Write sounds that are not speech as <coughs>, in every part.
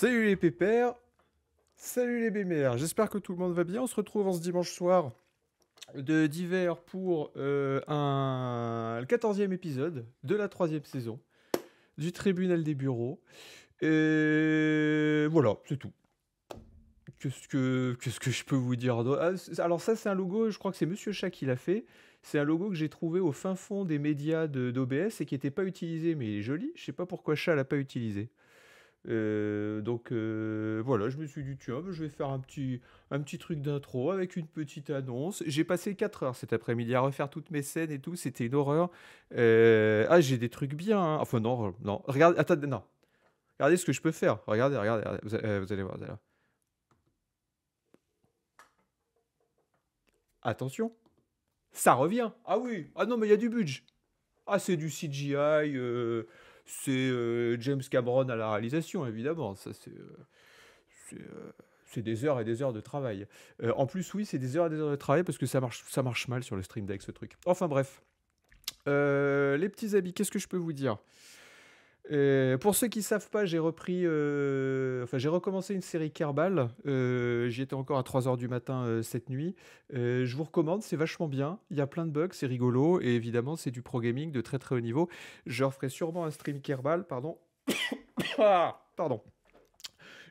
Salut les pépères, salut les bémères, j'espère que tout le monde va bien. On se retrouve en ce dimanche soir de d'hiver pour euh, un, le 14e épisode de la troisième saison du tribunal des bureaux. Et voilà, c'est tout. Qu'est-ce que, je peux vous dire Ah, Alors ça, c'est un logo, je crois que c'est Monsieur Chat qui l'a fait. C'est un logo que j'ai trouvé au fin fond des médias d'OBS et qui n'était pas utilisé, mais il est joli. Je sais pas pourquoi Chat l'a pas utilisé. Euh, donc euh, voilà, je me suis dit, tiens, bah, je vais faire un petit, un petit truc d'intro avec une petite annonce. J'ai passé 4 heures cet après-midi à refaire toutes mes scènes et tout, c'était une horreur. Euh, ah, j'ai des trucs bien. hein. Enfin, non, non. Regardez, attendez, non. Regardez ce que je peux faire. Regardez, regardez. Vous, allez voir. vous allez voir. Attention, ça revient. Ah oui, ah non, mais il y a du budget. Ah, c'est du CGI, c'est euh, James Cameron à la réalisation, évidemment. Euh, euh, c'est des heures et des heures de travail. En plus, oui, c'est des heures et des heures de travail parce que ça marche, mal sur le Stream Deck, ce truc. Enfin, bref. Les petits habits, qu'est-ce que je peux vous dire? Euh, pour ceux qui savent pas, j'ai repris, euh, enfin j'ai recommencé une série Kerbal. Euh, J'y étais encore à 3h du matin euh, cette nuit. Je vous recommande, c'est vachement bien. Il y a plein de bugs, c'est rigolo et évidemment c'est du pro gaming de très très haut niveau. Je referai sûrement un stream Kerbal, pardon. <coughs> Ah, pardon.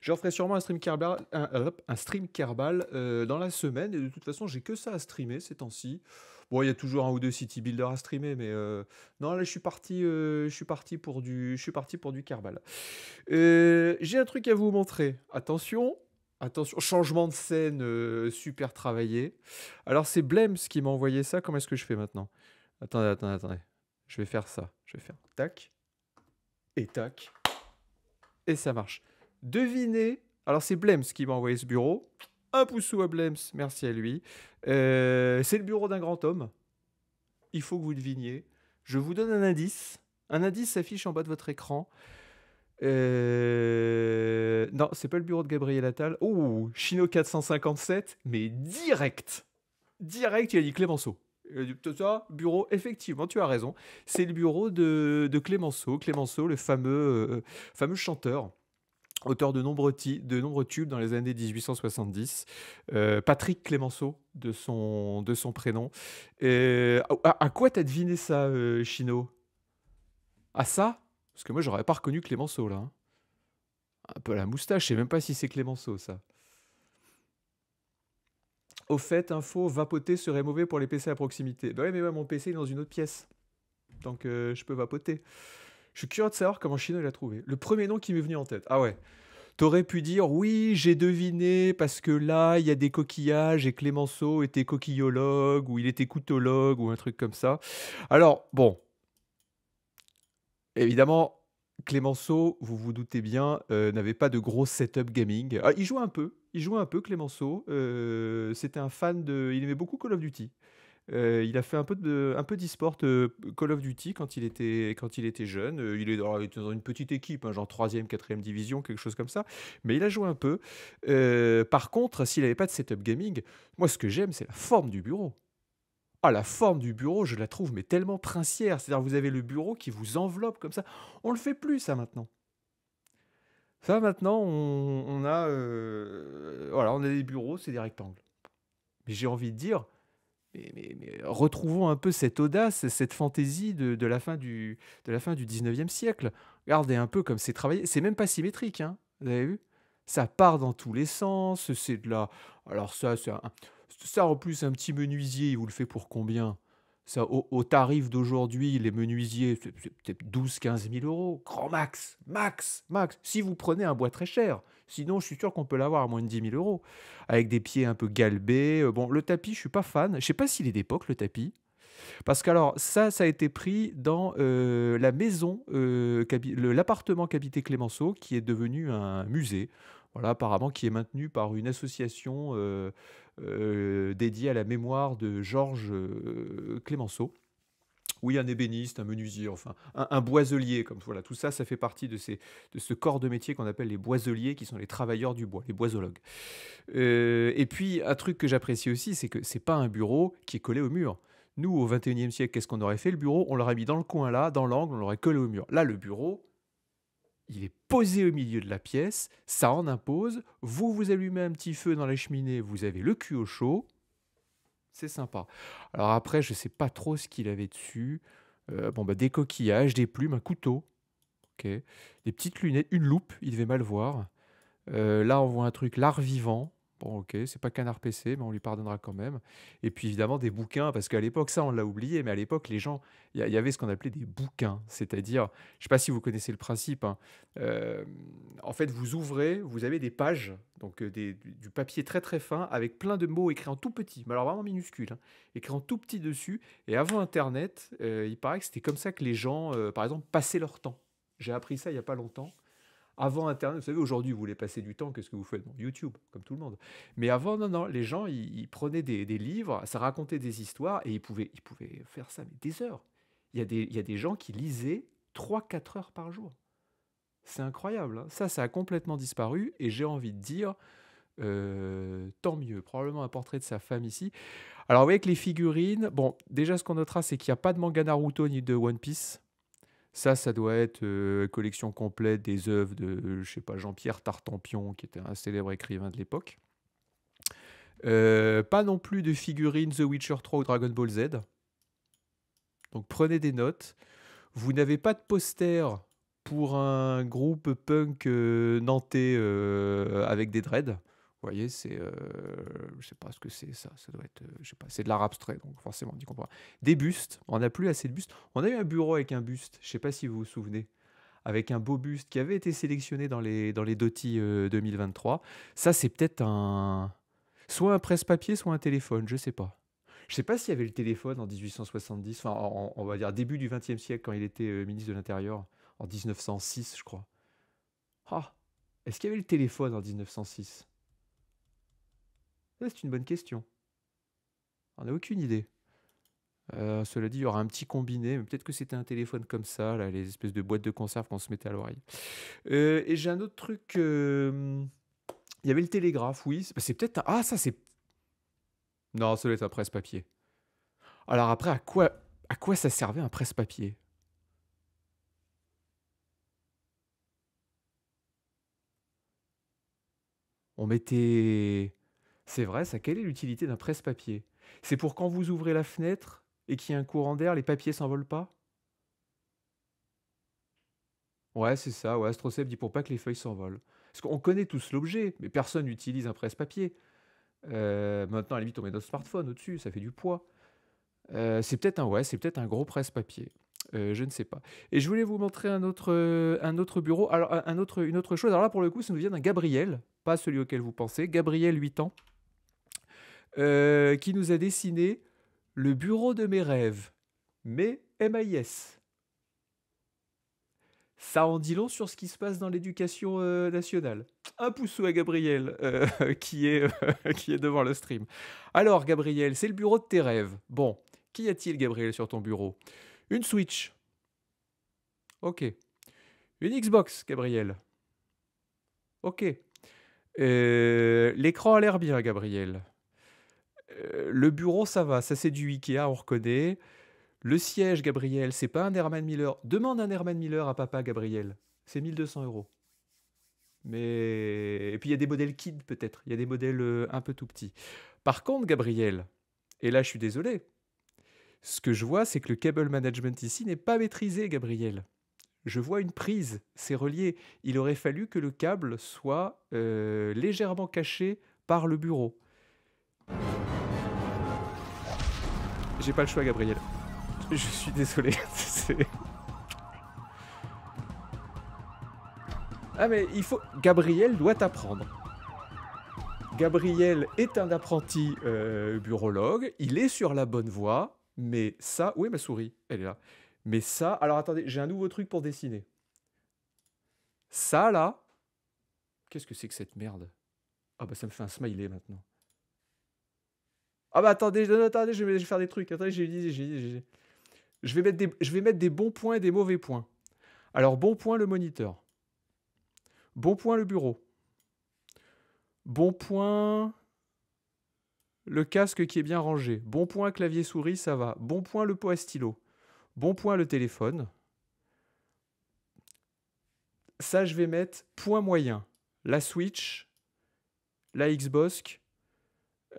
Je referai sûrement un stream Kerbal, un, un stream Kerbal dans la semaine et de toute façon j'ai que ça à streamer ces temps-ci. Bon, il y a toujours un ou deux city builders à streamer, mais euh, non là je suis parti, euh, je suis parti pour du, je suis parti pour du. Euh, j'ai un truc à vous montrer. Attention, attention, changement de scène super travaillé. Alors c'est Blems qui m'a envoyé ça. Comment est-ce que je fais maintenant? Attendez, attendez, attendez. Je vais faire ça. Je vais faire tac et tac et ça marche. Devinez. Alors c'est Blems qui m'a envoyé ce bureau. Un pouceau à Blems, merci à lui. Euh, c'est le bureau d'un grand homme. Il faut que vous deviniez. Je vous donne un indice. Un indice s'affiche en bas de votre écran. Euh, Non, c'est pas le bureau de Gabriel Attal. Oh, Chino 457, mais direct. Direct, il a dit Clémenceau. Ça, bureau, effectivement, tu as raison. C'est le bureau de, de Clémenceau. Clémenceau, le fameux, euh, fameux chanteur, auteur de nombreux, tubes dans les années 1870. Euh, Patrick Clémenceau, de son, prénom. À, quoi t'as deviné ça, euh, Chino? À ça? Parce que moi, j'aurais pas reconnu Clémenceau, là. hein. Un peu la moustache, je sais même pas si c'est Clémenceau, ça. Au fait, info, vapoter serait mauvais pour les PC à proximité. Ouais, mais mon PC est dans une autre pièce. Donc euh, je peux vapoter. Je suis curieux de savoir comment Chino l'a trouvé. Le premier nom qui m'est venu en tête. Ah ouais. T'aurais pu dire oui, j'ai deviné parce que là, il y a des coquillages et Clémenceau était coquillologue ou il était coutologue ou un truc comme ça. Alors, bon, évidemment, Clémenceau, vous vous doutez bien, euh, n'avait pas de gros setup gaming. Ah, il jouait un peu, il jouait un peu Clémenceau. euh, C'était un fan de, il aimait beaucoup Call of Duty. Euh, il a fait un peu de, un peu d'e-sport euh, Call of Duty quand il était, quand il était jeune. Euh, il est dans, était dans une petite équipe, hein, genre 3e, 4e division, quelque chose comme ça. Mais il a joué un peu. Par contre, s'il n'avait pas de setup gaming, moi ce que j'aime, c'est la forme du bureau. Ah, la forme du bureau, je la trouve mais tellement princière. C'est-à-dire, vous avez le bureau qui vous enveloppe comme ça. On le fait plus, ça, maintenant. Ça, maintenant, on, a, voilà, on a des bureaux, c'est des rectangles. Mais j'ai envie de dire, mais, retrouvons un peu cette audace, cette fantaisie de, la, fin du, de la fin du 19e siècle. Regardez un peu comme c'est travaillé. C'est même pas symétrique, hein. Vous avez vu? Ça part dans tous les sens. C'est de la. Alors, ça, un- ça, en plus, un petit menuisier, il vous le fait pour combien? Ça, au, au tarif d'aujourd'hui, les menuisiers, c'est c'est peut-être 12-15 000 euros. Grand max, max, max. Si vous prenez un bois très cher. Sinon, je suis sûr qu'on peut l'avoir à moins de 10 000 euros. Avec des pieds un peu galbés. Euh, Bon, le tapis, je suis pas fan. Je sais pas s'il est d'époque, le tapis. Parce que alors ça, ça a été pris dans euh, la maison, euh, l'appartement qu'habitait Clémenceau, qui est devenu un musée. Voilà, apparemment, qui est maintenu par une association dédiée à la mémoire de Georges Clémenceau. Oui, un ébéniste, un menuisier, enfin, un, boiselier, comme voilà, tout ça, ça fait partie de, ces, de ce corps de métier qu'on appelle les boiseliers, qui sont les travailleurs du bois, les boisologues. Euh, et puis, un truc que j'apprécie aussi, c'est que c'est pas un bureau qui est collé au mur. Nous, au 21e siècle, qu'est-ce qu'on aurait fait? Le bureau, on l'aurait mis dans le coin là, dans l'angle, on l'aurait collé au mur. Là, le bureau, il est posé au milieu de la pièce, ça en impose. Vous, vous allumez un petit feu dans la cheminée, vous avez le cul au chaud. C'est sympa. Alors après, je ne sais pas trop ce qu'il avait dessus. Euh, bon, bah, des coquillages, des plumes, un couteau. Des petites lunettes, une loupe, il devait mal voir. Euh, là, on voit un truc l'art vivant. Bon, ok, c'est pas Canard PC, mais on lui pardonnera quand même. Et puis évidemment des bouquins, parce qu'à l'époque, ça on l'a oublié, mais à l'époque, les gens, il y, avait ce qu'on appelait des bouquins, c'est-à-dire, je sais pas si vous connaissez le principe, hein, euh, en fait, vous ouvrez, vous avez des pages, donc euh, du papier très très fin, avec plein de mots écrits en tout petit, mais alors vraiment minuscule, hein, écrits en tout petit dessus. Et avant Internet, euh, il paraît que c'était comme ça que les gens, par exemple, passaient leur temps. J'ai appris ça il y a pas longtemps avant Internet, vous savez, aujourd'hui, vous voulez passer du temps, qu'est-ce que vous faites YouTube, comme tout le monde. Mais avant, non, non, les gens, ils, prenaient des, livres, ça racontait des histoires, et ils pouvaient, faire ça, mais des heures. Il y a des, il y a des gens qui lisaient 3-4 heures par jour. C'est incroyable. Hein. Ça, ça a complètement disparu, et j'ai envie de dire, euh, tant mieux. Probablement un portrait de sa femme ici. Alors, vous voyez que les figurines, bon, déjà, ce qu'on notera, c'est qu'il n'y a pas de manga Naruto ni de One Piece. Ça, ça doit être euh, collection complète des œuvres de, je Jean-Pierre Tartampion, qui était un célèbre écrivain de l'époque. Euh, pas non plus de figurines The Witcher 3 ou Dragon Ball Z. Donc prenez des notes. Vous n'avez pas de poster pour un groupe punk euh, nantais avec des dreads voyez, c'est, euh, je sais pas ce que c'est ça, ça doit être, euh, je sais pas, c'est de l'art abstrait, donc forcément on dit comprend. Des bustes, on n'a plus assez de bustes. On a eu un bureau avec un buste, je sais pas si vous vous souvenez, avec un beau buste qui avait été sélectionné dans les dans les Doty 2023. Euh, ça c'est peut-être un, soit un presse-papier, soit un téléphone, je sais pas. Je sais pas s'il y avait le téléphone en 1870, enfin on va dire début du XXe siècle quand il était ministre de l'Intérieur, en 1906 je crois. Ah, est-ce qu'il y avait le téléphone en 1906 c'est une bonne question. On n'a aucune idée. Euh, cela dit, il y aura un petit combiné, mais peut-être que c'était un téléphone comme ça, les espèces de boîtes de conserve qu'on se mettait à l'oreille. Euh, et j'ai un autre truc. Euh, il y avait le télégraphe, oui. C'est peut-être. Ah, ça, c'est. Non, ça doit être un presse-papier. Alors après, à quoi, à quoi ça servait un presse-papier? On mettait. C'est vrai, ça, quelle est l'utilité d'un presse-papier? C'est pour quand vous ouvrez la fenêtre et qu'il y a un courant d'air, les papiers s'envolent pas? Ouais, c'est ça. Ouais, Astrocep dit pour pas que les feuilles s'envolent. Parce qu'on connaît tous l'objet, mais personne n'utilise un presse-papier. Euh, maintenant, à la limite, on met notre smartphone au-dessus, ça fait du poids. Euh, c'est peut-être un, ouais, peut-être un gros presse-papier. Euh, je ne sais pas. Et je voulais vous montrer un autre, un autre bureau. Alors, un autre, une autre chose. Alors là, pour le coup, ça nous vient d'un Gabriel, pas celui auquel vous pensez. Gabriel, 8 ans. Euh, qui nous a dessiné le bureau de mes rêves, mais MAIS. Ça en dit long sur ce qui se passe dans l'éducation euh, nationale. Un pouce à Gabriel euh, <laughs> qui, est, qui est devant le stream. Alors Gabriel, c'est le bureau de tes rêves. Bon, qu'y a-t-il Gabriel sur ton bureau? Une Switch. Ok. Une Xbox, Gabriel. Ok. L'écran a l'air bien, Gabriel. Euh, le bureau, ça va, ça c'est du Ikea, on reconnaît. Le siège, Gabriel, c'est pas un Herman Miller. Demande un Herman Miller à papa, Gabriel. C'est 1200 euros. Mais. Et puis il y a des modèles kid peut-être. Il y a des modèles euh, un peu tout petits. Par contre, Gabriel, et là je suis désolé, ce que je vois, c'est que le cable management ici n'est pas maîtrisé, Gabriel. Je vois une prise, c'est relié. Il aurait fallu que le câble soit euh, légèrement caché par le bureau. J'ai pas le choix, Gabriel. Je suis désolé. <laughs> ah mais il faut... Gabriel doit apprendre. Gabriel est un apprenti euh, bureaulogue, il est sur la bonne voie, mais ça... Où est ma souris? Elle est là. Mais ça... Alors attendez, j'ai un nouveau truc pour dessiner. Ça, là... Qu'est-ce que c'est que cette merde? Ah bah ça me fait un smiley maintenant. Ah bah attendez, attendez, je vais, faire des trucs. Attendez, j'ai dit, j'ai Je vais, mettre des, je vais mettre des bons points et des mauvais points. Alors, bon point le moniteur. Bon point le bureau. Bon point le casque qui est bien rangé. Bon point clavier souris, ça va. Bon point le pot à stylo. Bon point le téléphone. Ça, je vais mettre point moyen. La Switch, la Xbox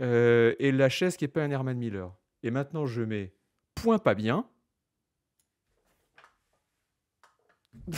euh, et la chaise qui n'est pas un Herman Miller. Et maintenant, je mets point pas bien. <laughs>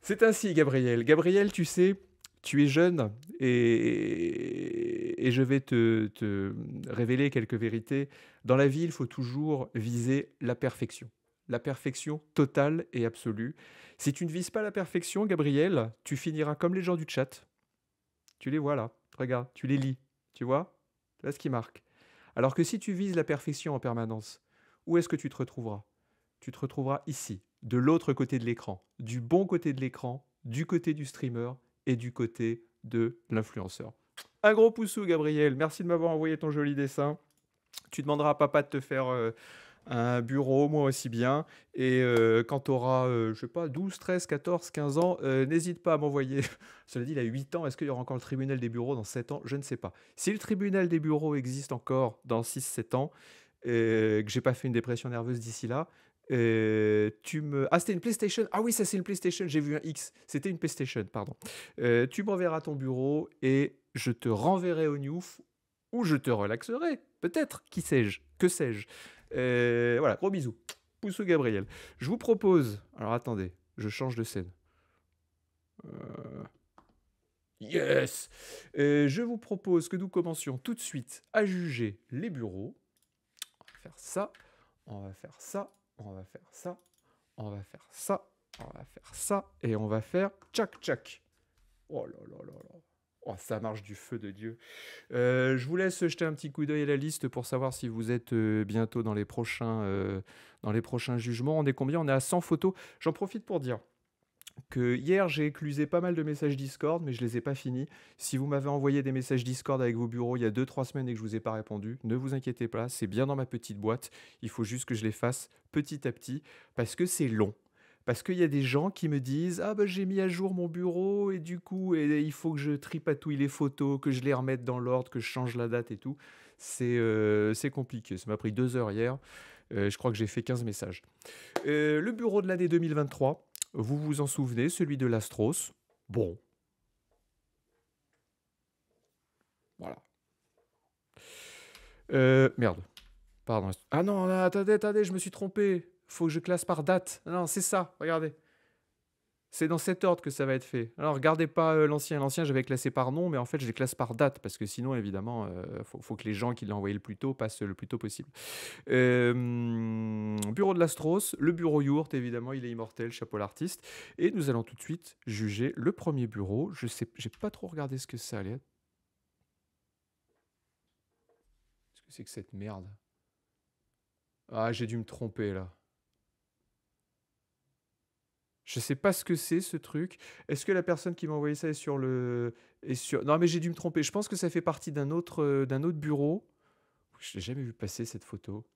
C'est ainsi, Gabriel. Gabriel, tu sais, tu es jeune et, je vais te, te, révéler quelques vérités. Dans la vie, il faut toujours viser la perfection. La perfection totale et absolue. Si tu ne vises pas la perfection, Gabriel, tu finiras comme les gens du chat. Tu les vois là. Regarde, tu les lis. Tu vois? Là, ce qui marque. Alors que si tu vises la perfection en permanence, où est-ce que tu te retrouveras? Tu te retrouveras ici, de l'autre côté de l'écran, du bon côté de l'écran, du côté du streamer et du côté de l'influenceur. Un gros poussou, Gabriel. Merci de m'avoir envoyé ton joli dessin. Tu demanderas à papa de te faire euh, un bureau, moi aussi bien. Et euh, quand tu auras, euh, je sais pas, 12, 13, 14, 15 ans, n'hésite pas à m'envoyer. <laughs> Cela dit, il a 8 ans. Est-ce qu'il y aura encore le tribunal des bureaux dans 7 ans? Je ne sais pas. Si le tribunal des bureaux existe encore dans 6-7 ans, que j'ai pas fait une dépression nerveuse d'ici là, euh, tu me... Ah, c'était une PlayStation. Ah oui, ça c'est une PlayStation. J'ai vu un X. C'était une PlayStation, pardon. Euh, tu m'enverras ton bureau et je te renverrai au Newf ou je te relaxerai. Peut-être. Qui sais-je? Que sais-je? Euh, Voilà, gros bisous. Poussou Gabriel. Je vous propose. Alors attendez, je change de scène. Yes Je vous propose que nous commencions tout de suite à juger les bureaux. On va faire ça. On va faire ça on va faire ça, on va faire ça, on va faire ça, et on va faire tchac tchac. Oh là là là là. Oh, ça marche du feu de Dieu. Euh, je vous laisse jeter un petit coup d'œil à la liste pour savoir si vous êtes euh, bientôt dans les, prochains, euh, dans les prochains jugements. On est combien? On est à 100 photos. J'en profite pour dire que hier j'ai éclusé pas mal de messages Discord, mais je les ai pas finis. Si vous m'avez envoyé des messages Discord avec vos bureaux il y a 2-3 semaines et que je vous ai pas répondu, ne vous inquiétez pas, c'est bien dans ma petite boîte. Il faut juste que je les fasse petit à petit parce que c'est long. Parce qu'il y a des gens qui me disent Ah, bah, j'ai mis à jour mon bureau et du coup, et, il faut que je tripatouille les photos, que je les remette dans l'ordre, que je change la date et tout. C'est euh, compliqué. Ça m'a pris deux heures hier. Euh, je crois que j'ai fait 15 messages. Euh, le bureau de l'année 2023, vous vous en souvenez, celui de l'Astros? Bon. Voilà. Merde. Pardon. Ah non, attendez, attendez, je me suis trompé. Faut que je classe par date. Non, c'est ça, regardez. C'est dans cet ordre que ça va être fait. Alors, regardez pas euh, l'ancien. L'ancien, j'avais classé par nom, mais en fait, je les classe par date, parce que sinon, évidemment, il euh, faut, que les gens qui l'ont envoyé le plus tôt passent le plus tôt possible. Euh, bureau de l'Astros, le bureau Yourt, évidemment, il est immortel, chapeau l'artiste. Et nous allons tout de suite juger le premier bureau. Je sais, j'ai pas trop regardé ce que ça allait être. Qu'est-ce que c'est que cette merde? Ah, j'ai dû me tromper là. Je sais pas ce que c'est ce truc. Est-ce que la personne qui m'a envoyé ça est sur le est sur Non mais j'ai dû me tromper. Je pense que ça fait partie d'un autre euh, d'un autre bureau. Je n'ai jamais vu passer cette photo.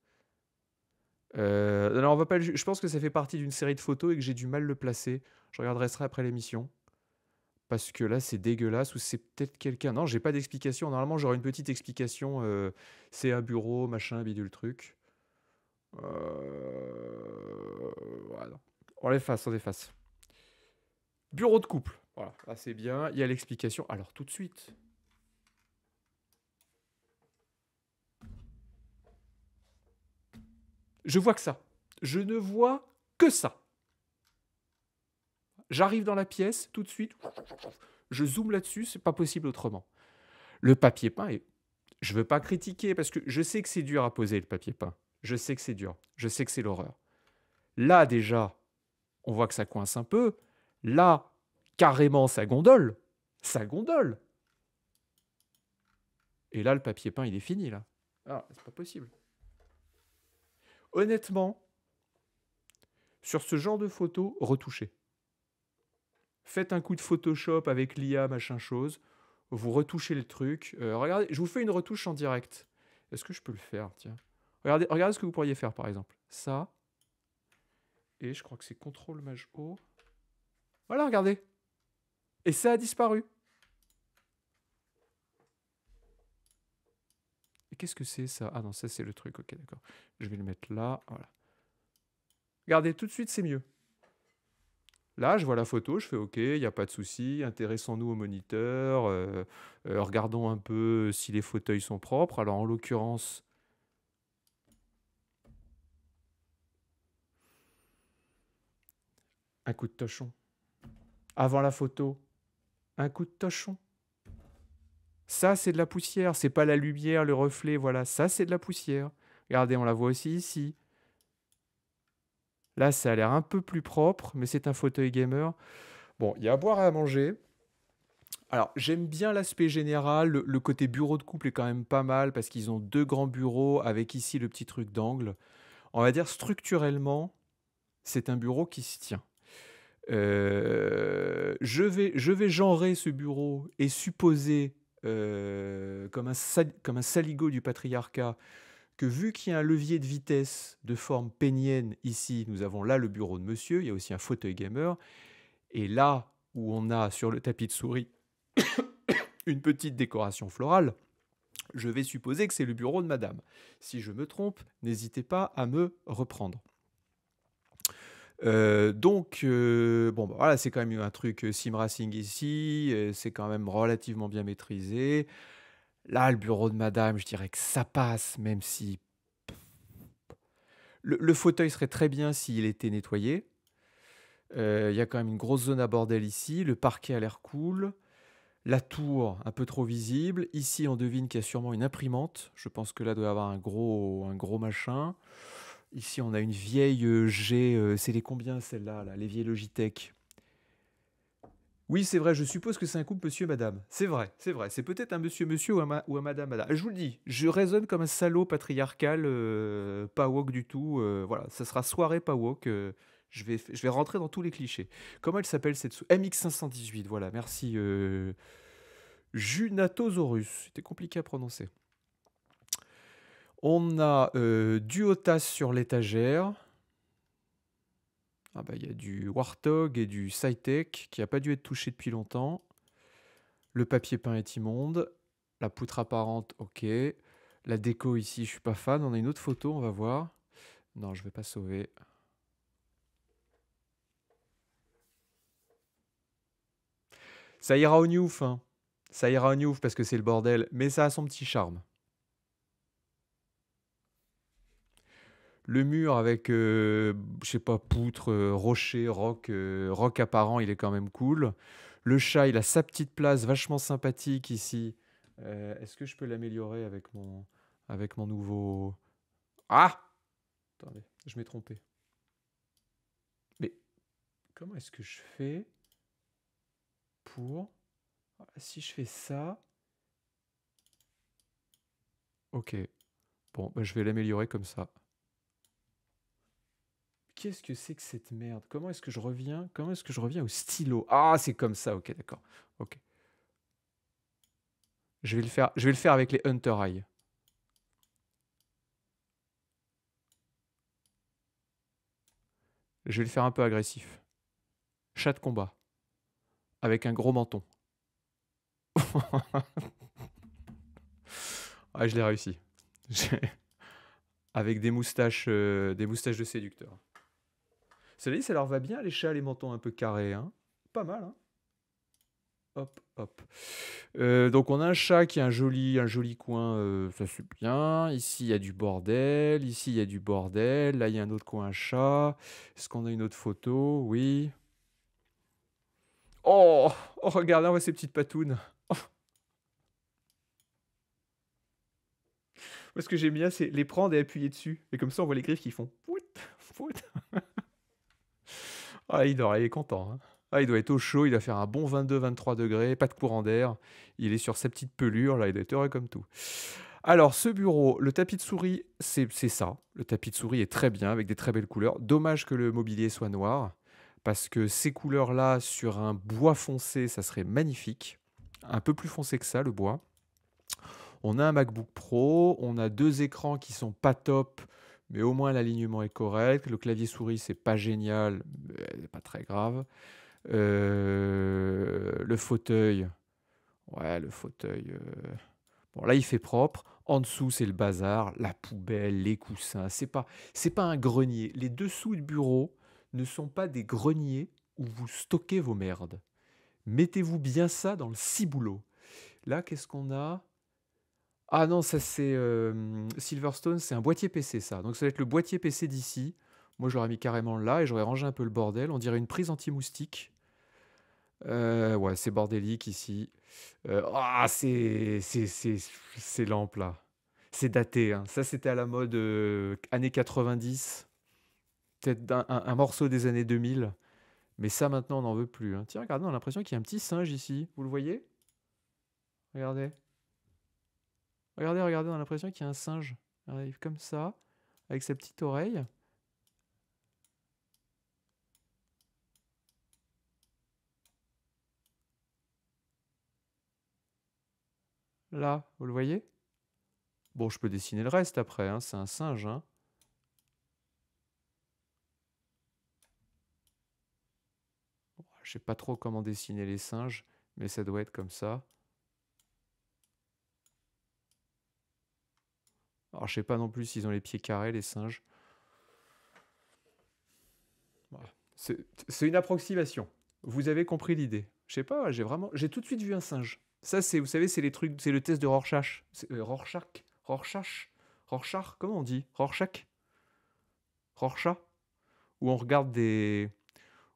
Euh, on va pas. Je pense que ça fait partie d'une série de photos et que j'ai du mal le placer. Je regarderai ça après l'émission. Parce que là, c'est dégueulasse ou c'est peut-être quelqu'un. Non, j'ai pas d'explication. Normalement, j'aurais une petite explication. Euh, c'est un bureau, machin, bidule truc. Euh... Voilà. On l'efface, on efface. Bureau de couple. Voilà, là c'est bien. Il y a l'explication. Alors tout de suite. Je vois que ça. Je ne vois que ça. J'arrive dans la pièce tout de suite. Je zoome là-dessus, c'est pas possible autrement. Le papier peint et je veux pas critiquer parce que je sais que c'est dur à poser le papier peint. Je sais que c'est dur. Je sais que c'est l'horreur. Là déjà, on voit que ça coince un peu. Là, carrément, ça gondole. Ça gondole. Et là, le papier peint, il est fini, là. Ah, c'est pas possible. Honnêtement, sur ce genre de photo, retouchez. Faites un coup de Photoshop avec l'IA, machin chose. Vous retouchez le truc. Euh, regardez, je vous fais une retouche en direct. Est-ce que je peux le faire Tiens? Regardez, regardez ce que vous pourriez faire, par exemple. Ça, et je crois que c'est CTRL Maj O. Voilà, regardez. Et ça a disparu. qu'est-ce que c'est ça? Ah non, ça c'est le truc, ok, d'accord. Je vais le mettre là, voilà. Regardez, tout de suite c'est mieux. Là, je vois la photo, je fais OK, il n'y a pas de souci, intéressons-nous au moniteur, euh, euh, regardons un peu si les fauteuils sont propres. Alors en l'occurrence, un coup de tochon. Avant la photo, un coup de tochon. Ça, c'est de la poussière, c'est pas la lumière, le reflet, voilà, ça c'est de la poussière. Regardez, on la voit aussi ici. Là, ça a l'air un peu plus propre, mais c'est un fauteuil gamer. Bon, il y a à boire et à manger. Alors, j'aime bien l'aspect général. Le, côté bureau de couple est quand même pas mal parce qu'ils ont deux grands bureaux avec ici le petit truc d'angle. On va dire structurellement, c'est un bureau qui se tient. Euh, je, vais, je genrer ce bureau et supposer euh, comme, un un saligo du patriarcat, que vu qu'il y a un levier de vitesse de forme pénienne ici, nous avons là le bureau de monsieur, il y a aussi un fauteuil gamer, et là où on a sur le tapis de souris <coughs> une petite décoration florale, je vais supposer que c'est le bureau de madame. Si je me trompe, n'hésitez pas à me reprendre. Euh, donc, euh, bon, bah, voilà, c'est quand même un truc euh, sim racing ici, c'est quand même relativement bien maîtrisé. Là, le bureau de madame, je dirais que ça passe, même si. Le, fauteuil serait très bien s'il était nettoyé. Il y a quand même une grosse zone à bordel ici. Le parquet a l'air cool. La tour, un peu trop visible. Ici, on devine qu'il y a sûrement une imprimante. Je pense que là doit y avoir un gros, un gros machin. Ici, on a une vieille euh, G. Euh, c'est les combien celle-là, là, les vieilles Logitech? Oui, c'est vrai, je suppose que c'est un couple monsieur madame. C'est vrai, c'est vrai. C'est peut-être un monsieur monsieur ou un, madame madame. Je vous le dis, je raisonne comme un salaud patriarcal, euh, pas woke du tout. voilà, ça sera soirée pas woke. je, vais, je vais rentrer dans tous les clichés. Comment elle s'appelle cette sou MX518, voilà, merci. Junatosaurus, c'était compliqué à prononcer. On a euh, du Otas sur l'étagère. Ah bah, il y a du Warthog et du Cytec qui n'a pas dû être touché depuis longtemps. Le papier peint est immonde. La poutre apparente, ok. La déco ici, je suis pas fan. On a une autre photo, on va voir. Non, je vais pas sauver. Ça ira au Newf, hein. Ça ira au Newf parce que c'est le bordel, mais ça a son petit charme. Le mur avec, euh, je sais pas, poutre, euh, rocher, roc, euh, roc apparent, il est quand même cool. Le chat, il a sa petite place vachement sympathique ici. Est-ce que je peux l'améliorer avec mon, avec mon nouveau... Ah Attendez, je m'ai trompé. Mais comment est-ce que je fais pour... Si je fais ça... Ok. Bon, bah, je vais l'améliorer comme ça. Qu'est-ce que c'est que cette merde? Comment est-ce que je reviens? Comment est-ce que je reviens au stylo? Ah, c'est comme ça. Ok, d'accord. Ok. Je vais le faire. Je vais le faire avec les Hunter Eye. Je vais le faire un peu agressif. Chat de combat. Avec un gros menton. <laughs> ah, je l'ai réussi. <laughs> Avec des moustaches, euh, des moustaches de séducteur. Cela dit, ça leur va bien, les chats, les mentons un peu carrés. Hein. Pas mal, hein Hop, hop. Euh, donc on a un chat qui a un joli, coin, euh, ça c'est bien. Ici il y a du bordel, ici il y a du bordel. Là il y a un autre coin chat. Est-ce qu'on a une autre photo? Oui. Oh, oh regarde, on voit ces petites patounes. Oh. Moi, ce que j'aime bien, c'est les prendre et appuyer dessus. Et comme ça, on voit les griffes qui font. <laughs> Ah, il, doit, il est content. Hein. Ah, il doit être au chaud, il doit faire un bon 22-23 degrés, pas de courant d'air. Il est sur sa petite pelure, là, il doit être heureux comme tout. Alors, ce bureau, le tapis de souris, c'est ça. Le tapis de souris est très bien, avec des très belles couleurs. Dommage que le mobilier soit noir, parce que ces couleurs-là, sur un bois foncé, ça serait magnifique. Un peu plus foncé que ça, le bois. On a un MacBook Pro, on a deux écrans qui sont pas top, mais au moins l'alignement est correct. Le clavier souris, c'est pas génial, mais pas très grave. Euh, le fauteuil, ouais, le fauteuil. Euh, bon, là, il fait propre. En dessous, c'est le bazar, la poubelle, les coussins. C'est pas, c'est pas un grenier. Les dessous de bureau ne sont pas des greniers où vous stockez vos merdes. Mettez-vous bien ça dans le ciboulot. Là, qu'est-ce qu'on a? Ah non, ça c'est Silverstone, c'est un boîtier PC ça. Donc ça va être le boîtier PC d'ici. Moi, je l'aurais mis carrément là et j'aurais rangé un peu le bordel. On dirait une prise anti-moustique. Euh, ouais, c'est bordélique ici. Euh, ah, c'est c'est c'est ces lampes là. C'est daté. hein. Ça, c'était à la mode années 90. Peut-être un morceau des années 2000. Mais ça, maintenant, on n'en veut plus. hein. Tiens, regardez, on a l'impression qu'il y a un petit singe ici. Vous le voyez? Regardez. Regardez, regardez, on a l'impression qu'il y a un singe. Il arrive comme ça, avec sa petite oreille. Là, vous le voyez? Bon, je peux dessiner le reste après, hein, c'est un singe. Hein. Je sais pas trop comment dessiner les singes, mais ça doit être comme ça. Alors, je sais pas non plus s'ils ont les pieds carrés, les singes. C'est une approximation. Vous avez compris l'idée. Je sais pas, j'ai vraiment, j'ai tout de suite vu un singe. Ça, c'est, vous savez, c'est les trucs, c'est le test de Rorschach. Euh, Rorschach, Rorschach, Rorschach, comment on dit? Rorschach, Rorschach, où on regarde des,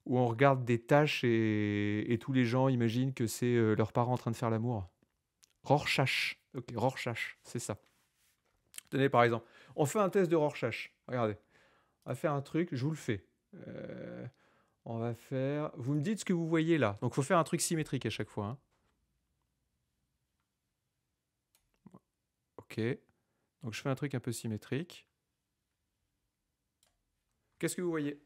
où on regarde des tâches et, et tous les gens imaginent que c'est euh, leurs parents en train de faire l'amour. Rorschach, ok, Rorschach, c'est ça. Tenez, par exemple, on fait un test de Rorschach. Regardez, on va faire un truc, je vous le fais. Euh, on va faire. Vous me dites ce que vous voyez là. Donc, il faut faire un truc symétrique à chaque fois. hein. Ok. Donc, je fais un truc un peu symétrique. Qu'est-ce que vous voyez?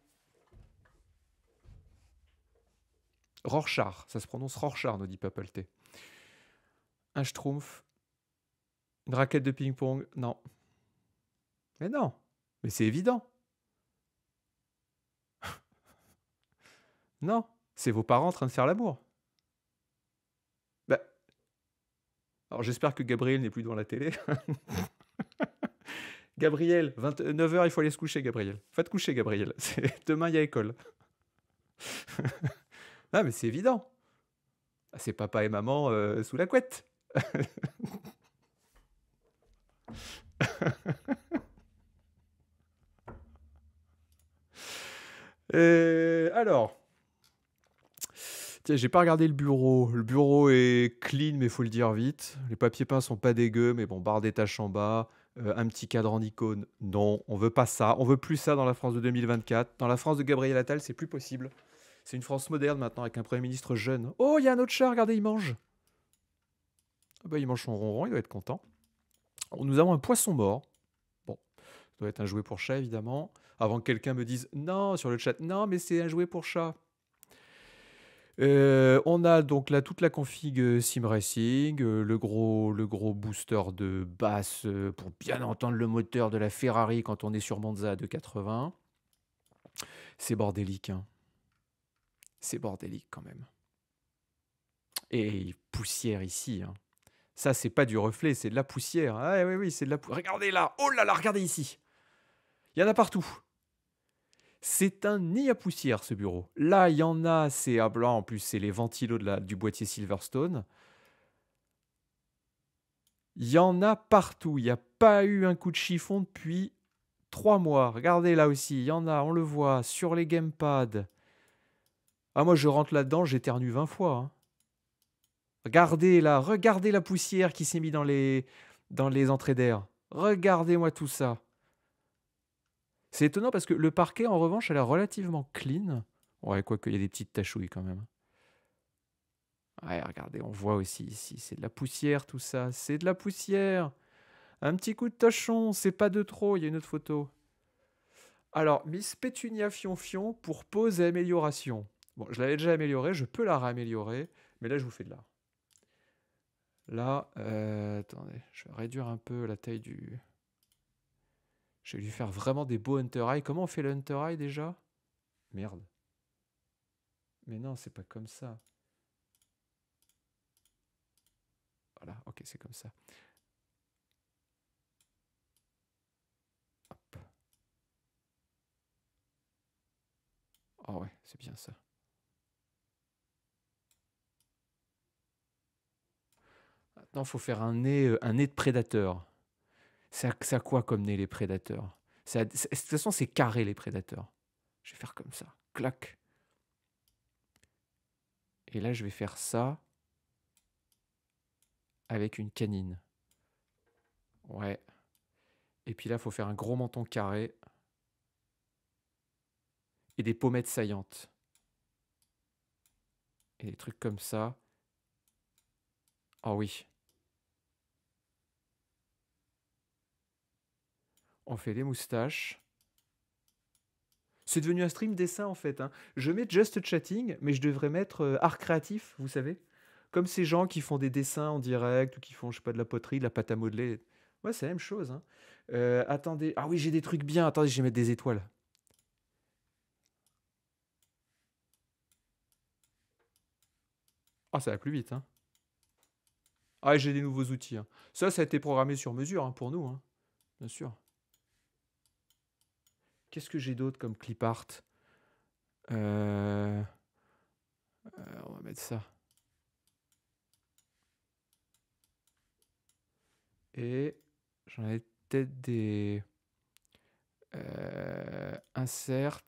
Rorschach. Ça se prononce Rorschach, nous dit Papal T. Un schtroumpf. Une raquette de ping-pong. Non. Mais non. Mais c'est évident. Non. C'est vos parents en train de faire l'amour. Bah. Alors j'espère que Gabriel n'est plus devant la télé. <laughs> Gabriel, 29h, il faut aller se coucher, Gabriel. Va te coucher, Gabriel. <laughs> Demain, il y a école. <laughs> ah, mais c'est évident. Ah, C'est papa et maman euh, sous la couette. <laughs> Alors, tiens, j'ai pas regardé le bureau. Le bureau est clean, mais faut le dire vite. Les papiers peints sont pas dégueux, mais bon, barre des en bas, euh, un petit cadran d'icône. Non, on veut pas ça. On veut plus ça dans la France de 2024. Dans la France de Gabriel Attal, c'est plus possible. C'est une France moderne maintenant avec un Premier ministre jeune. Oh, il y a un autre chat, regardez, il mange. Ah bah, il mange son ronron, il doit être content. Nous avons un poisson mort. Bon, ça doit être un jouet pour chat, évidemment. Avant que quelqu'un me dise non sur le chat, non, mais c'est un jouet pour chat. Euh, on a donc là toute la config euh, Sim Racing, euh, le, gros, le gros booster de basse pour bien entendre le moteur de la Ferrari quand on est sur Monza à 280. C'est bordélique, hein. C'est bordélique quand même. Et poussière ici. hein. Ça, c'est pas du reflet, c'est de la poussière. Ah oui, oui, c'est de la poussière. Regardez là Oh là là, regardez ici Il y en a partout. C'est un nid à poussière, ce bureau. Là, il y en a, c'est à blanc, en plus, c'est les ventilos de la- du boîtier Silverstone. Il y en a partout. Il n'y a pas eu un coup de chiffon depuis trois mois. Regardez là aussi, il y en a, on le voit, sur les gamepads. Ah, moi, je rentre là-dedans, j'éternue 20 fois. hein. Regardez là, regardez la poussière qui s'est mise dans les, entrées d'air. Regardez-moi tout ça. C'est étonnant parce que le parquet, en revanche, a l'air relativement clean. Ouais, quoique, il y a des petites tachouilles quand même. Ouais, regardez, on voit aussi ici, c'est de la poussière tout ça, c'est de la poussière. Un petit coup de tachon, c'est pas de trop, il y a une autre photo. Alors, Miss Pétunia Fionfion pour pause et amélioration. Bon, je l'avais déjà améliorée, je peux la réaméliorer, mais là, je vous fais de l'art. Là, euh, attendez, je vais réduire un peu la taille du... Je vais lui faire vraiment des beaux Hunter Eye. Comment on fait le Hunter Eye déjà? Merde. Mais non, c'est pas comme ça. Voilà, ok, c'est comme ça. Ah oh ouais, c'est bien ça. Maintenant, il faut faire un nez, euh, un nez de prédateur. C'est à, quoi comme nez les prédateurs? De toute façon, c'est carré les prédateurs. Je vais faire comme ça. Clac. Et là, je vais faire ça avec une canine. Ouais. Et puis là, il faut faire un gros menton carré. Et des pommettes saillantes. Et des trucs comme ça. Oh oui. On fait les moustaches. C'est devenu un stream dessin en fait. Hein. Je mets just chatting, mais je devrais mettre euh, art créatif, vous savez Comme ces gens qui font des dessins en direct ou qui font, je sais pas, de la poterie, de la pâte à modeler. Ouais, c'est la même chose. Hein. Euh, attendez. Ah oui, j'ai des trucs bien. Attendez, je vais mettre des étoiles. Ah, ça va plus vite. Hein. Ah, j'ai des nouveaux outils. Hein. Ça, ça a été programmé sur mesure hein, pour nous. Hein. Bien sûr. Qu'est-ce que j'ai d'autre comme clip art? Euh, euh, On va mettre ça. Et j'en ai peut-être des euh, insert.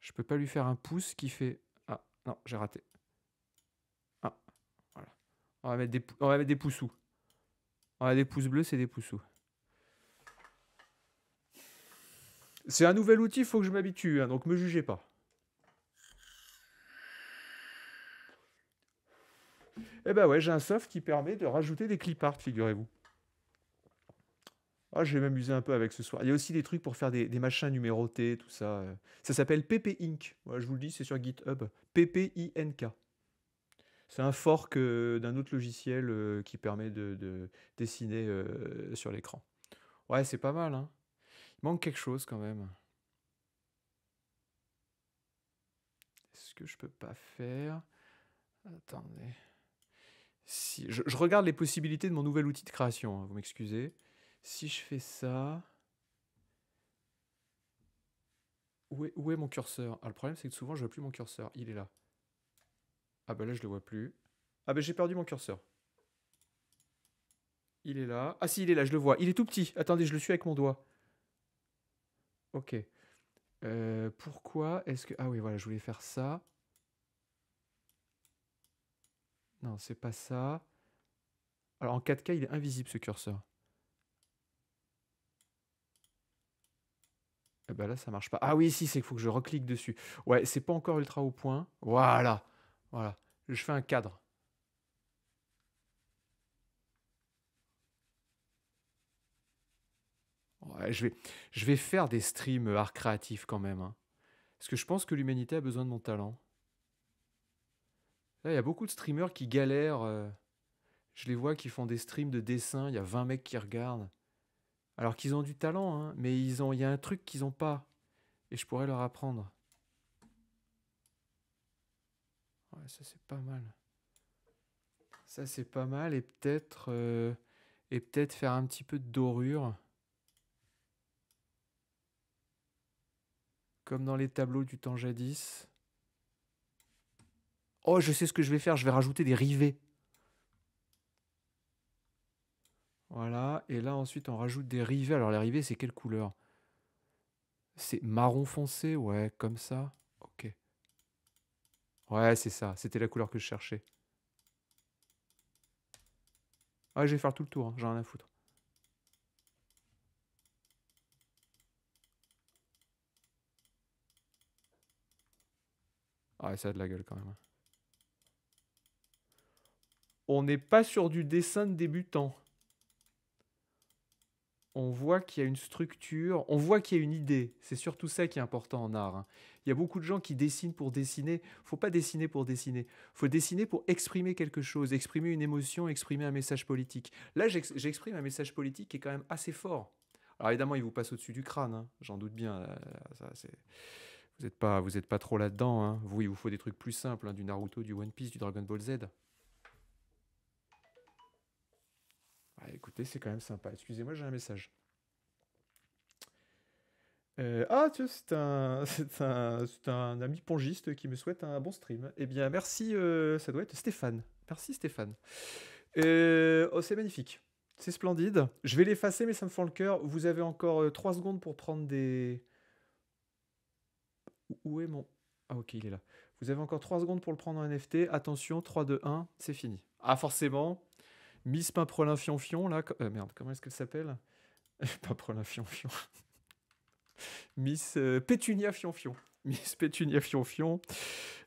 Je peux pas lui faire un pouce qui fait. Ah non, j'ai raté. On va mettre des, on va mettre des. On a des pouces bleus, c'est des poussous. C'est un nouvel outil, il faut que je m'habitue, hein, donc me jugez pas. Eh ben ouais, j'ai un soft qui permet de rajouter des clip art, figurez-vous. Ah, je vais m'amuser un peu avec ce soir. Il y a aussi des trucs pour faire des, machins numérotés, tout ça. Ça s'appelle PP Inc. je vous le dis, c'est sur GitHub. PPINK. C'est un fork d'un autre logiciel euh, qui permet de, dessiner euh, sur l'écran. Ouais, c'est pas mal, hein. Il manque quelque chose quand même. Est-ce que je peux pas faire? Attendez. Si, je, regarde les possibilités de mon nouvel outil de création, hein, vous m'excusez. Si je fais ça... Où est, où est mon curseur? Ah, Le problème, c'est que souvent, je vois plus mon curseur. Il est là. Ah bah là, je le vois plus. Ah bah j'ai perdu mon curseur. Il est là. Ah si, il est là, je le vois. Il est tout petit. Attendez, je le suis avec mon doigt. Ok. Euh, pourquoi est-ce que... Ah oui, voilà, je voulais faire ça. Non, c'est pas ça. Alors en 4K, il est invisible ce curseur. Eh ben là, ça marche pas. Ah oui, si, c'est qu'il faut que je reclique dessus. Ouais, c'est pas encore ultra au point. Voilà. Voilà. Je fais un cadre. je, vais, faire des streams euh, art créatif quand même. Hein. Parce que je pense que l'humanité a besoin de mon talent. Là, il y a beaucoup de streamers qui galèrent. Euh, je les vois qui font des streams de dessin. Il y a 20 mecs qui regardent. Alors qu'ils ont du talent, hein, mais ils ont, il y a un truc qu'ils n'ont pas. Et je pourrais leur apprendre. Ouais, ça c'est pas mal. Ça c'est pas mal. Et peut-être euh, et peut-être faire un petit peu de dorure. Comme dans les tableaux du temps jadis. Oh, je sais ce que je vais faire. Je vais rajouter des rivets. Voilà. Et là, ensuite, on rajoute des rivets. Alors, les rivets, c'est quelle couleur? C'est marron foncé? Ouais, comme ça. Ouais, c'est ça. C'était la couleur que je cherchais. Ah, je vais faire tout le tour. Hein. J'ai rien à foutre. Ah, ça a de la gueule quand même. Hein. On n'est pas sur du dessin de débutant. On voit qu'il y a une structure, on voit qu'il y a une idée. C'est surtout ça qui est important en art. Hein. Il y a beaucoup de gens qui dessinent pour dessiner. faut pas dessiner pour dessiner. faut dessiner pour exprimer quelque chose, exprimer une émotion, exprimer un message politique. Là, j'exprime un message politique qui est quand même assez fort. Alors évidemment, il vous passe au-dessus du crâne, hein. j'en doute bien. C'est vous n'êtes pas, trop là-dedans. Hein. Vous, il vous faut des trucs plus simples, du Naruto, du One Piece, du Dragon Ball Z. écoutez, c'est quand même sympa. Excusez-moi, j'ai un message. Euh, ah, tu <laughs> c'est un, c'est un, un, ami pongiste qui me souhaite un bon stream. Eh bien, merci, euh, ça doit être Stéphane. Merci Stéphane. Euh, oh, c'est magnifique. C'est splendide. Je vais l'effacer, mais ça me fend le cœur. Vous avez encore 3 secondes pour prendre des... Où est mon... Ah ok, il est là. Vous avez encore 3 secondes pour le prendre en NFT. Attention, 3, 2, 1, c'est fini. Ah forcément, Miss Pimprolin Fion là... merde, comment est-ce qu'elle s'appelle <laughs> Pimprolin Fion <laughs> Miss euh, Pétunia Fionfion. Miss Pétunia Fionfion.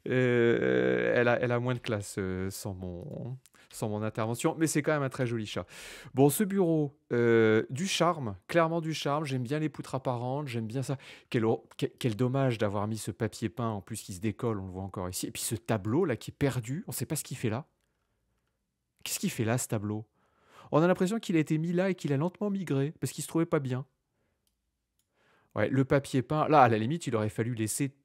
Euh, elle, a, elle a moins de classe euh, sans, mon, sans mon intervention, mais c'est quand même un très joli chat. Bon, ce bureau, du charme, clairement du charme. J'aime bien les poutres apparentes, j'aime bien ça. Quel, quel, dommage d'avoir mis ce papier peint en plus qui se décolle, on le voit encore ici. Et puis ce tableau là qui est perdu, on ne sait pas ce qu'il fait là. Qu'est-ce qu'il fait là, ce tableau? On a l'impression qu'il a été mis là et qu'il a lentement migré parce qu'il se trouvait pas bien. Ouais, le papier peint, là, à la limite, il aurait fallu laisser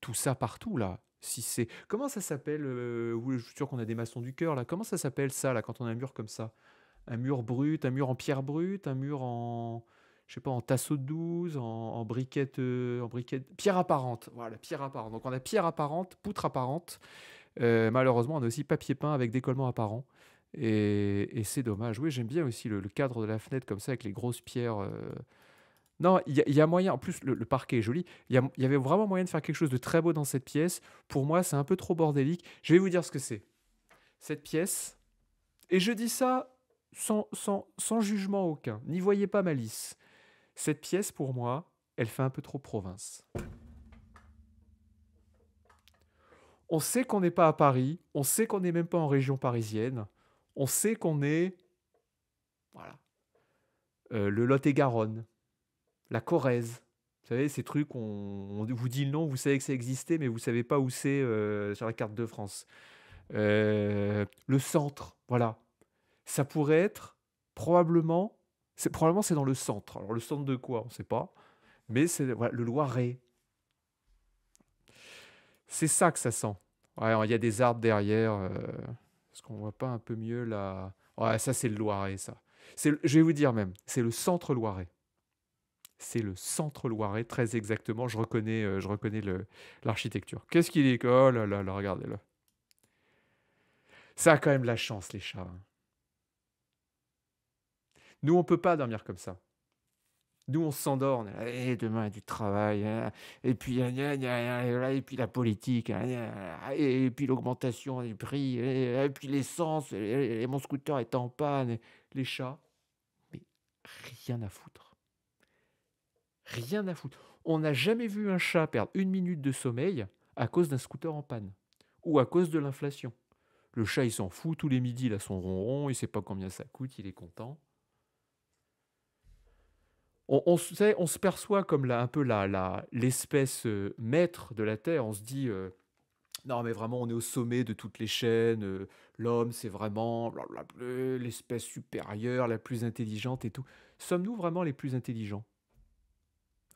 tout ça partout, là. Si c'est. Comment ça s'appelle euh, Je suis sûr qu'on a des maçons du cœur, là. Comment ça s'appelle, ça, là, quand on a un mur comme ça? Un mur brut, un mur en pierre brute, un mur en. Je sais pas, en tasseau de 12, en, briquette, euh, en briquette. Pierre apparente. Voilà, pierre apparente. Donc, on a pierre apparente, poutre apparente. Euh, malheureusement, on a aussi papier peint avec décollement apparent. Et, c'est dommage. Oui, j'aime bien aussi le, cadre de la fenêtre comme ça, avec les grosses pierres. Non, il y, a moyen. En plus, le, parquet est joli. Il y, avait vraiment moyen de faire quelque chose de très beau dans cette pièce. Pour moi, c'est un peu trop bordélique. Je vais vous dire ce que c'est. Cette pièce. Et je dis ça sans, sans, sans jugement aucun. N'y voyez pas malice. Cette pièce, pour moi, elle fait un peu trop province. On sait qu'on n'est pas à Paris. On sait qu'on n'est même pas en région parisienne. On sait qu'on est. Voilà. Euh, le Lot-et-Garonne la Corrèze. Vous savez, ces trucs, on, vous dit le nom, vous savez que ça existait, mais vous ne savez pas où c'est euh, sur la carte de France. Euh, le centre, voilà. Ça pourrait être probablement, c'est probablement c'est dans le centre. Alors le centre de quoi, on ne sait pas, mais c'est le Loiret. C'est ça que ça sent. il y a des arbres derrière. Est-ce qu'on voit pas un peu mieux là Ouais, ça c'est le Loiret, ça. Je vais vous dire même, c'est le centre Loiret. C'est le centre Loiret, très exactement. Je reconnais, euh, je reconnais l'architecture. Qu'est-ce qu'il est Oh là là, là regardez-le. Ça a quand même la chance, les chats. Hein. Nous, on peut pas dormir comme ça. Nous, on s'endort. Et demain, du travail. Hein. Et puis, et puis la politique. Et puis l'augmentation des prix. Et puis l'essence. Et mon scooter est en panne. Les chats. Mais rien à foutre. Rien à foutre. On n'a jamais vu un chat perdre une minute de sommeil à cause d'un scooter en panne ou à cause de l'inflation. Le chat, il s'en fout tous les midis, il a son ronron, il sait pas combien ça coûte, il est content. On, on, se perçoit comme un peu l'espèce euh, maître de la Terre. On se dit, euh, non mais vraiment, on est au sommet de toutes les chaînes. Euh, l'homme, c'est vraiment l'espèce supérieure, la plus intelligente et tout. Sommes-nous vraiment les plus intelligents?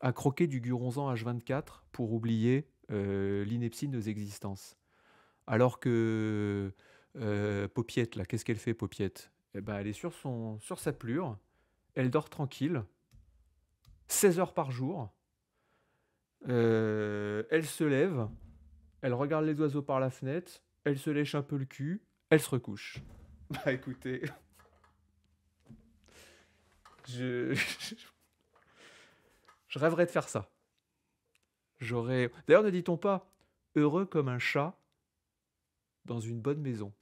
À croquer du guronzan H24 pour oublier l'ineptie de nos existences. Alors que Paupiette, là, qu'est-ce qu'elle fait, Paupiette eh ben, Elle est sur, son, sur sa plure, elle dort tranquille, 16 heures par jour, euh, elle se lève, elle regarde les oiseaux par la fenêtre, elle se lèche un peu le cul, elle se recouche. <laughs> Bah écoutez, <laughs> <laughs> je, rêverais de faire ça. J'aurais. D'ailleurs, ne dit-on pas heureux comme un chat dans une bonne maison?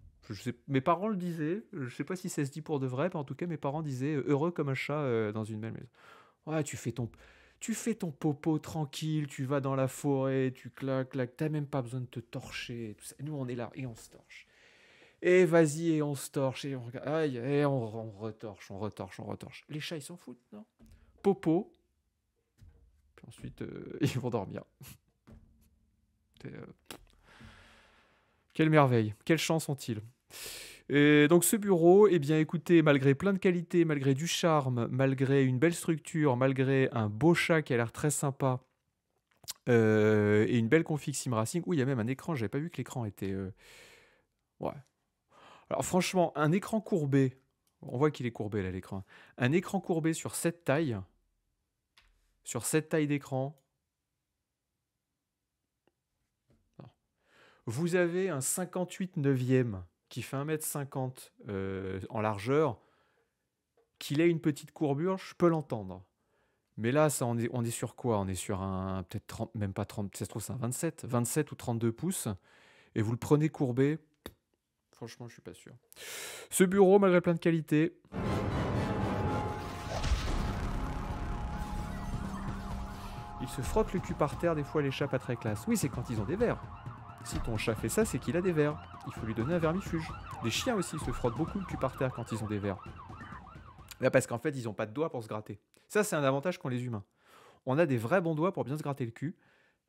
Mes parents le disaient. Je ne sais pas si ça se dit pour de vrai, mais en tout cas, mes parents disaient heureux comme un chat euh, dans une belle maison. Ouais, tu fais ton. Tu fais ton popo tranquille, tu vas dans la forêt, tu claques, claques, t'as même pas besoin de te torcher. Tout ça. Nous, on est là et on se torche. Et vas-y, et on se torche, et on Aïe, et on, retorche, on retorche, on retorche. Les chats, ils s'en foutent, non? Popo, Ensuite, euh, <laughs> ils vont dormir. <laughs> Euh, quelle merveille, quelle chance ont-ils? Et donc ce bureau, eh bien écoutez, malgré plein de qualités, malgré du charme, malgré une belle structure, malgré un beau chat qui a l'air très sympa, euh, et une belle config sim racing, où il y a même un écran, j'avais pas vu que l'écran était... Ouais. Alors franchement, un écran courbé, on voit qu'il est courbé là l'écran, un écran courbé sur cette taille, sur cette taille d'écran, vous avez un 58 neuvième qui fait 1m50 euh, en largeur, qu'il ait une petite courbure, je peux l'entendre. Mais là, ça, on, est, sur quoi? On est sur un, peut-être 30, même pas 30, ça se trouve c'est un 27, 27 ou 32 pouces, et vous le prenez courbé, franchement, je suis pas sûr. Ce bureau, malgré plein de qualités... Il se frotte le cul par terre, des fois l'échappe pas très classe. Oui, c'est quand ils ont des verres. Si ton chat fait ça, c'est qu'il a des vers. Il faut lui donner un vermifuge. Les chiens aussi se frottent beaucoup le cul par terre quand ils ont des vers. Là, parce qu'en fait, ils n'ont pas de doigts pour se gratter. Ça, c'est un avantage qu'ont les humains. On a des vrais bons doigts pour bien se gratter le cul.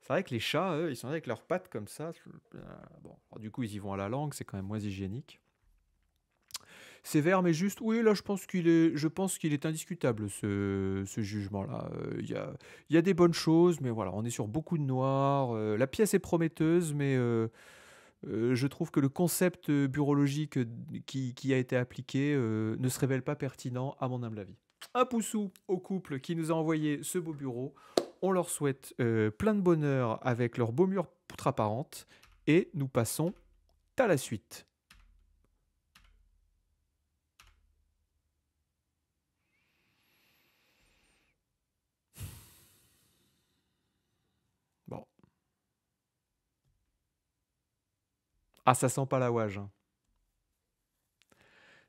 C'est vrai que les chats, eux, ils sont avec leurs pattes comme ça. Bon, du coup, ils y vont à la langue, c'est quand même moins hygiénique. Sévère, mais juste, oui, là, je pense qu'il est, je pense qu'il est indiscutable, ce, ce jugement-là. Euh, il y, a, y, a, des bonnes choses, mais voilà, on est sur beaucoup de noir. Euh, la pièce est prometteuse, mais euh, je trouve que le concept bureaulogique qui, qui a été appliqué ne se révèle pas pertinent, à mon humble avis. Un poussou au couple qui nous a envoyé ce beau bureau. On leur souhaite plein de bonheur avec leur beau mur poutre apparente. Et nous passons à la suite. Ah, ça sent pas la wage. Hein.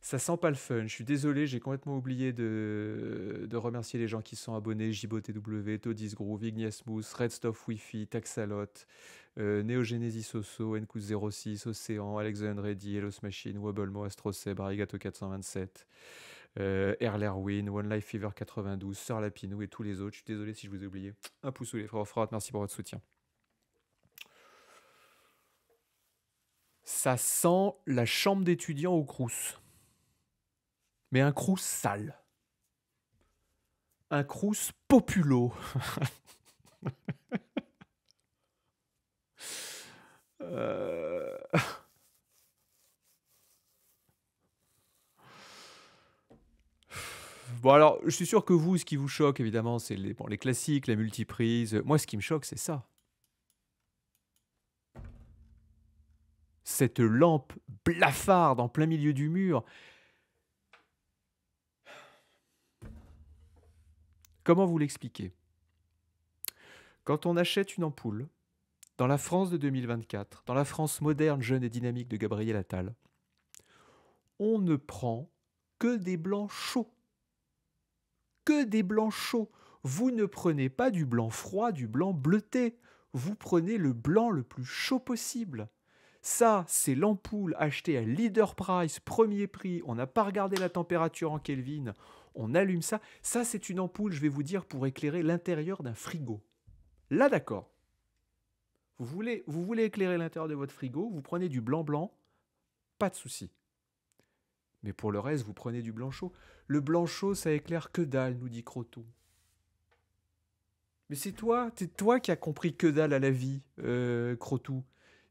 Ça sent pas le fun. Je suis désolé, j'ai complètement oublié de, remercier les gens qui sont abonnés. JBOTW, Todis Groove, Ignias Mousse, Red Stuff Wi-Fi, Taxalot, euh, Neogenesis Oso, NQ06, Océan, Alexandre Reddy, Elos Machine, Wobblemore, Astroseb, Arigato 427, euh, Erlerwin, One Life Fever 92, Sœur Lapinou et tous les autres. Je suis désolé si je vous ai oublié. Un pouce sous les frères merci pour votre soutien. Ça sent la chambre d'étudiant au Crous. Mais un Crous sale. Un Crous populo. <laughs> Euh. Bon alors, je suis sûr que vous, ce qui vous choque, évidemment, c'est les, les classiques, la multiprise. Moi, ce qui me choque, c'est ça. Cette lampe blafarde en plein milieu du mur. Comment vous l'expliquer Quand on achète une ampoule, dans la France de 2024, dans la France moderne, jeune et dynamique de Gabriel Attal, on ne prend que des blancs chauds. Que des blancs chauds. Vous ne prenez pas du blanc froid, du blanc bleuté. Vous prenez le blanc le plus chaud possible. Ça, c'est l'ampoule achetée à leader price, premier prix. On n'a pas regardé la température en Kelvin. On allume ça. Ça, c'est une ampoule, je vais vous dire, pour éclairer l'intérieur d'un frigo. Là, d'accord. Vous voulez, éclairer l'intérieur de votre frigo, vous prenez du blanc-blanc, pas de souci. Mais pour le reste, vous prenez du blanc chaud. Le blanc chaud, ça éclaire que dalle, nous dit Croton. Mais c'est toi, c'est toi qui as compris que dalle à la vie, euh, Crotou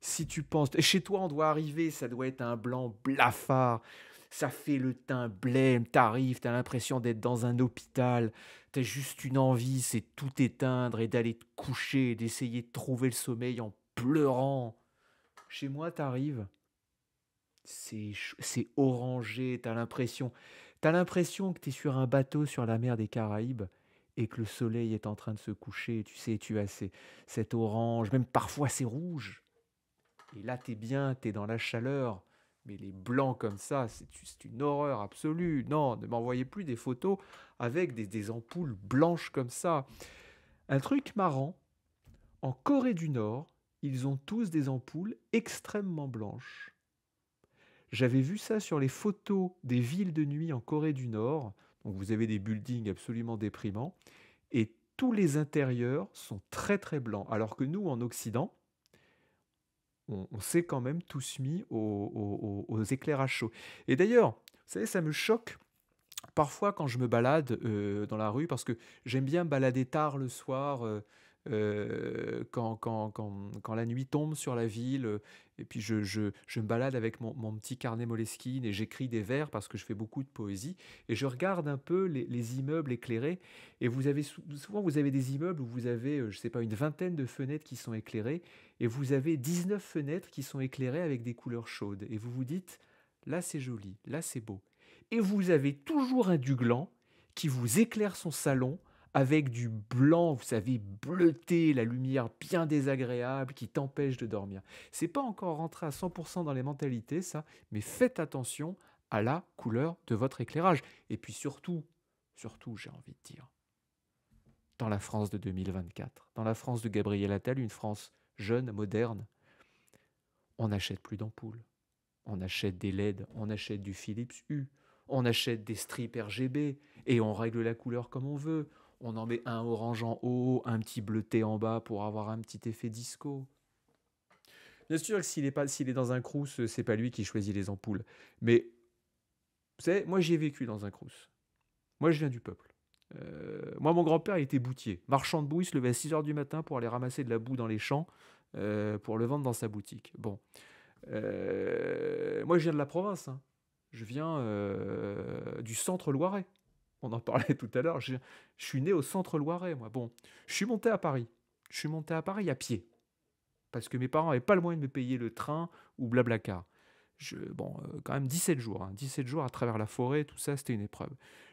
si tu penses, chez toi on doit arriver, ça doit être un blanc blafard, ça fait le teint blême, t'arrives, t'as l'impression d'être dans un hôpital, t'as juste une envie, c'est tout éteindre et d'aller te coucher, d'essayer de trouver le sommeil en pleurant. Chez moi t'arrives, c'est, c'est orangé, t'as l'impression, t'as l'impression que t'es sur un bateau sur la mer des Caraïbes et que le soleil est en train de se coucher, tu sais, tu as ces, cet orange, même parfois c'est rouge. Et là, t'es bien, t'es dans la chaleur. Mais les blancs comme ça, c'est une horreur absolue. Non, ne m'envoyez plus des photos avec des, des, ampoules blanches comme ça. Un truc marrant, en Corée du Nord, ils ont tous des ampoules extrêmement blanches. J'avais vu ça sur les photos des villes de nuit en Corée du Nord. Donc vous avez des buildings absolument déprimants. Et tous les intérieurs sont très très blancs. Alors que nous, en Occident, on, s'est quand même tous mis aux, éclairages chauds. Et d'ailleurs, vous savez, ça me choque parfois quand je me balade euh, dans la rue, parce que j'aime bien balader tard le soir, euh, euh, quand, quand, quand, la nuit tombe sur la ville, et puis je, je, me balade avec mon, mon, petit carnet Moleskine et j'écris des vers parce que je fais beaucoup de poésie, et je regarde un peu les, les immeubles éclairés, et vous avez souvent vous avez des immeubles où vous avez, euh, je sais pas, une vingtaine de fenêtres qui sont éclairées, et vous avez 19 fenêtres qui sont éclairées avec des couleurs chaudes, et vous vous dites, là c'est joli, là c'est beau. Et vous avez toujours un Duglan qui vous éclaire son salon avec du blanc, vous savez, bleuté, la lumière bien désagréable qui t'empêche de dormir. C'est pas encore rentré à 100% dans les mentalités, ça, mais faites attention à la couleur de votre éclairage. Et puis surtout, surtout, j'ai envie de dire, dans la France de 2024, dans la France de Gabriel Attal, une France jeune, moderne, on n'achète plus d'ampoules. On achète des LED, on achète du Philips U, on achète des strips RGB et on règle la couleur comme on veut on en met un orange en haut, un petit bleuté en bas pour avoir un petit effet disco. Bien sûr que s'il est, pas, dans un crous, c'est pas lui qui choisit les ampoules. Mais, vous savez, moi j'ai vécu dans un crous. Moi je viens du peuple. Euh, moi mon grand-père était boutier. Marchand de boue, il se levait à 6h du matin pour aller ramasser de la boue dans les champs euh, pour le vendre dans sa boutique. Bon. Euh, moi je viens de la province. Hein. Je viens du centre Loiret on en parlait tout à l'heure, je, suis né au centre Loiret, moi. Bon, je suis monté à Paris. Je suis monté à Paris à pied. Parce que mes parents n'avaient pas le moyen de me payer le train ou blablacar. Je, bon, euh, quand même 17 jours. 17 hein. jours à travers la forêt, tout ça, c'était une épreuve.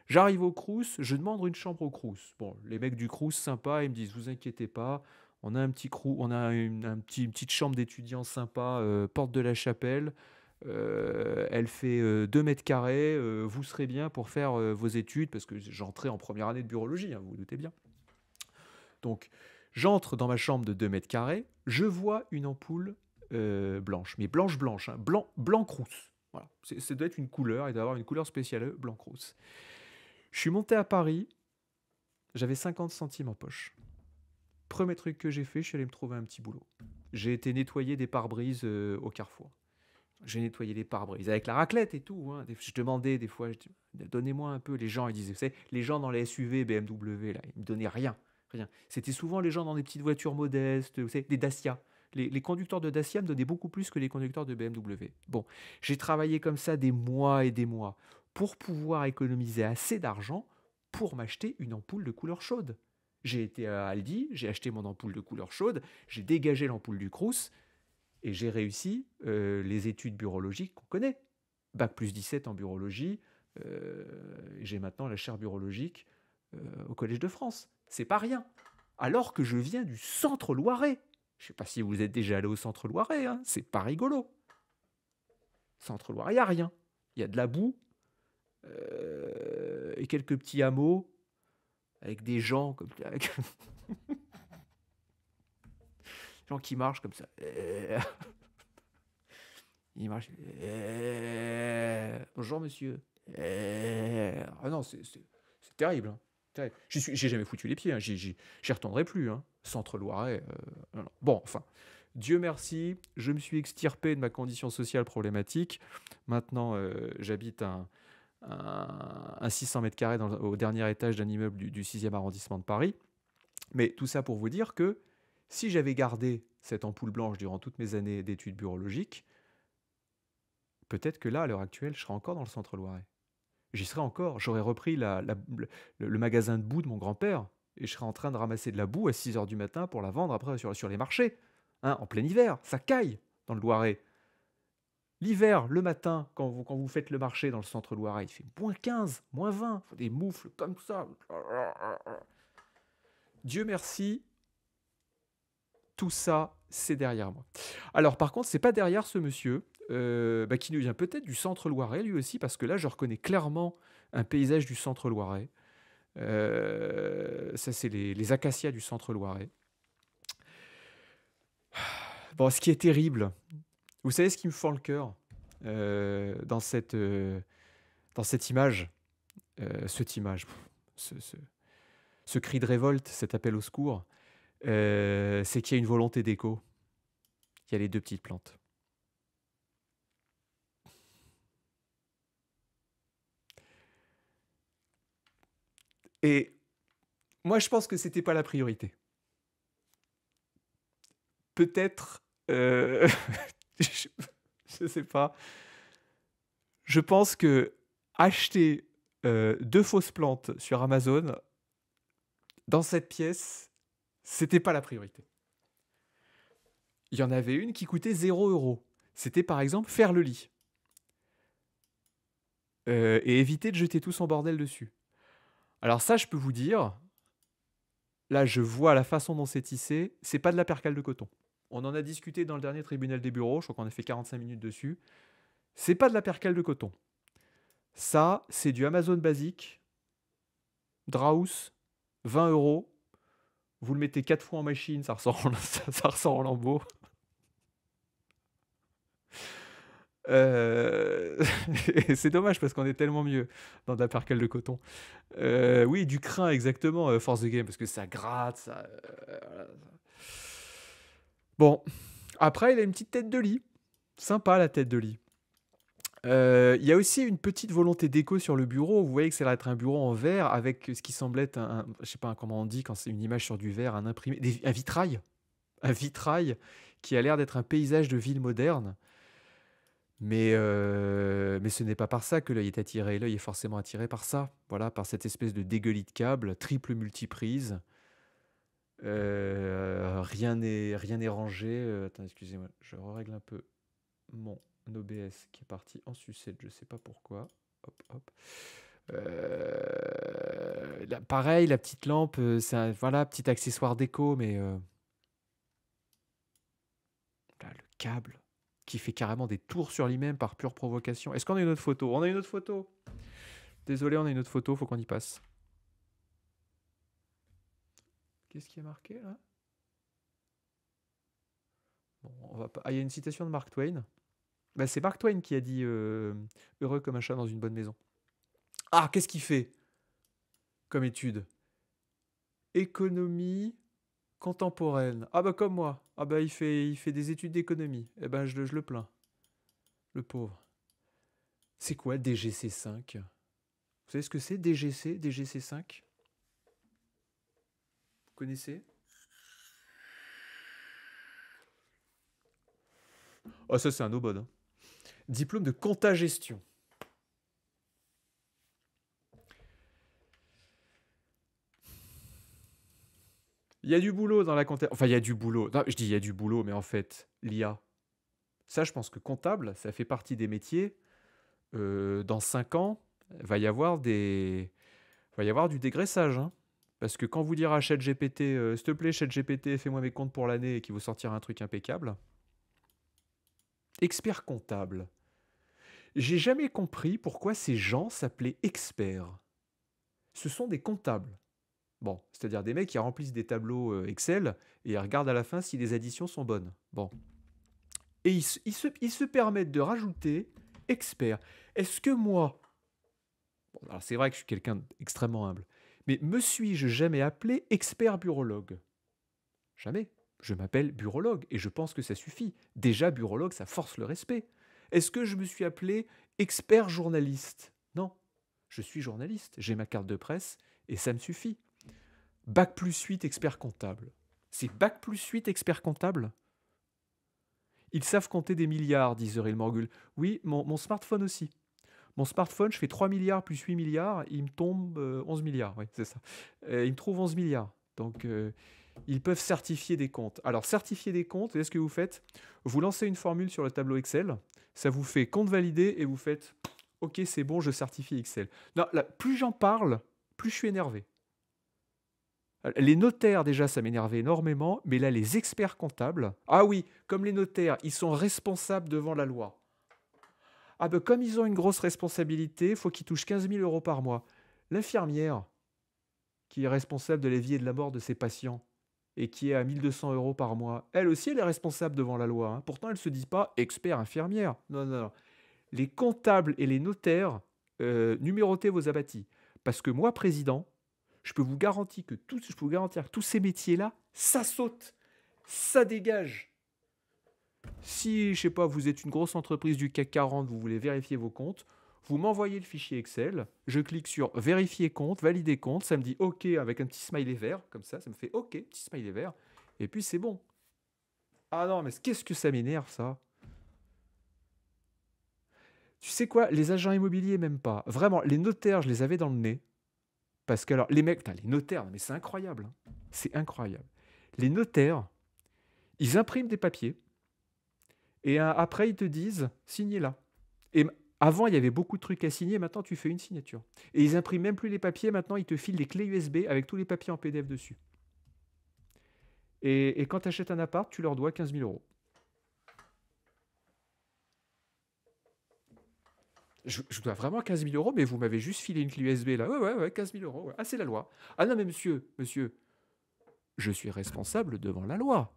J'arrive au Crous, je demande une chambre au Crous. Bon, les mecs du Crous, sympa, ils me disent, vous inquiétez pas, on a un petit Crous, on a une, un petit, petite chambre d'étudiants sympa, euh, porte de la chapelle. Euh, elle fait 2 euh, mètres carrés, euh, vous serez bien pour faire vos études, parce que j'entrais en première année de biologie, hein, vous vous doutez bien. Donc, j'entre dans ma chambre de 2 mètres carrés, je vois une ampoule blanche, mais blanche-blanche, hein, blanc, blanc. Voilà. Ça doit être une couleur et d'avoir une couleur spéciale, blanc crousse. Je suis monté à Paris, j'avais 50 centimes en poche. Premier truc que j'ai fait, je suis allé me trouver un petit boulot. J'ai été nettoyer des pare-brises au carrefour. J'ai nettoyé les pare-brises avec la raclette et tout. Hein. Je demandais des fois, donnez-moi un peu. Les gens, ils disaient, vous savez, les gens dans les SUV, BMW, là, ils me donnaient rien. rien. C'était souvent les gens dans des petites voitures modestes, vous savez, des Dacia. Les, conducteurs de Dacia me donnaient beaucoup plus que les conducteurs de BMW. Bon, j'ai travaillé comme ça des mois et des mois pour pouvoir économiser assez d'argent pour m'acheter une ampoule de couleur chaude. J'ai été à Aldi, j'ai acheté mon ampoule de couleur chaude, j'ai dégagé l'ampoule du Crous, et j'ai réussi euh, les études burologiques qu'on connaît. Bac plus 17 en burologie. Euh, j'ai maintenant la chaire burologique euh, au Collège de France. C'est pas rien. Alors que je viens du centre Loiret. Je sais pas si vous êtes déjà allé au centre Loiret. Hein. C'est pas rigolo. Centre Loiret, il n'y a rien. Il y a de la boue et quelques petits hameaux avec des gens comme <laughs> qui marchent comme ça. <laughs> Il marche. Bonjour monsieur. Ah non, c'est terrible. Hein. J'ai jamais foutu les pieds, hein. j'y retournerai plus. Hein. Centre Loiret. Euh, bon, enfin, Dieu merci, je me suis extirpé de ma condition sociale problématique. Maintenant, euh, j'habite un, un, 600 mètres carrés au dernier étage d'un immeuble du, du 6e arrondissement de Paris. Mais tout ça pour vous dire que si j'avais gardé cette ampoule blanche durant toutes mes années d'études burologiques, peut-être que là, à l'heure actuelle, je serais encore dans le centre Loiret. J'y serais encore. J'aurais repris le, magasin de boue de mon grand-père et je serais en train de ramasser de la boue à 6 h du matin pour la vendre après sur, sur les marchés. Hein, en plein hiver, ça caille dans le Loiret. L'hiver, le matin, quand vous, quand vous faites le marché dans le centre Loiret, il fait moins 15, moins 20, des moufles comme ça. Dieu merci, tout ça, c'est derrière moi. Alors par contre, c'est pas derrière ce monsieur, euh, bah, qui nous vient peut-être du centre Loiret lui aussi, parce que là, je reconnais clairement un paysage du centre Loiret. Euh, ça, c'est les, acacias du centre Loiret. Bon, ce qui est terrible, vous savez ce qui me fend le cœur euh, dans, cette, dans cette image, cette image, ce, ce, cri de révolte, cet appel au secours, euh, c'est qu'il y a une volonté d'écho. Il y a les deux petites plantes. Et moi, je pense que c'était pas la priorité. peut-être, euh, <laughs> je, ne sais pas. Je pense que acheter euh, deux fausses plantes sur Amazon dans cette pièce, c'était pas la priorité. Il y en avait une qui coûtait 0 euros. C'était par exemple faire le lit. Euh, et éviter de jeter tout son bordel dessus. Alors ça, je peux vous dire, là je vois la façon dont c'est tissé, c'est pas de la percale de coton. On en a discuté dans le dernier tribunal des bureaux, je crois qu'on a fait 45 minutes dessus. C'est pas de la percale de coton. Ça, c'est du Amazon basique, Draus, 20 euros. Vous le mettez 4 fois en machine, ça ressort en, <laughs> ça ressort en lambeau. Euh, <laughs> c'est dommage parce qu'on est tellement mieux dans de la percale de coton. Euh, oui, du crin, exactement, euh, Force the Game, parce que ça gratte, ça. Bon. Après, il a une petite tête de lit. Sympa la tête de lit. Il y a aussi une petite volonté déco sur le bureau. Vous voyez que ça va être un bureau en verre avec ce qui semble être un, je sais pas comment on dit quand c'est une image sur du verre, un imprimé, un vitrail, un vitrail qui a l'air d'être un paysage de ville moderne. Mais, euh, mais ce n'est pas par ça que l'œil est attiré. L'œil est forcément attiré par ça, voilà, par cette espèce de dégueulis de câble, triple multiprise. Euh, rien n'est rien n'est rangé. Euh, attends, excusez-moi, je règle un peu mon OBS qui est parti en sucette, je ne sais pas pourquoi. Hop, hop. pareil, la petite lampe, c'est un petit accessoire déco, mais là, le câble qui fait carrément des tours sur lui-même par pure provocation. Est-ce qu'on a une autre photo? On a une autre photo Désolé, on a une autre photo, faut qu'on y passe. Qu'est-ce qui est marqué là? Bon, on va pas... Ah, il y a une citation de Mark Twain. Bah, c'est Mark Twain qui a dit Heureux comme un chat dans une bonne maison. Ah, qu'est-ce qu'il fait comme étude? Économie contemporaine. Ah bah comme moi. Ah bah il fait, il fait des études d'économie. Eh ben je, le plains. Le pauvre. C'est quoi DGC5 Vous savez ce que c'est DGC, DGC5 Vous connaissez? Oh ça c'est un no hein. Diplôme de compta gestion. Il y a du boulot dans la comptabilité. Enfin, il y a du boulot. je dis il y a du boulot, mais en fait, l'IA. Ça, je pense que comptable, ça fait partie des métiers. Euh, dans 5 ans, va y avoir des, va y avoir du dégraissage. Hein. Parce que quand vous direz à ChatGPT, euh, s'il te plaît, ChatGPT, fais-moi mes comptes pour l'année et qu'il vous sortira un truc impeccable. Expert comptable. J'ai jamais compris pourquoi ces gens s'appelaient experts. Ce sont des comptables. Bon, c'est-à-dire des mecs qui remplissent des tableaux euh, Excel et regardent à la fin si les additions sont bonnes. Bon. Et ils, se, permettent de rajouter expert. Est-ce que moi, c'est vrai que je suis quelqu'un d'extrêmement humble, mais me suis-je jamais appelé expert bureaulogue Jamais. Je m'appelle bureaulogue et je pense que ça suffit. Déjà, bureaulogue, ça force le respect. Est-ce que je me suis appelé expert journaliste? Non. Je suis journaliste, j'ai ma carte de presse et ça me suffit. Bac plus 8 expert comptable. C'est Bac plus 8 expert comptable? Ils savent compter des milliards, dit Zeril Morgul. Oui, mon, smartphone aussi. Mon smartphone, je fais 3 milliards plus 8 milliards, il me tombe 11 euh, milliards. Oui, c'est ça. Euh, il me trouve 11 milliards. Donc, euh, ils peuvent certifier des comptes. Alors, certifier des comptes, qu'est-ce que vous faites? Vous lancez une formule sur le tableau Excel, ça vous fait compte validé et vous faites OK, c'est bon, je certifie Excel. Plus j'en parle, plus je suis énervé. Les notaires, déjà, ça m'énervait énormément, mais là, les experts comptables, ah oui, comme les notaires, ils sont responsables devant la loi. Ah ben, comme ils ont une grosse responsabilité, il faut qu'ils touchent 15 000 euros par mois. L'infirmière, qui est responsable de la vie et de la mort de ses patients, et qui est à 1200 euros par mois, elle aussi, elle est responsable devant la loi. Hein. Pourtant, elle ne se dit pas expert infirmière. Non, non, non. Les comptables et les notaires, euh, numérotez vos abattis. Parce que moi, président, je peux vous garantir que, je peux vous garantir que tous ces métiers-là, ça saute, ça dégage. Si, je sais pas, vous êtes une grosse entreprise du CAC 40, vous voulez vérifier vos comptes, vous m'envoyez le fichier Excel, je clique sur vérifier compte, valider compte, ça me dit OK avec un petit smiley vert, comme ça, ça me fait OK, petit smiley vert, et puis c'est bon. Ah non, mais qu'est-ce que ça m'énerve, ça? Tu sais quoi Les agents immobiliers, même pas. Vraiment, les notaires, je les avais dans le nez. Parce que, alors, les mecs, les notaires, mais c'est incroyable. Hein. C'est incroyable. Les notaires, ils impriment des papiers. Et après, ils te disent, signez là. Et avant, il y avait beaucoup de trucs à signer, maintenant tu fais une signature. Et ils impriment même plus les papiers, maintenant ils te filent les clés USB avec tous les papiers en PDF dessus. Et, quand tu achètes un appart, tu leur dois 15 000 euros. Je, dois vraiment 15 000 euros, mais vous m'avez juste filé une clé USB là. Ouais, ouais, ouais, 15 000 euros. Ah, c'est la loi. Ah non, mais monsieur, monsieur, je suis responsable devant la loi.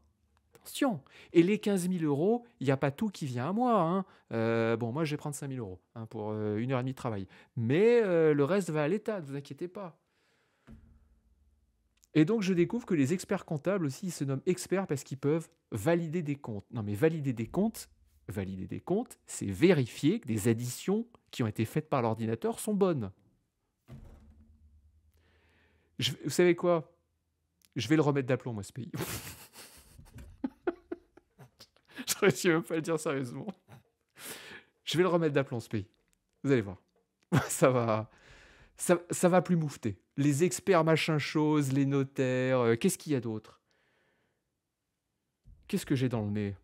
Et les 15 000 euros, il n'y a pas tout qui vient à moi. Hein. Euh, bon, moi, je vais prendre 5 000 euros hein, pour euh, une heure et demie de travail. Mais euh, le reste va à l'État, ne vous inquiétez pas. Et donc, je découvre que les experts comptables aussi, ils se nomment experts parce qu'ils peuvent valider des comptes. Non, mais valider des comptes, valider des comptes, c'est vérifier que des additions qui ont été faites par l'ordinateur sont bonnes. vous savez quoi? Je vais le remettre d'aplomb, moi, ce pays. <laughs> Je réussis même pas le dire sérieusement. Je vais le remettre d'aplomb ce pays. Vous allez voir. <laughs> Ça va. Ça, ça va plus moufter. Les experts machin chose, les notaires, euh, qu'est-ce qu'il y a d'autre? Qu'est-ce que j'ai dans le nez?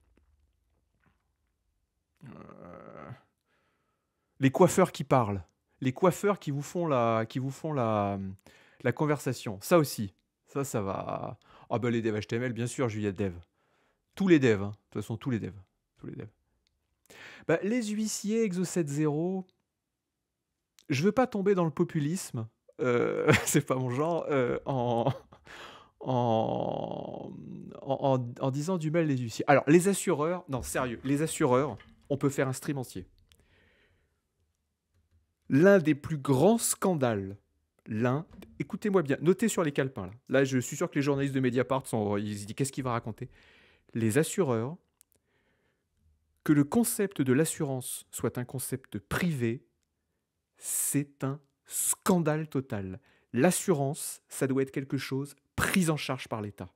Euh, Les coiffeurs qui parlent. Les coiffeurs qui vous font la, qui vous font la, la conversation. Ça aussi. Ça, ça va. Ah ben les devs HTML, bien sûr, Juliette Dev. Tous les devs, hein. de toute façon, tous les devs. Tous les devs. Bah, les huissiers Exo 7.0, je veux pas tomber dans le populisme, euh, <laughs> c'est pas mon genre, euh, en, en, en, disant du mal des huissiers. Alors, les assureurs, non, sérieux, les assureurs, on peut faire un stream entier. L'un des plus grands scandales, l'un, écoutez-moi bien, notez sur les calepins là. Là, je suis sûr que les journalistes de Mediapart sont, ils se disent qu'est-ce qu'il va raconter? Les assureurs, que le concept de l'assurance soit un concept privé, c'est un scandale total. L'assurance, ça doit être quelque chose pris en charge par l'État.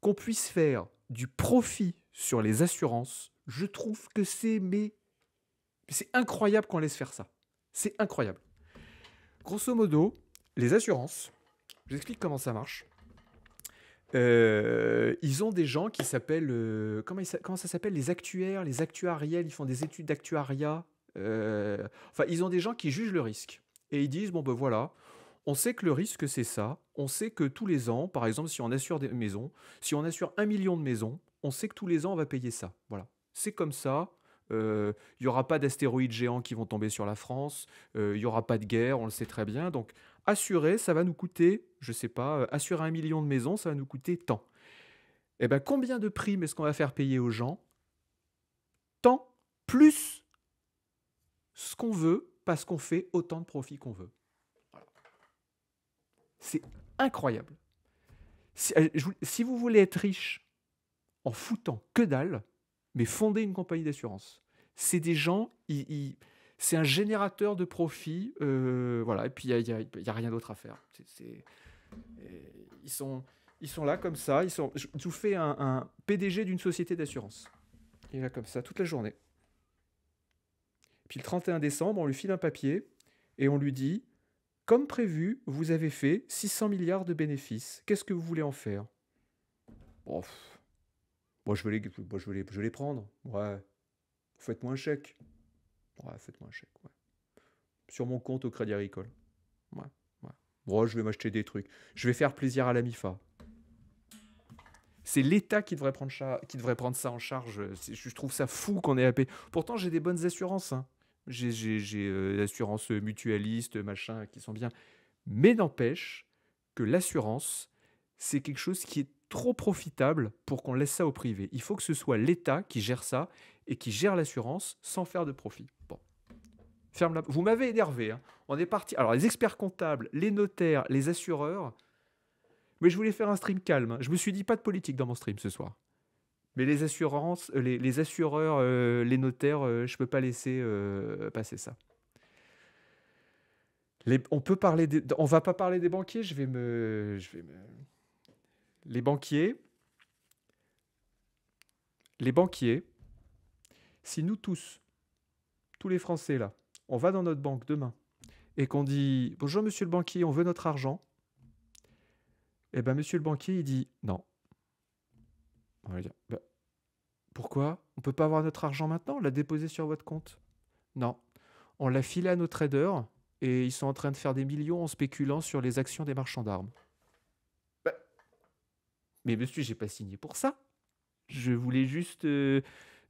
Qu'on puisse faire du profit sur les assurances, je trouve que c'est mais c'est incroyable qu'on laisse faire ça. C'est incroyable. Grosso modo, les assurances, je vous explique comment ça marche. Euh, ils ont des gens qui s'appellent. Euh, comment, ça s'appelle Les actuaires, les actuariels. Ils font des études d'actuariat. Euh, enfin, ils ont des gens qui jugent le risque. Et ils disent bon, ben voilà, on sait que le risque, c'est ça. On sait que tous les ans, par exemple, si on assure des maisons, si on assure un million de maisons, on sait que tous les ans, on va payer ça. Voilà. C'est comme ça. Il n'y aura pas d'astéroïdes géants qui vont tomber sur la France. Il n'y aura pas de guerre, on le sait très bien. Donc, assurer, ça va nous coûter, je ne sais pas, euh, assurer un million de maisons, ça va nous coûter tant. Eh bien, combien de primes est-ce qu'on va faire payer aux gens? Tant plus ce qu'on veut parce qu'on fait autant de profits qu'on veut. C'est incroyable. Euh, si, vous voulez être riche en foutant que dalle, mais fondez une compagnie d'assurance. C'est des gens, c'est un générateur de profit. Euh, voilà, et puis il n'y a, rien d'autre à faire. ils, sont, ils sont là comme ça. Ils sont, je vous fais un, PDG d'une société d'assurance. Il est là comme ça toute la journée. Puis le 31 décembre, on lui file un papier et on lui dit Comme prévu, vous avez fait 600 milliards de bénéfices. Qu'est-ce que vous voulez en faire? Oh, Moi, je veux, les, prendre. Faites-moi un chèque. Ouais, faites-moi un chèque. Sur mon compte au Crédit Agricole. Ouais, ouais. je vais m'acheter des trucs. Je vais faire plaisir à la MIFA. C'est l'État qui devrait prendre qui devrait prendre ça en charge. Je trouve ça fou qu'on ait payer. Pourtant, j'ai des bonnes assurances. Hein. J'ai euh, l'assurance mutualiste, machin, qui sont bien. Mais n'empêche que l'assurance, c'est quelque chose qui est trop profitable pour qu'on laisse ça au privé. Il faut que ce soit l'État qui gère ça et qui gère l'assurance sans faire de profit. Bon. Ferme la... Vous m'avez énervé. Hein. On est parti. Alors, les experts comptables, les notaires, les assureurs. Mais je voulais faire un stream calme. Hein. Je me suis dit pas de politique dans mon stream ce soir. Mais les assurances, euh, les, assureurs, euh, les notaires, euh, je ne peux pas laisser passer ça. On peut parler on va pas parler des banquiers. Je vais me, je vais me... Les banquiers, les banquiers, si nous tous, tous les Français là, on va dans notre banque demain et qu'on dit Bonjour monsieur le banquier, on veut notre argent, eh bien monsieur le banquier, il dit Non. On va dire bah, Pourquoi? On ne peut pas avoir notre argent maintenant On l'a déposé sur votre compte Non. On l'a filé à nos traders et ils sont en train de faire des millions en spéculant sur les actions des marchands d'armes. Bah, mais monsieur, j'ai pas signé pour ça. Je voulais juste euh,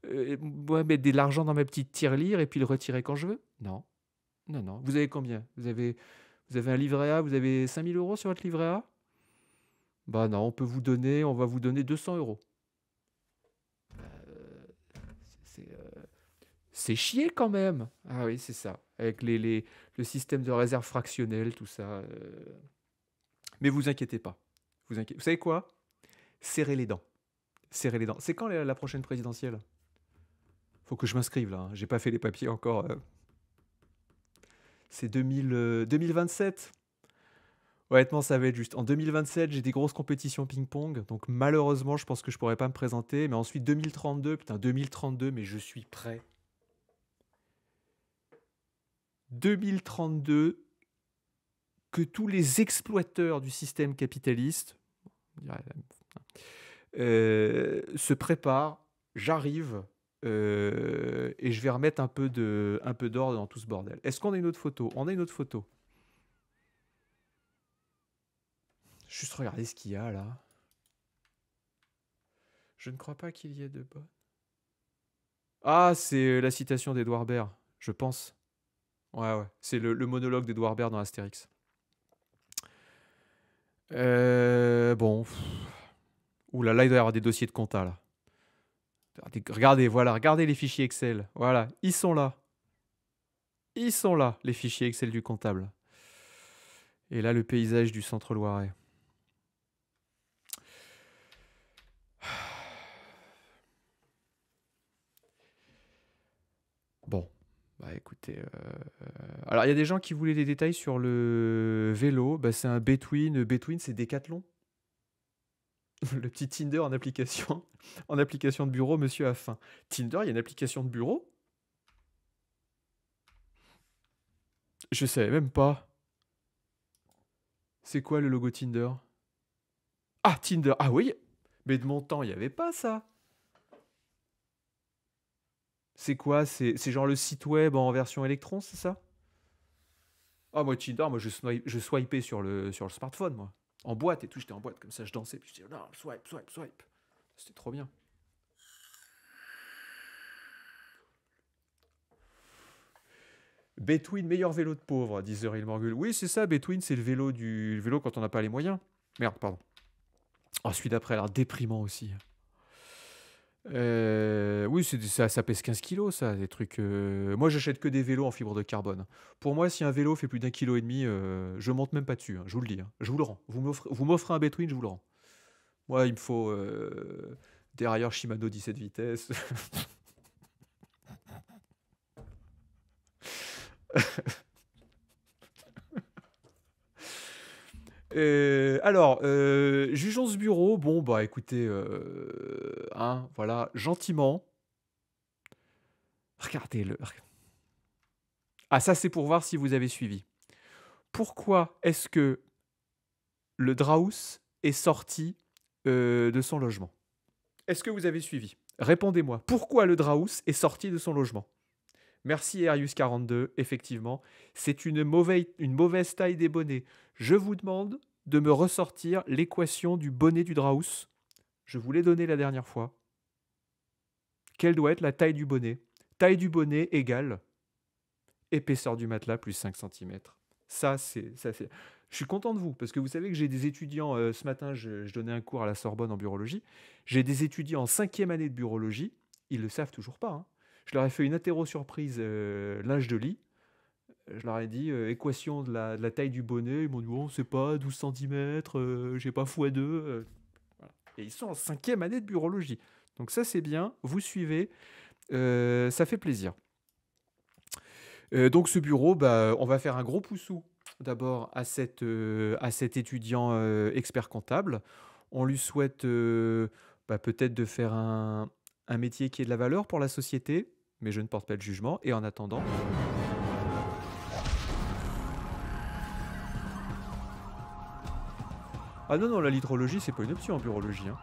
euh, mettre de l'argent dans ma petite tirelire et puis le retirer quand je veux? Non. Non, non. Vous avez combien? Vous avez, vous avez un livret A, vous avez 5000 euros sur votre livret A? Bah non, on peut vous donner, on va vous donner 200 euros. Euh, c'est chier quand même. Ah oui, c'est ça. Avec les, les, le système de réserve fractionnelle, tout ça. Mais vous inquiétez pas. Vous, vous savez quoi? Serrez les dents serrer les dents. C'est quand la, prochaine présidentielle? Faut que je m'inscrive là. Hein. J'ai pas fait les papiers encore. Euh. C'est 2027. Euh, Honnêtement, ça va être juste. En 2027, j'ai des grosses compétitions ping-pong. Donc malheureusement, je pense que je pourrais pas me présenter. Mais ensuite, 2032, putain, 2032, mais je suis prêt. 2032, que tous les exploiteurs du système capitaliste, euh, se prépare, j'arrive euh, et je vais remettre un peu de, un peu d'ordre dans tout ce bordel. Est-ce qu'on a une autre photo? On a une autre photo. Juste regarder ce qu'il y a là. Je ne crois pas qu'il y ait de bonnes. Ah, c'est la citation d'Edouard Baird, je pense. Ouais, ouais. C'est le, monologue d'Edouard Baird dans Astérix. Euh, bon. Ouh là, il doit y avoir des dossiers de compta là. Regardez, voilà, regardez les fichiers Excel. Voilà, ils sont là. Ils sont là, les fichiers Excel du comptable. Et là, le paysage du centre Loiret. <sighs> Bon, bah écoutez. Euh, alors, il y a des gens qui voulaient des détails sur le vélo. Bah, c'est un Between. Between, c'est Decathlon? <laughs> le petit Tinder en application, <laughs> en application de bureau, monsieur a faim. Tinder, il y a une application de bureau? Je savais même pas. C'est quoi le logo Tinder? Ah, Tinder. Ah oui, mais de mon temps, il n'y avait pas ça. C'est quoi? C'est genre le site web en version électron, c'est ça? Ah, moi, Tinder, moi, je, swipe, je swipais sur le, sur le smartphone, moi en boîte et tout. J'étais en boîte comme ça, je dansais. Puis je disais, non, swipe, swipe, swipe. C'était trop bien. Between, meilleur vélo de pauvre, dit The Morgul. Oui, c'est ça, Between, c'est le vélo du vélo quand on n'a pas les moyens. Merde, pardon. Oh, celui d'après a l'air déprimant aussi. Euh, oui, ça, pèse 15 kilos, ça, des trucs. Euh, moi, j'achète que des vélos en fibre de carbone. Pour moi, si un vélo fait plus d'un kilo et demi, euh, je monte même pas dessus. Hein, je vous le dis. Hein. je vous le rends. Vous m'offrez un Between, je vous le rends. Moi, il me faut derrière Shimano 17 vitesses. <laughs> Euh, alors, euh, jugeons ce bureau. Bon, bah écoutez, euh, hein, voilà, gentiment. Regardez-le. Ah, ça, c'est pour voir si vous avez suivi. Pourquoi est-ce que le Draus est sorti de son logement? Est-ce que vous avez suivi? Répondez-moi. Pourquoi le Draus est sorti de son logement? Merci Arius42, effectivement. C'est une une mauvaise taille des bonnets. Je vous demande de me ressortir l'équation du bonnet du Draus. Je vous l'ai donné la dernière fois. Quelle doit être la taille du bonnet? Taille du bonnet égale épaisseur du matelas plus 5 cm. Ça, c'est. Je suis content de vous, parce que vous savez que j'ai des étudiants, euh, ce matin je, donnais un cours à la Sorbonne en burologie, j'ai des étudiants en cinquième année de burologie, ils ne le savent toujours pas. Hein. Je leur ai fait une interro surprise euh, linge de lit, je leur ai dit euh, équation de la, taille du bonnet. Ils m'ont dit bon, c'est pas 12 cm, euh, j'ai pas x2. Euh, Et ils sont en cinquième année de burologie. Donc ça, c'est bien. Vous suivez. ça fait plaisir. donc ce bureau, bah, on va faire un gros poussou d'abord à, cette, à cet étudiant expert comptable. On lui souhaite bah, peut-être de faire un, un métier qui est de la valeur pour la société, mais je ne porte pas de jugement. Et en attendant... Ah non, non, la litrologie, c'est pas une option en burologie. Hein.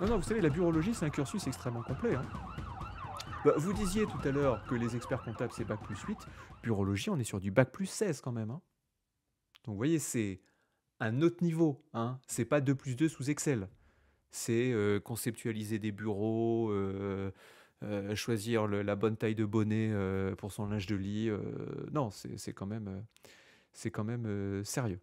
Non, non, vous savez, la burologie, c'est un cursus extrêmement complet. Hein. Bah, vous disiez tout à l'heure que les experts comptables, c'est Bac plus 8. Burologie, on est sur du Bac plus 16 quand même. Hein. Donc vous voyez, c'est un autre niveau. Hein. C'est pas 2 plus 2 sous Excel. C'est euh, conceptualiser des bureaux, euh, euh, choisir la bonne taille de bonnet pour son linge de lit. non, c'est quand c'est quand même sérieux.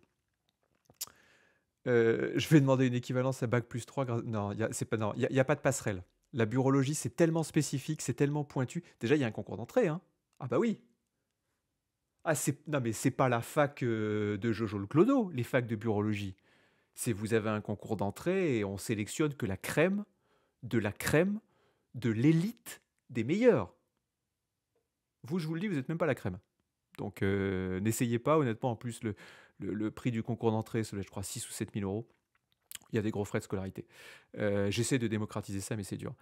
Je vais demander une équivalence à Bac plus 3. Non, il n'y a, a, pas de passerelle. La burologie, c'est tellement spécifique, c'est tellement pointu. Déjà, il y a un concours d'entrée. Hein. Ah bah oui. Ah, non mais c'est pas la fac de Jojo le Clodo, les facs de burologie. C'est vous avez un concours d'entrée et on sélectionne que la crème de la crème de l'élite des meilleurs. Vous, je vous le dis, vous n'êtes même pas la crème. Donc n'essayez pas, honnêtement, en plus le, le, prix du concours d'entrée, c'est je crois 6 ou 7 000 euros il y a des gros frais de scolarité. Euh, j'essaie de démocratiser ça, mais c'est dur.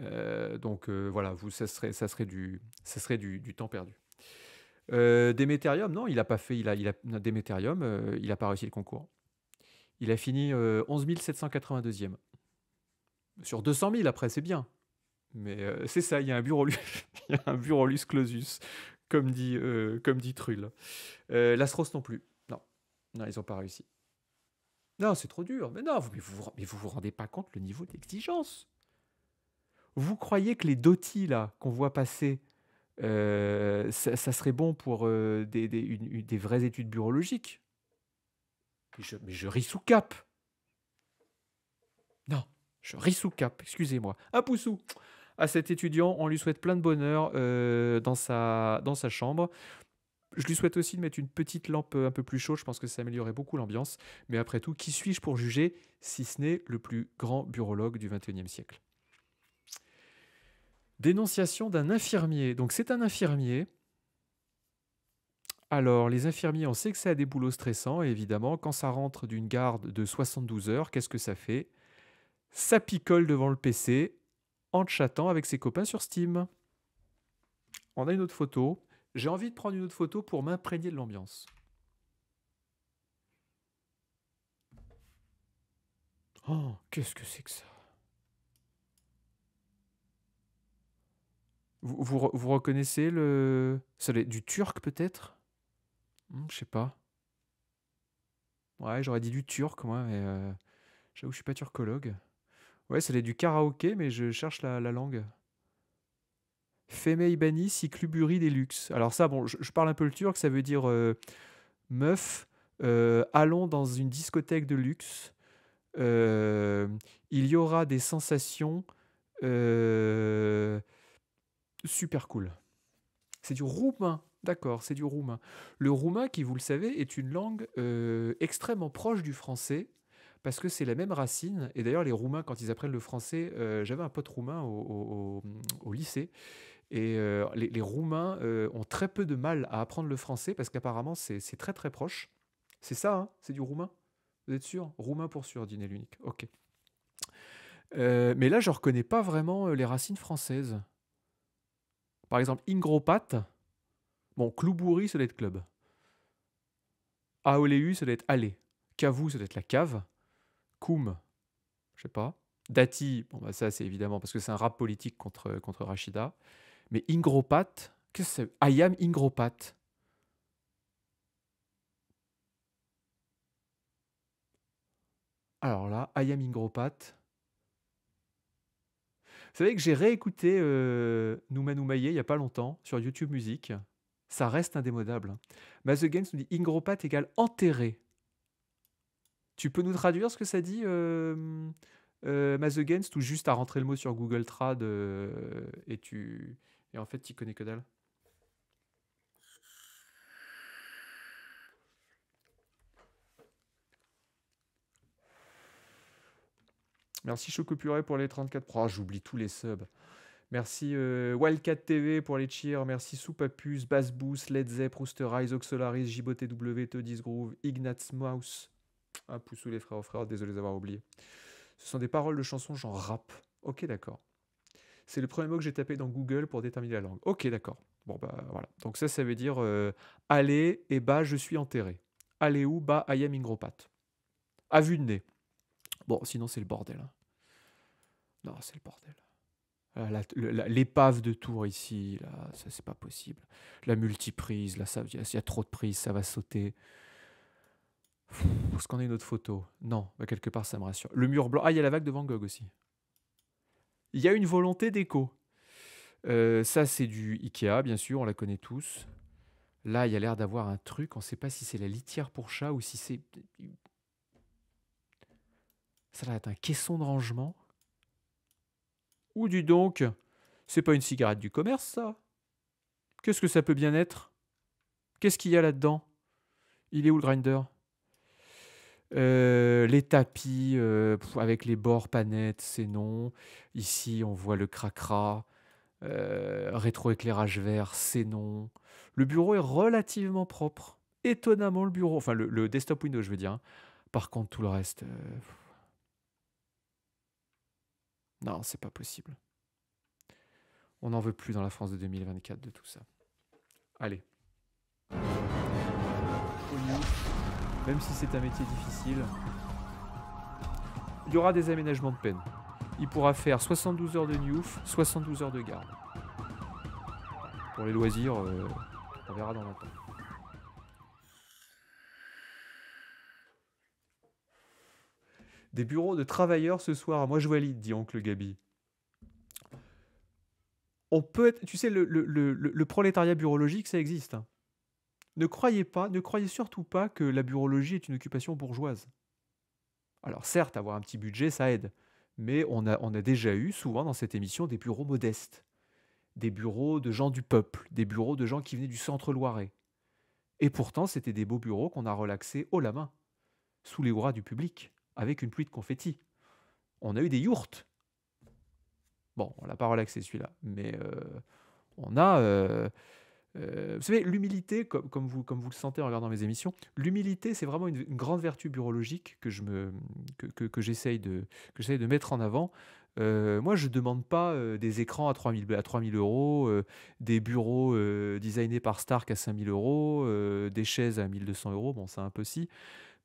Euh, donc euh, voilà, vous, ça serait, du, temps perdu. Déméterium, non, il n'a pas fait, il a, il a, il n'a pas réussi le concours. Il a fini 11 782e. Sur 200 000, après, c'est bien. Mais c'est ça, il y a un bureau <laughs> il burolus clausus, comme dit, comme dit Trull. L'Astros non plus. Ils n'ont pas réussi. Non, c'est trop dur. Mais non, mais vous, mais vous rendez pas compte le niveau d'exigence. Vous croyez que les dotis là qu'on voit passer, euh, ça, serait bon pour euh, des, vraies études bureaulogiques mais je, ris sous cap. Non, je ris sous cap, excusez-moi. Un poussou à cet étudiant, on lui souhaite plein de bonheur euh, dans sa chambre. Je lui souhaite aussi de mettre une petite lampe un peu plus chaude, je pense que ça améliorerait beaucoup l'ambiance. Mais après tout, qui suis-je pour juger si ce n'est le plus grand bureaulogue du XXIe siècle? Dénonciation d'un infirmier. Donc c'est un infirmier. Alors, les infirmiers, on sait que ça a des boulots stressants, et évidemment, quand ça rentre d'une garde de 72 heures, qu'est-ce que ça fait? Ça picole devant le PC en chattant avec ses copains sur Steam. On a une autre photo. J'ai envie de prendre une autre photo pour m'imprégner de l'ambiance. Oh, qu'est-ce que c'est que ça? Vous, vous, reconnaissez le... Ça du turc peut-être? Hmm, Je sais pas. Ouais, j'aurais dit du turc moi, mais euh, j'avoue je suis pas turcologue. Ouais, ça du karaoké, mais je cherche la langue. Femei Bani Siklubury Deluxe. Alors ça, bon, je, parle un peu le turc, ça veut dire euh, meuf, euh, allons dans une discothèque de luxe. Euh, il y aura des sensations super cool. C'est du roumain, d'accord, c'est du roumain. Le roumain, qui vous le savez, est une langue extrêmement proche du français parce que c'est la même racine. Et d'ailleurs, les Roumains, quand ils apprennent le français, j'avais un pote roumain au lycée, et euh, les, Roumains euh, ont très peu de mal à apprendre le français parce qu'apparemment c'est très très proche. C'est ça, hein c'est du roumain? Vous êtes sûr? Roumain pour sûr, dîner l'unique. Ok. Euh, mais là, je reconnais pas vraiment les racines françaises. Par exemple, Ingropat. Bon, Cloubouri, ça doit être club. Aoleu, ça doit être aller. Cavou, ça doit être la cave. Koum, je sais pas. Dati, bon bah ça c'est évidemment parce que c'est un rap politique contre, contre Rachida. Mais Ingropat, qu'est-ce que c'est Ayam Ingropat. Alors là, Ayam Ingropat. Vous savez que j'ai réécouté euh, Nouma il n'y a pas longtemps sur YouTube Music. Ça reste indémodable. Mas nous dit Ingropat égale enterré. Tu peux nous traduire ce que ça dit, euh, euh, ou juste à rentrer le mot sur Google Trad euh, et tu, et en fait, tu connais que dalle. Merci Chocopuré pour les 34 pro. j'oublie tous les subs. Merci euh, Wildcat TV pour les cheers. Merci Soupapus, Bass Boost, Led Zepp, Rooster Eyes, Oxolaris, JBOTW, Toddy's Groove, Ignatz Mouse. Ah, Poussou les frères, frères, désolé d'avoir oublié. Ce sont des paroles de chansons genre rap. Ok, d'accord. C'est le premier mot que j'ai tapé dans Google pour déterminer la langue. Ok, d'accord. Bon, bah voilà. Donc ça, ça veut dire euh, aller et bas, je suis enterré. Aller où? Bas, I am ingropat. À vue de nez. Bon, sinon, c'est le bordel. hein. Non, c'est le bordel. Ah, L'épave de tour ici, là, ça c'est pas possible. La multiprise, là, ça, y, a- trop de prises, ça va sauter. Est-ce qu'on a une autre photo? Non, bah, quelque part ça me rassure. Le mur blanc. Ah, il y a la vague de Van Gogh aussi. Il y a une volonté d'écho. Euh, ça, c'est du Ikea, bien sûr, on la connaît tous. Là, il y a l'air d'avoir un truc, on ne sait pas si c'est la litière pour chat ou si c'est. Ça doit être un caisson de rangement. Ou du donc, c'est pas une cigarette du commerce, ça? Qu'est-ce que ça peut bien être? Qu'est-ce qu'il y a là-dedans? Il est où le grinder? Euh, les tapis euh, avec les bords pas nets, c'est non. Ici, on voit le cracra. Euh, rétroéclairage vert, c'est non. Le bureau est relativement propre. Étonnamment, le bureau, enfin le, desktop Windows, je veux dire. hein. Par contre, tout le reste. Non, c'est pas possible. On n'en veut plus dans la France de 2024 de tout ça. Allez. Même si c'est un métier difficile, il y aura des aménagements de peine. Il pourra faire 72 heures de Newf, 72 heures de garde. Pour les loisirs, euh, on verra dans longtemps. Des bureaux de travailleurs ce soir, moi je valide, dit oncle Gabi. On peut être, tu sais, le prolétariat bureaulogique, ça existe. hein. Ne croyez pas, ne croyez surtout pas que la bureaulogie est une occupation bourgeoise. Alors certes, avoir un petit budget, ça aide. Mais on a, déjà eu souvent dans cette émission des bureaux modestes, des bureaux de gens du peuple, des bureaux de gens qui venaient du centre Loiret. Et pourtant, c'était des beaux bureaux qu'on a relaxés haut la main, sous les hurrahs du public, avec une pluie de confettis. On a eu des yourtes. Bon, on l'a pas relaxé celui-là, mais euh, on a... euh, euh, vous savez, l'humilité, comme, vous, le sentez en regardant mes émissions, l'humilité, c'est vraiment une, grande vertu bureaulogique que, je que, j'essaye de, mettre en avant. Euh, moi, je ne demande pas euh, des écrans à 3000, à 3000 euros, des bureaux designés par Stark à 5000 euros, des chaises à 1200 euros, bon, c'est un peu si.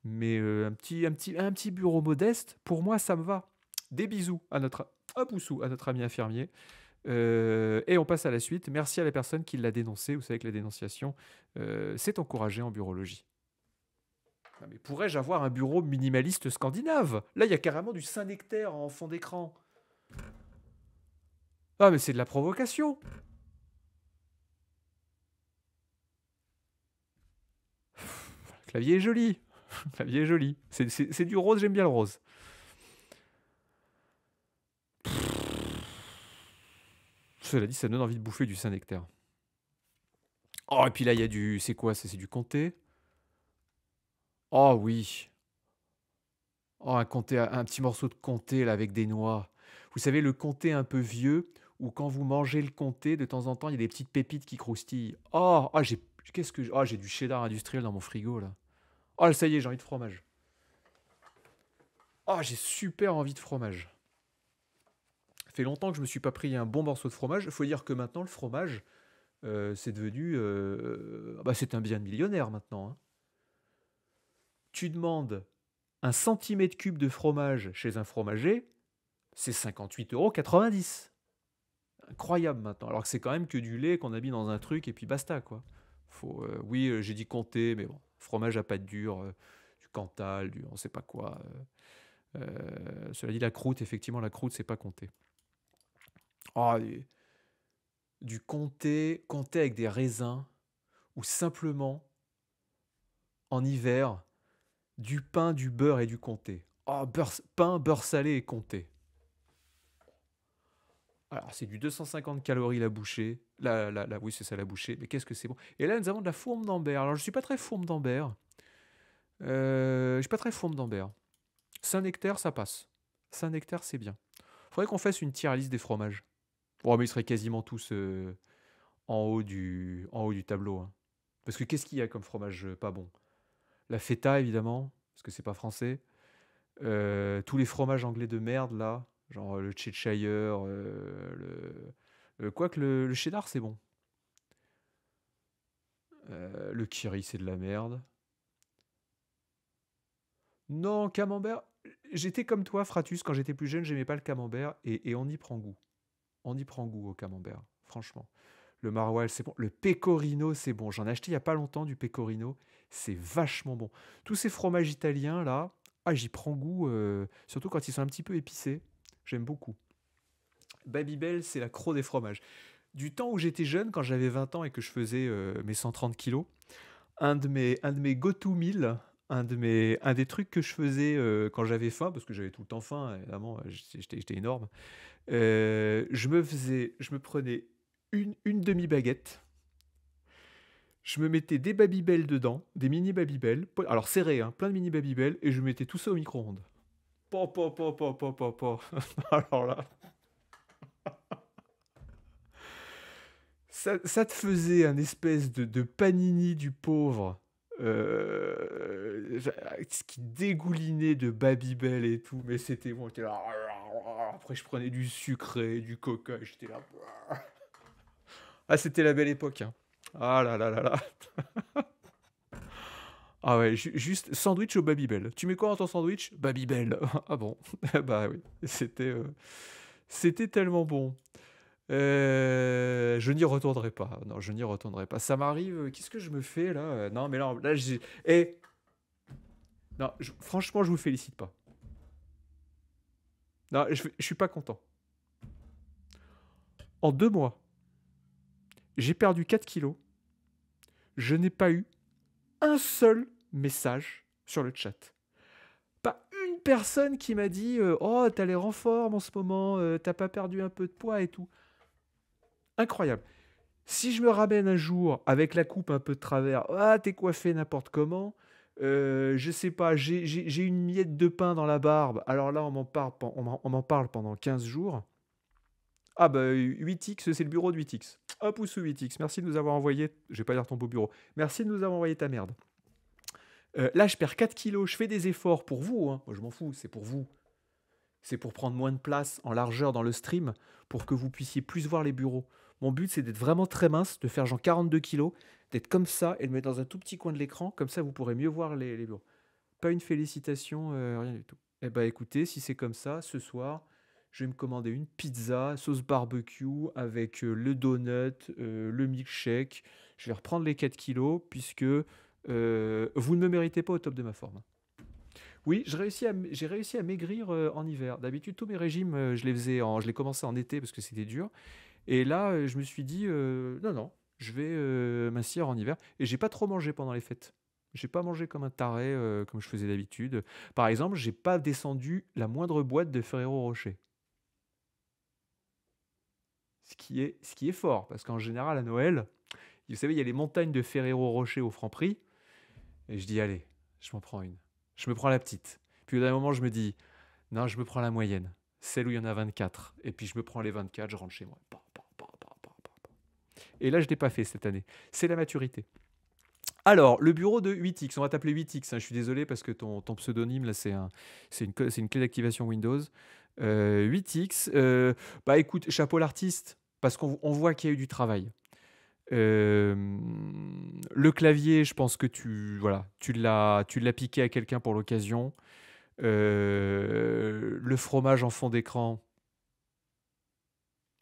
Mais un, petit, bureau modeste, pour moi, ça me va. Des bisous à notre, hop, oussou, à notre ami infirmier. Euh, et on passe à la suite. Merci à la personne qui l'a dénoncé. Vous savez que la dénonciation, euh, c'est encouragé en bureaulogie. Ah, mais pourrais-je avoir un bureau minimaliste scandinave? Là, il y a carrément du Saint-Nectaire en fond d'écran. Ah, mais c'est de la provocation. Le clavier est joli. <laughs> Le clavier est joli. C'est- du rose, j'aime bien le rose. Cela dit, ça donne envie de bouffer du Saint-Nectaire. Oh, et puis là, il y a du. C'est quoi C'est du comté? Oh oui. Oh, un, comté, un petit morceau de comté là, avec des noix. Vous savez, le comté un peu vieux, où quand vous mangez le comté, de temps en temps, il y a des petites pépites qui croustillent. Oh, ah, j'ai. Que. Oh, du cheddar industriel dans mon frigo là. Oh, ça y est, j'ai envie de fromage. Oh, j'ai super envie de fromage. Fait longtemps que je me suis pas pris un bon morceau de fromage. Il faut dire que maintenant, le fromage, euh, c'est devenu. euh, ah bah, c'est un bien de millionnaire maintenant. hein. Tu demandes un centimètre cube de fromage chez un fromager, c'est 58,90 euros. Incroyable maintenant. Alors que c'est quand même que du lait qu'on a mis dans un truc et puis basta quoi. Euh, oui, j'ai dit compter, mais bon, fromage à pâte dure, du Cantal, du on sait pas quoi. cela dit, la croûte, effectivement, la croûte, c'est pas compté. Et- du comté, comté avec des raisins, ou simplement, en hiver, du pain, du beurre et du comté. Oh, pain, beurre salé et comté. Alors, c'est du 250 calories la bouchée. La, la, oui, c'est ça la bouchée. Mais qu'est-ce que c'est bon? Et là, nous avons de la fourme d'Ambert. Alors, je suis pas très fourme d'Ambert. Euh, je suis pas très fourme d'Ambert. Saint-Nectaire, ça passe. Saint-Nectaire, c'est bien. Faudrait qu'on fasse une tier liste des fromages. Bon, mais ils seraient quasiment tous en, haut du, tableau. hein. Parce que qu'est-ce qu'il y a comme fromage pas bon? La feta, évidemment, parce que c'est pas français. Tous les fromages anglais de merde, là. Genre le Cheshire, euh, le, quoique le, le cheddar, c'est bon. Le kiri, c'est de la merde. Non, camembert. J'étais comme toi, Fratus, quand j'étais plus jeune, j'aimais pas le camembert et on y prend goût. On y prend goût au camembert, franchement. Le maroilles, c'est bon. Le pecorino, c'est bon. J'en ai acheté il y a pas longtemps du pecorino. C'est vachement bon. Tous ces fromages italiens, là, ah, j'y prends goût, euh, surtout quand ils sont un petit peu épicés. J'aime beaucoup. Babybel, c'est la croix des fromages. Du temps où j'étais jeune, quand j'avais 20 ans et que je faisais euh, mes 130 kilos, un de mes, go-to un, de mes, un des trucs que je faisais euh, quand j'avais faim, parce que j'avais tout le temps faim, évidemment, j'étais énorme, je me faisais, je me prenais une, une demi-baguette, je me mettais des Babybel dedans, des mini Babybel, alors serré, hein, plein de mini Babybel, et je mettais tout ça au micro-ondes. <laughs> Alors là. Ça, te faisait un espèce de panini du pauvre. Euh, ce qui dégoulinait de Babybel et tout, mais c'était bon. Là, après, je prenais du sucré, du coca, j'étais là. <laughs> Ah, c'était la belle époque. Hein. Ah là là là là. <laughs> ah ouais, juste sandwich au Babybel. Tu mets quoi dans ton sandwich? Babybel. <laughs> ah bon? Bah oui, c'était euh, c'était tellement bon. Euh, je n'y retournerai pas. Non, je n'y retournerai pas. Ça m'arrive. Qu'est-ce que je me fais là Non, mais là, là j'ai. Eh Non, franchement, je vous félicite pas. Non, je, je suis pas content. En deux mois, j'ai perdu 4 kilos je n'ai pas eu un seul message sur le chat. Pas une personne qui m'a dit euh, Oh, t'as l'air en forme en ce moment, euh, t'as pas perdu un peu de poids et tout. Incroyable. Si je me ramène un jour avec la coupe un peu de travers, ah, t'es coiffé n'importe comment, euh, je sais pas, j'ai une miette de pain dans la barbe, alors là, on m'en parle, pendant 15 jours. Ah bah 8X, c'est le bureau de 8X. Hop, ou 8X. Merci de nous avoir envoyé, je vais pas dire ton beau bureau, merci de nous avoir envoyé ta merde. Euh, là, je perds 4 kilos, je fais des efforts pour vous. Hein. Je m'en fous, c'est pour vous. C'est pour prendre moins de place en largeur dans le stream, pour que vous puissiez plus voir les bureaux. Mon but, c'est d'être vraiment très mince, de faire genre 42 kilos, d'être comme ça et de mettre dans un tout petit coin de l'écran, comme ça, vous pourrez mieux voir les, bureaux. Pas une félicitation, euh, rien du tout. Eh bah écoutez, si c'est comme ça, ce soir, je vais me commander une pizza, sauce barbecue avec euh, le donut, euh, le milkshake. Je vais reprendre les 4 kilos puisque vous ne me méritez pas au top de ma forme. Oui, j'ai réussi, réussi à maigrir en hiver. D'habitude, tous mes régimes, je les faisais en, je les commençais en été parce que c'était dur. Et là, je me suis dit, non, non, je vais m'assier en hiver. Et j'ai pas trop mangé pendant les fêtes. J'ai pas mangé comme un taré comme je faisais d'habitude. Par exemple, j'ai pas descendu la moindre boîte de Ferrero Rocher. Ce qui est, ce qui est fort, parce qu'en général, à Noël, vous savez, il y a les montagnes de Ferrero Rocher au Franprix. Et je dis, allez, je m'en prends une. Je me prends la petite. Puis au dernier moment, je me dis, non, je me prends la moyenne. Celle où il y en a 24. Et puis je me prends les 24, je rentre chez moi. Et là, je ne l'ai pas fait cette année. C'est la maturité. Alors, le bureau de 8X, on va t'appeler 8X. Hein. je suis désolé parce que ton, pseudonyme, là, c'est un, une, clé d'activation Windows. 8X. Euh, euh, bah écoute, chapeau l'artiste, parce qu'on voit qu'il y a eu du travail. Euh, le clavier, je pense que tu voilà, tu l'as piqué à quelqu'un pour l'occasion. le fromage en fond d'écran,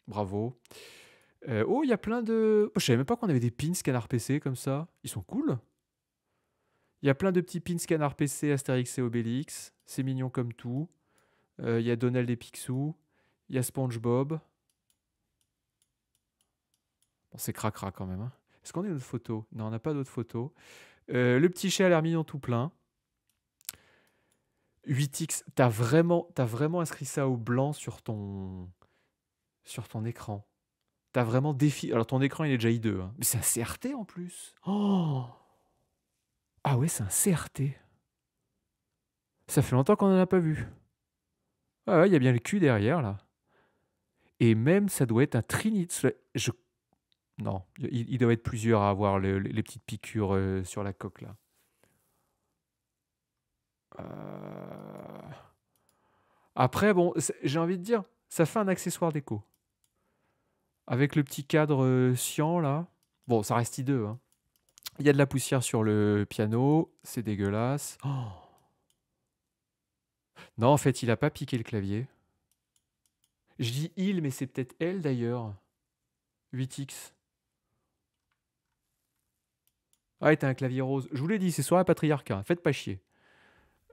bravo. Oh, il y a plein de. Je savais même pas qu'on avait des pins Canard PC comme ça. Ils sont cool. Il y a plein de petits pins Canard PC, Astérix et Obélix. C'est mignon comme tout. Euh, il y a Donald et Picsou. Il y a SpongeBob. C'est cracra quand même. Hein. Est-ce qu'on a une autre photo? Non, on n'a pas d'autres photos. Euh, le petit chat a l'air mignon tout plein. 8x, t'as vraiment, inscrit ça au blanc sur ton écran. T'as vraiment défi. Alors ton écran il est déjà I2, hein. mais c'est un CRT en plus. Oh ah ouais, c'est un CRT. Ça fait longtemps qu'on n'en a pas vu. Ah il y a bien le cul derrière, là. Et même, ça doit être un trinite. Je... Non, il, doit être plusieurs à avoir les petites piqûres euh, sur la coque, là. Euh. Après, bon, j'ai envie de dire, ça fait un accessoire déco. Avec le petit cadre euh, cyan, là. Bon, ça reste hideux. Hein. Il y a de la poussière sur le piano. C'est dégueulasse. Oh. Non, en fait, il a pas piqué le clavier. Je dis il, mais c'est peut-être elle d'ailleurs. 8X. Ah, t'as un clavier rose. Je vous l'ai dit, c'est sur la patriarcat. Faites pas chier.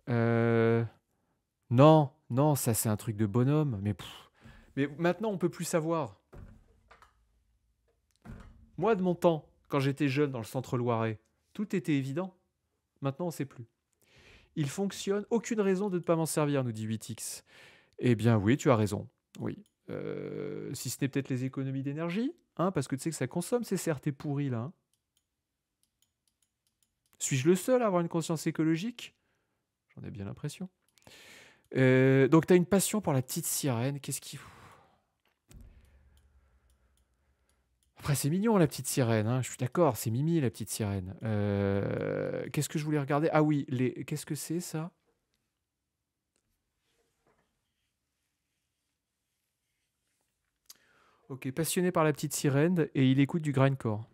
Euh... Non, non, ça c'est un truc de bonhomme. Mais, mais maintenant, on peut plus savoir. Moi, de mon temps, quand j'étais jeune dans le centre Loiret, tout était évident. Maintenant, on sait plus. Il fonctionne, aucune raison de ne pas m'en servir, nous dit 8X. Eh bien oui, tu as raison. Oui. Euh, si ce n'est peut-être les économies d'énergie, hein, parce que tu sais que ça consomme ces CRT pourris là. Hein. Suis-je le seul à avoir une conscience écologique? J'en ai bien l'impression. Euh, donc, tu as une passion pour la petite sirène. Qu'est-ce qui. Après, c'est mignon, la petite sirène. Hein. Je suis d'accord, c'est Mimi, la petite sirène. Euh, qu'est-ce que je voulais regarder? Ah oui, les... qu'est-ce que c'est ça? Ok, passionné par la petite sirène et il écoute du grindcore.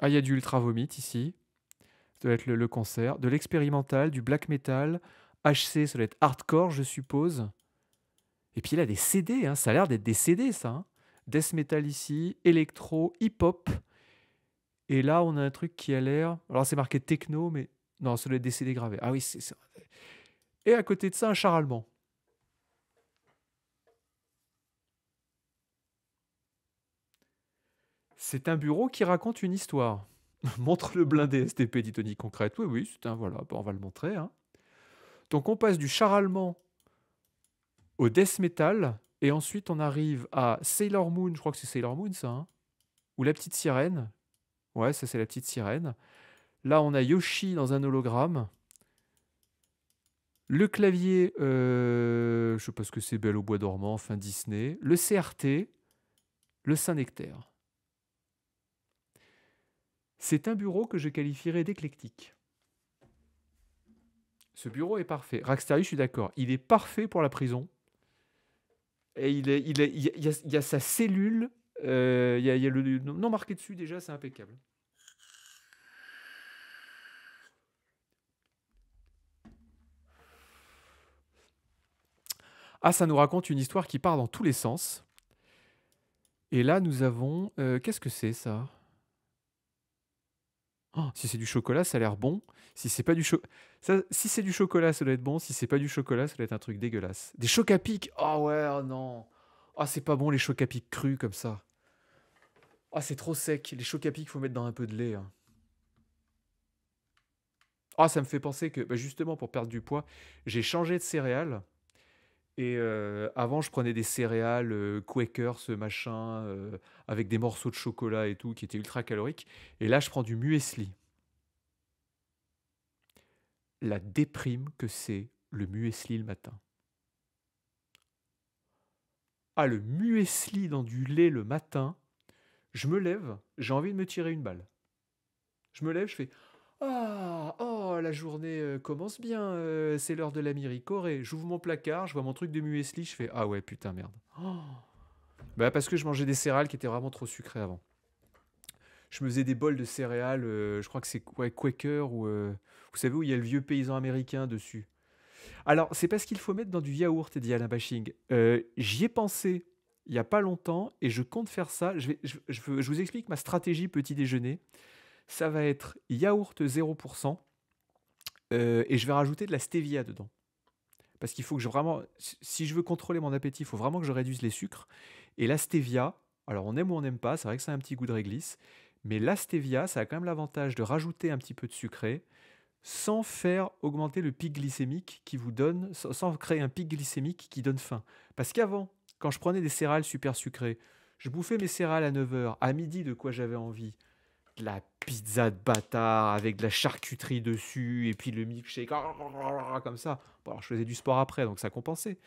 Ah, il y a du ultra vomit ici. Ça doit être le, concert. De l'expérimental, du black metal. HC, ça doit être hardcore, je suppose. Et puis il a des CD, hein. ça a l'air d'être des CD, ça. Hein. Death metal ici, électro, hip-hop. Et là, on a un truc qui a l'air. Alors, c'est marqué techno, mais. Non, ça doit être des CD gravés. Ah oui, c'est. Et à côté de ça, un char allemand. C'est un bureau qui raconte une histoire. <laughs> Montre le blindé STP, dit Tony Concrète. Oui, oui, c'est un. Voilà, on va le montrer. Hein. Donc, on passe du char allemand au death metal, et ensuite on arrive à Sailor Moon, je crois que c'est Sailor Moon ça, hein, ou la petite sirène. Ouais, ça c'est la petite sirène. Là on a Yoshi dans un hologramme. Le clavier, euh, je sais pas ce que c'est, Belle au bois dormant, enfin Disney. Le CRT, le Saint-Nectaire. C'est un bureau que je qualifierais d'éclectique. Ce bureau est parfait. Rackstery, je suis d'accord. Il est parfait pour la prison. Il, y, a, sa cellule, euh, il, y a, il y a le nom marqué dessus déjà, c'est impeccable. Ah, ça nous raconte une histoire qui part dans tous les sens. Et là, nous avons... Euh, qu'est-ce que c'est ça? Oh, Si c'est du chocolat, ça a l'air bon. Si c'est pas du. Si c'est du chocolat, ça doit être bon. Si c'est pas du chocolat, ça doit être un truc dégueulasse. Des chocs à pic. Oh ouais, oh non. Ah, c'est pas bon les chocs à pic crus comme ça. Ah, c'est trop sec. Les chocs à pic, faut mettre dans un peu de lait. Ah, ça me fait penser que, bah, justement, pour perdre du poids, j'ai changé de céréales. Et euh, avant, je prenais des céréales euh, Quaker, ce machin, euh, avec des morceaux de chocolat et tout, qui étaient ultra caloriques. Et là, je prends du muesli la déprime que c'est le muesli le matin. Ah, le muesli dans du lait le matin, je me lève, j'ai envie de me tirer une balle. Je me lève, je fais Ah, oh, la journée euh, commence bien, euh, c'est l'heure de la miricorée. J'ouvre mon placard, je vois mon truc de muesli, je fais Ah ouais, putain, merde. <gasps> Bah, parce que je mangeais des céréales qui étaient vraiment trop sucrées avant. Je me faisais des bols de céréales, euh, je crois que c'est Quaker ou vous savez où il y a le vieux paysan américain dessus. Alors, c'est parce qu'il faut mettre dans du yaourt, dit Alain Bashing. J'y ai pensé il n'y a pas longtemps et je compte faire ça. Je, vais, je, vous explique ma stratégie petit déjeuner. Ça va être yaourt 0% euh, et je vais rajouter de la stevia dedans. Parce qu'il faut que je vraiment, si je veux contrôler mon appétit, il faut vraiment que je réduise les sucres. Et la stevia, alors on aime ou on n'aime pas, c'est vrai que ça a un petit goût de réglisse, mais la stevia, ça a quand même l'avantage de rajouter un petit peu de sucré, sans faire augmenter le pic glycémique qui vous donne, sans créer un pic glycémique qui donne faim. Parce qu'avant, quand je prenais des céréales super sucrées, je bouffais mes céréales à 9h, à midi de quoi j'avais envie la pizza de bâtard avec de la charcuterie dessus et puis le milkshake comme ça. Alors je faisais du sport après donc ça compensait.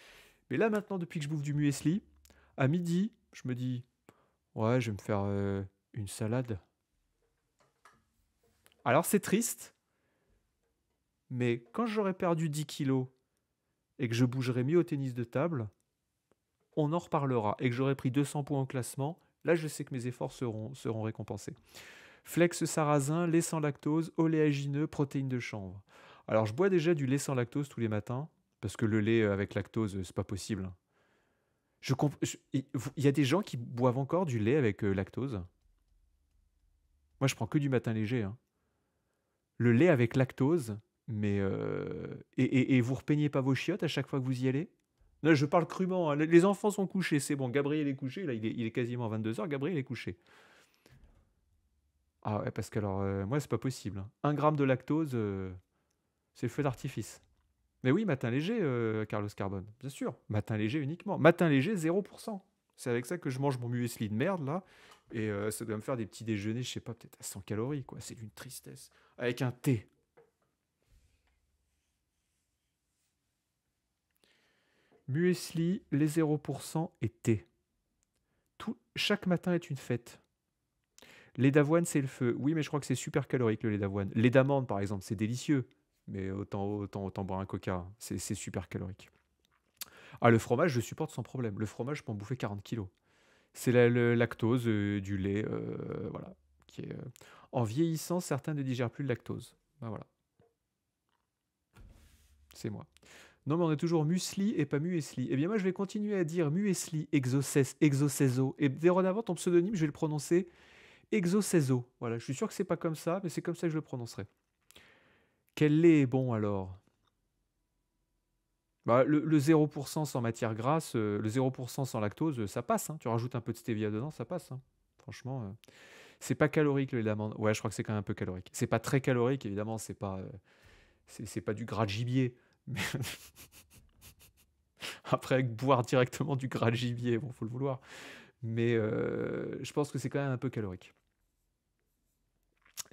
Mais là maintenant depuis que je bouffe du muesli, à midi, je me dis ouais, je vais me faire euh, une salade. Alors c'est triste, Mais quand j'aurai perdu 10 kilos et que je bougerai mieux au tennis de table, on en reparlera. Et que j'aurai pris 200 points au classement, là je sais que mes efforts seront récompensés. Flex sarrasin, lait sans lactose, oléagineux, protéines de chanvre. Alors je bois déjà du lait sans lactose tous les matins, parce que le lait avec lactose, c'est pas possible. Il y a des gens qui boivent encore du lait avec euh, lactose? Moi, je prends que du matin léger. Hein. Le lait avec lactose, mais euh, et, et, vous repeignez pas vos chiottes à chaque fois que vous y allez? Non, je parle crûment. Hein. Les enfants sont couchés, c'est bon. Gabriel est couché. Là, il est, il est quasiment 22 h Gabriel est couché. Ah ouais, parce que alors, euh, moi, c'est pas possible. Hein. Un gramme de lactose, c'est le feu d'artifice. Mais oui, matin léger, euh, Carlos Carbone, bien sûr. Matin léger uniquement. Matin léger, 0%. C'est avec ça que je mange mon muesli de merde, là. Et euh, ça doit me faire des petits déjeuners, je sais pas, peut-être à 100 calories, quoi. C'est d'une tristesse. Avec un thé. Muesli, les 0% et thé. Tout, chaque matin est une fête. Lait d'avoine, c'est le feu. Oui, mais je crois que c'est super calorique le lait d'avoine. Lait d'amande, par exemple, c'est délicieux mais autant, autant, autant boire un coca, c'est super calorique. Ah, le fromage, je supporte sans problème. Le fromage, je peux en bouffer 40 kilos. C'est la, lactose, euh, du lait, euh, voilà. Qui est, euh, en vieillissant, certains ne digèrent plus le lactose. Ben voilà. C'est moi. Non, mais on est toujours muesli et pas muesli. Eh bien, moi, je vais continuer à dire muesli, exoceso. Et dorénavant, ton pseudonyme, je vais le prononcer exoceso. Voilà, je suis sûr que c'est pas comme ça, mais c'est comme ça que je le prononcerai. Quel lait est bon alors? Bah, le, 0% sans matière grasse, euh, le 0% sans lactose, ça passe. Hein. Tu rajoutes un peu de stevia dedans, ça passe. Hein. Franchement, euh, c'est pas calorique le lait d'amande. Ouais, je crois que c'est quand même un peu calorique. C'est pas très calorique, évidemment, c'est pas, euh, pas du gras de gibier. Mais <laughs> Après, boire directement du gras de gibier, bon, faut le vouloir. Mais je pense que c'est quand même un peu calorique.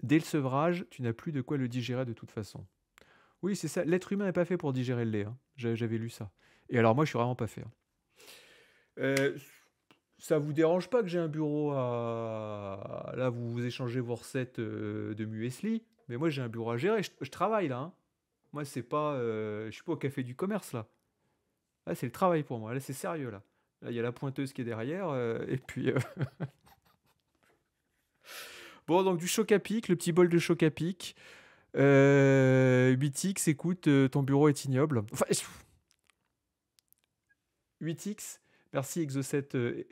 Dès le sevrage, tu n'as plus de quoi le digérer de toute façon. Oui, c'est ça. L'être humain n'est pas fait pour digérer le lait. Hein. J'avais lu ça. Et alors moi, je suis vraiment pas fait. Hein. Euh, ça vous dérange pas que j'ai un bureau à... Là, vous, échangez vos recettes euh, de muesli. Mais moi, j'ai un bureau à gérer. Je, travaille là. Hein. Moi, c'est pas... Euh, je suis pas au café du commerce là. Là, c'est le travail pour moi. Là, c'est sérieux là. Là, il y a la pointeuse qui est derrière. et puis... <laughs> Bon, donc du choc à pic, le petit bol de choc à pic. Euh, 8x, écoute, euh, ton bureau est ignoble. Enfin, 8x, merci Exocet. Euh,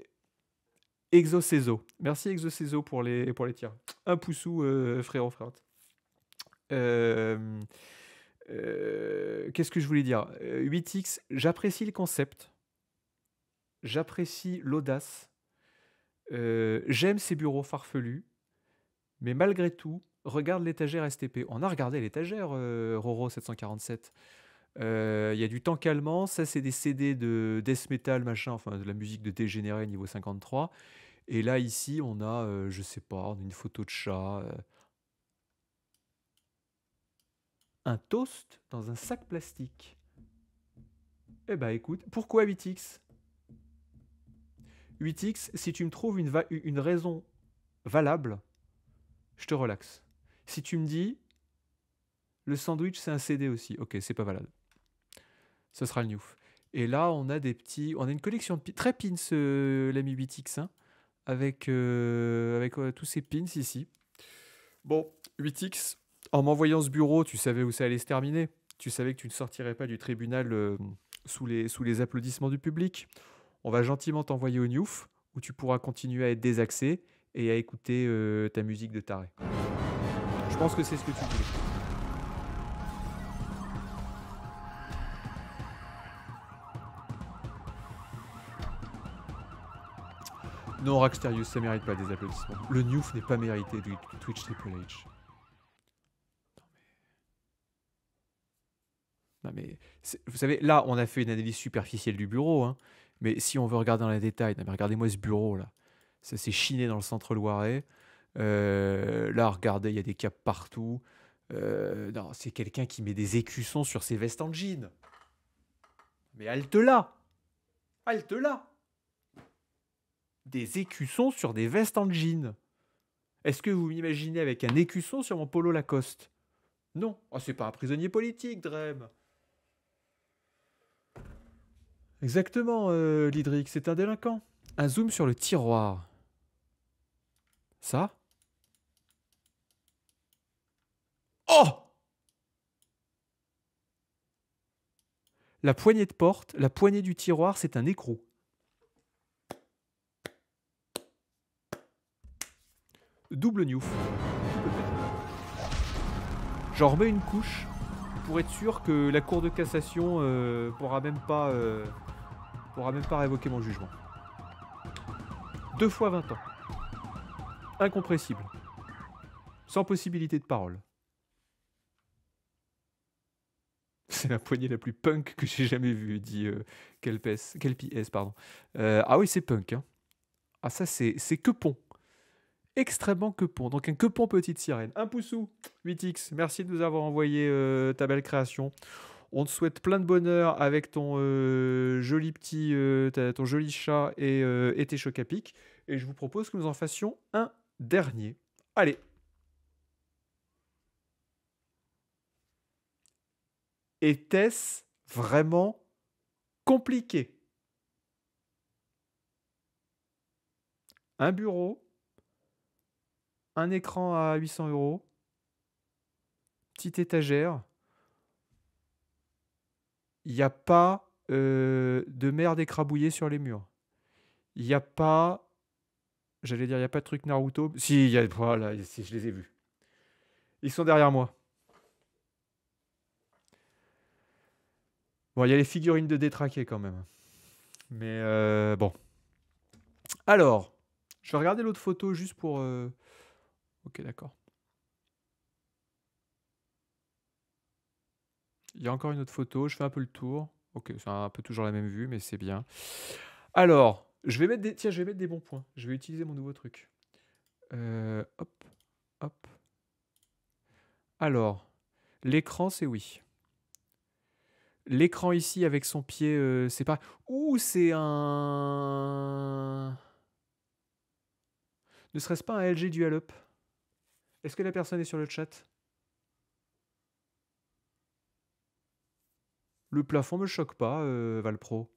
Merci Exocéso pour les, pour les tirs. Un poussou, euh, frérot, frérot. Euh, qu'est-ce que je voulais dire? 8x, j'apprécie le concept. J'apprécie l'audace. J'aime ces bureaux farfelus. Mais malgré tout, regarde l'étagère STP. On a regardé l'étagère euh, Roro 747. Euh, il y a du temps calmant, ça c'est des CD de death metal, machin, enfin de la musique de dégénéré niveau 53. Et là ici on a, euh, je sais pas, une photo de chat. un toast dans un sac plastique. Eh ben écoute, pourquoi 8X 8X, si tu me trouves une raison valable je te relaxe. Si tu me dis, le sandwich c'est un CD aussi, ok, c'est pas valable. Ce sera le Newf. Et là, on a des petits, on a une collection de très pins, euh, l'ami 8X, hein, avec, euh, avec tous ces pins ici. Bon, 8X, en m'envoyant ce bureau, tu savais où ça allait se terminer. Tu savais que tu ne sortirais pas du tribunal euh, sous, les, sous les applaudissements du public. On va gentiment t'envoyer au Newf, où tu pourras continuer à être désaxé et à écouter euh, ta musique de taré. Je pense que c'est ce que tu voulais. Non, Rocksterius, ça mérite pas des applaudissements. Le Newf n'est pas mérité de Twitch Triple H. Non mais, vous savez, là, on a fait une analyse superficielle du bureau, hein, mais si on veut regarder dans les détails, regardez-moi ce bureau là. Ça s'est chiné dans le centre Loiret. Euh, là, regardez, il y a des capes partout. Euh, non, c'est quelqu'un qui met des écussons sur ses vestes en jean. Mais halte là Halte là Des écussons sur des vestes en jean. Est-ce que vous m'imaginez avec un écusson sur mon polo Lacoste? Non. Oh, c'est pas un prisonnier politique, Drem. Exactement, euh, Lidric, c'est un délinquant. Un zoom sur le tiroir. Ça Oh La poignée de porte, la poignée du tiroir, c'est un écrou. Double newf. J'en remets une couche pour être sûr que la cour de cassation euh, pourra même pas euh, pourra même pas révoquer mon jugement. Deux fois 20 ans. Incompressible. Sans possibilité de parole. <laughs> C'est la poignée la plus punk que j'ai jamais vue, dit euh, Kelpes, Kelpie pardon. Euh, ah oui, c'est punk. Hein. Ah ça, c'est que pont. Extrêmement que pont. Donc un que pont petite sirène. Un poussou, 8x. Merci de nous avoir envoyé euh, ta belle création. On te souhaite plein de bonheur avec ton euh, joli petit, ton joli chat et, et tes pic. Et je vous propose que nous en fassions un dernier. Allez. Était-ce vraiment compliqué? Un bureau, un écran à 800 euros, petite étagère. Il n'y a pas euh, de merde écrabouillée sur les murs. Il n'y a pas. J'allais dire, il n'y a pas de truc Naruto. Si, y a, voilà, si, je les ai vus. Ils sont derrière moi. Bon, il y a les figurines de détraqués quand même. Mais euh, bon. Alors, je vais regarder l'autre photo juste pour. Euh, ok, d'accord. Il y a encore une autre photo. Je fais un peu le tour. Ok, c'est un peu toujours la même vue, mais c'est bien. Alors, je vais mettre des. Tiens, je vais mettre des bons points. Je vais utiliser mon nouveau truc. Euh, hop, hop. Alors, l'écran, c'est oui. L'écran ici avec son pied, euh, c'est pas. Ouh, c'est un. Ne serait-ce pas un LG Dual Up? Est-ce que la personne est sur le chat? Le plafond me choque pas, euh, Valpro.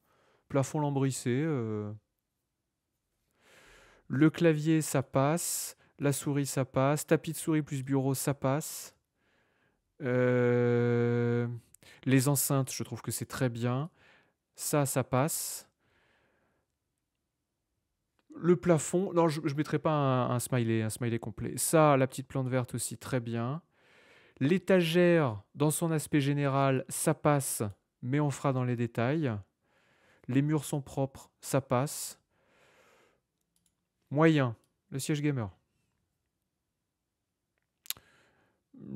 Plafond lambrissé. Le clavier, ça passe. La souris, ça passe. Tapis de souris plus bureau, ça passe. Euh. Les enceintes, je trouve que c'est très bien. Ça, ça passe. Le plafond, non, je ne mettrai pas un, smiley, un smiley complet. Ça, la petite plante verte aussi, très bien. L'étagère, dans son aspect général, ça passe, mais on fera dans les détails. Les murs sont propres, ça passe. Moyen, le siège gamer.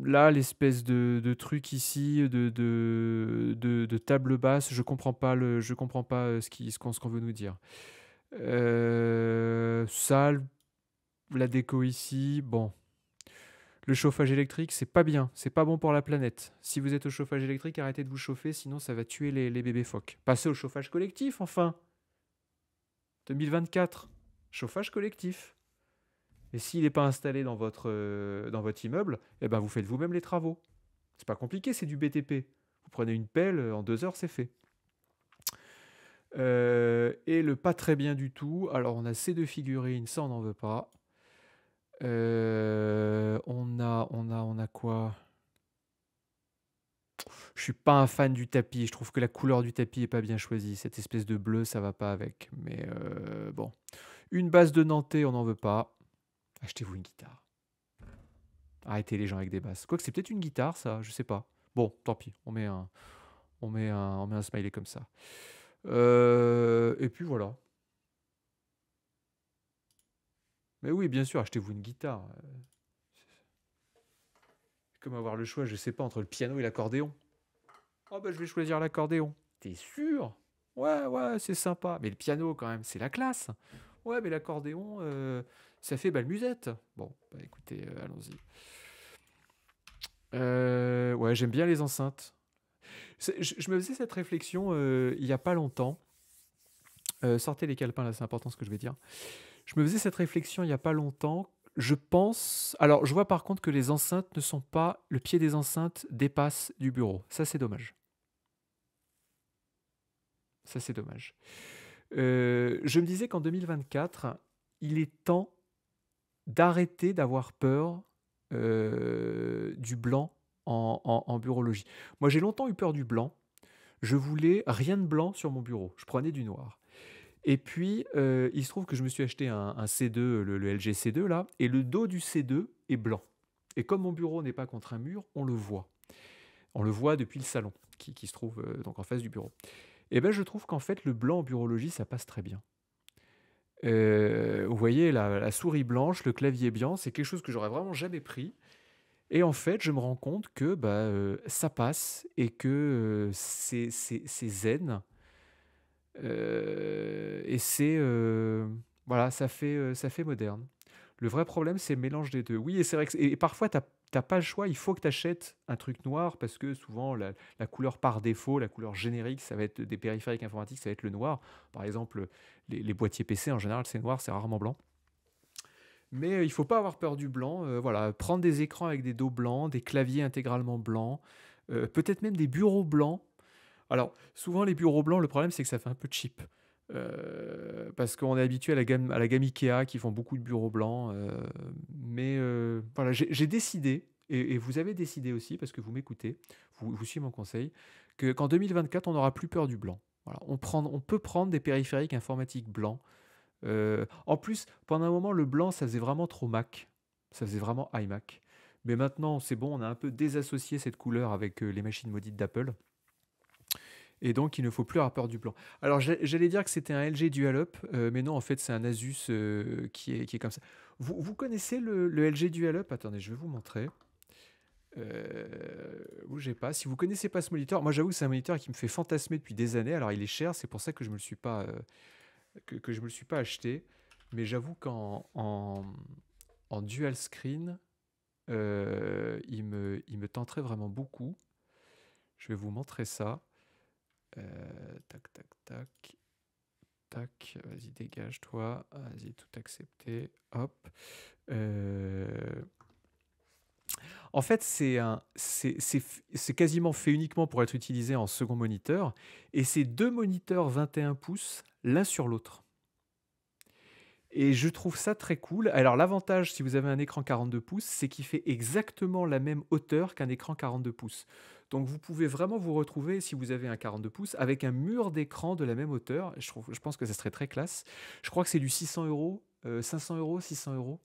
là, l'espèce de, truc ici, de, table basse, je comprends comprends pas euh, ce qu'on veut nous dire. Euh, salle, la déco ici, bon. Le chauffage électrique, c'est pas bien, c'est pas bon pour la planète. Si vous êtes au chauffage électrique, arrêtez de vous chauffer, sinon ça va tuer les, les bébés phoques. Passez au chauffage collectif, enfin 2024, chauffage collectif. Et s'il n'est pas installé dans votre, euh, dans votre immeuble, eh ben vous faites vous-même les travaux. C'est pas compliqué, c'est du BTP. Vous prenez une pelle, euh, en deux heures, c'est fait. Euh, et le pas très bien du tout. Alors, on a ces deux figurines, ça, on n'en veut pas. on a, on a, on a quoi? Je suis pas un fan du tapis. Je trouve que la couleur du tapis est pas bien choisie. Cette espèce de bleu, ça va pas avec. Mais bon, une base de Nantais, on n'en veut pas. Achetez-vous une guitare. Arrêtez les gens avec des basses. Quoique c'est peut-être une guitare, ça, je sais pas. Bon, tant pis, on met un, on met un, on met un smiley comme ça. Euh, et puis voilà. Mais oui, bien sûr, achetez-vous une guitare. Comme avoir le choix, je sais pas, entre le piano et l'accordéon. Oh bah je vais choisir l'accordéon. T'es sûr? Ouais, ouais, c'est sympa. Mais le piano, quand même, c'est la classe. Ouais, mais l'accordéon, euh, ça fait balmusette. Bon, bah écoutez, euh, allons-y. Euh, ouais, j'aime bien les enceintes. Je, me faisais cette réflexion il n'y a pas longtemps. sortez les calepins là, c'est important ce que je vais dire. Je me faisais cette réflexion il n'y a pas longtemps Je pense. Alors, je vois par contre que les enceintes ne sont pas. Le pied des enceintes dépasse du bureau. Ça, c'est dommage. Ça, c'est dommage. Euh, je me disais qu'en 2024, il est temps d'arrêter d'avoir peur euh, du blanc en, en, burologie. Moi, j'ai longtemps eu peur du blanc. Je voulais rien de blanc sur mon bureau. Je prenais du noir. Et puis, euh, il se trouve que je me suis acheté un, C2, le, LG C2 là, et le dos du C2 est blanc. Et comme mon bureau n'est pas contre un mur, on le voit. On le voit depuis le salon, qui, se trouve donc en face du bureau. Et ben, je trouve qu'en fait, le blanc en burologie, ça passe très bien. Euh, vous voyez, la, souris blanche, le clavier blanc, c'est quelque chose que j'aurais vraiment jamais pris. Et en fait, je me rends compte que bah, ça passe et que c'est zen et c'est voilà, ça fait, ça fait moderne. Le vrai problème, c'est le mélange des deux. Oui, et c'est vrai que et parfois, tu n'as pas le choix, il faut que tu achètes un truc noir parce que souvent, la, couleur par défaut, la couleur générique, ça va être des périphériques informatiques, ça va être le noir. Par exemple, les, boîtiers PC, en général, c'est noir, c'est rarement blanc. Mais il faut pas avoir peur du blanc. voilà, prendre des écrans avec des dos blancs, des claviers intégralement blancs, peut-être même des bureaux blancs alors, souvent, les bureaux blancs, le problème, c'est que ça fait un peu cheap. Euh, parce qu'on est habitué à la, gamme, à la gamme Ikea qui font beaucoup de bureaux blancs. Euh, mais euh, voilà, j'ai décidé, et, vous avez décidé aussi, parce que vous m'écoutez, vous, suivez mon conseil, qu'en 2024, on n'aura plus peur du blanc. Voilà, on peut prendre des périphériques informatiques blancs. en plus, pendant un moment, le blanc, ça faisait vraiment trop Mac. Ça faisait vraiment iMac. Mais maintenant, c'est bon, on a un peu désassocié cette couleur avec les machines maudites d'Apple. Et donc, il ne faut plus avoir peur du blanc. Alors, j'allais dire que c'était un LG Dual Up, euh, mais non, en fait, c'est un Asus euh, qui, est, qui est comme ça. Vous, vous connaissez le, LG Dual Up Attendez, je vais vous montrer. Euh, bougez pas. Si vous connaissez pas ce moniteur, moi j'avoue que c'est un moniteur qui me fait fantasmer depuis des années. Alors il est cher, c'est pour ça que je me le suis pas euh, que, je me le suis pas acheté. Mais j'avoue qu'en en, dual screen, il me il me tenterait vraiment beaucoup. Je vais vous montrer ça. Euh, tac, tac, tac. Tac, vas-y, dégage-toi. Vas-y, tout accepter. Hop. Euh, en fait, c'est c'est quasiment fait uniquement pour être utilisé en second moniteur. Et c'est deux moniteurs 21 pouces l'un sur l'autre. Et je trouve ça très cool. Alors l'avantage, si vous avez un écran 42 pouces, c'est qu'il fait exactement la même hauteur qu'un écran 42 pouces. Donc vous pouvez vraiment vous retrouver, si vous avez un 42 pouces, avec un mur d'écran de la même hauteur. Je, pense que ça serait très classe. Je crois que c'est du 600 euros, 500 euh, euros, 600 euros.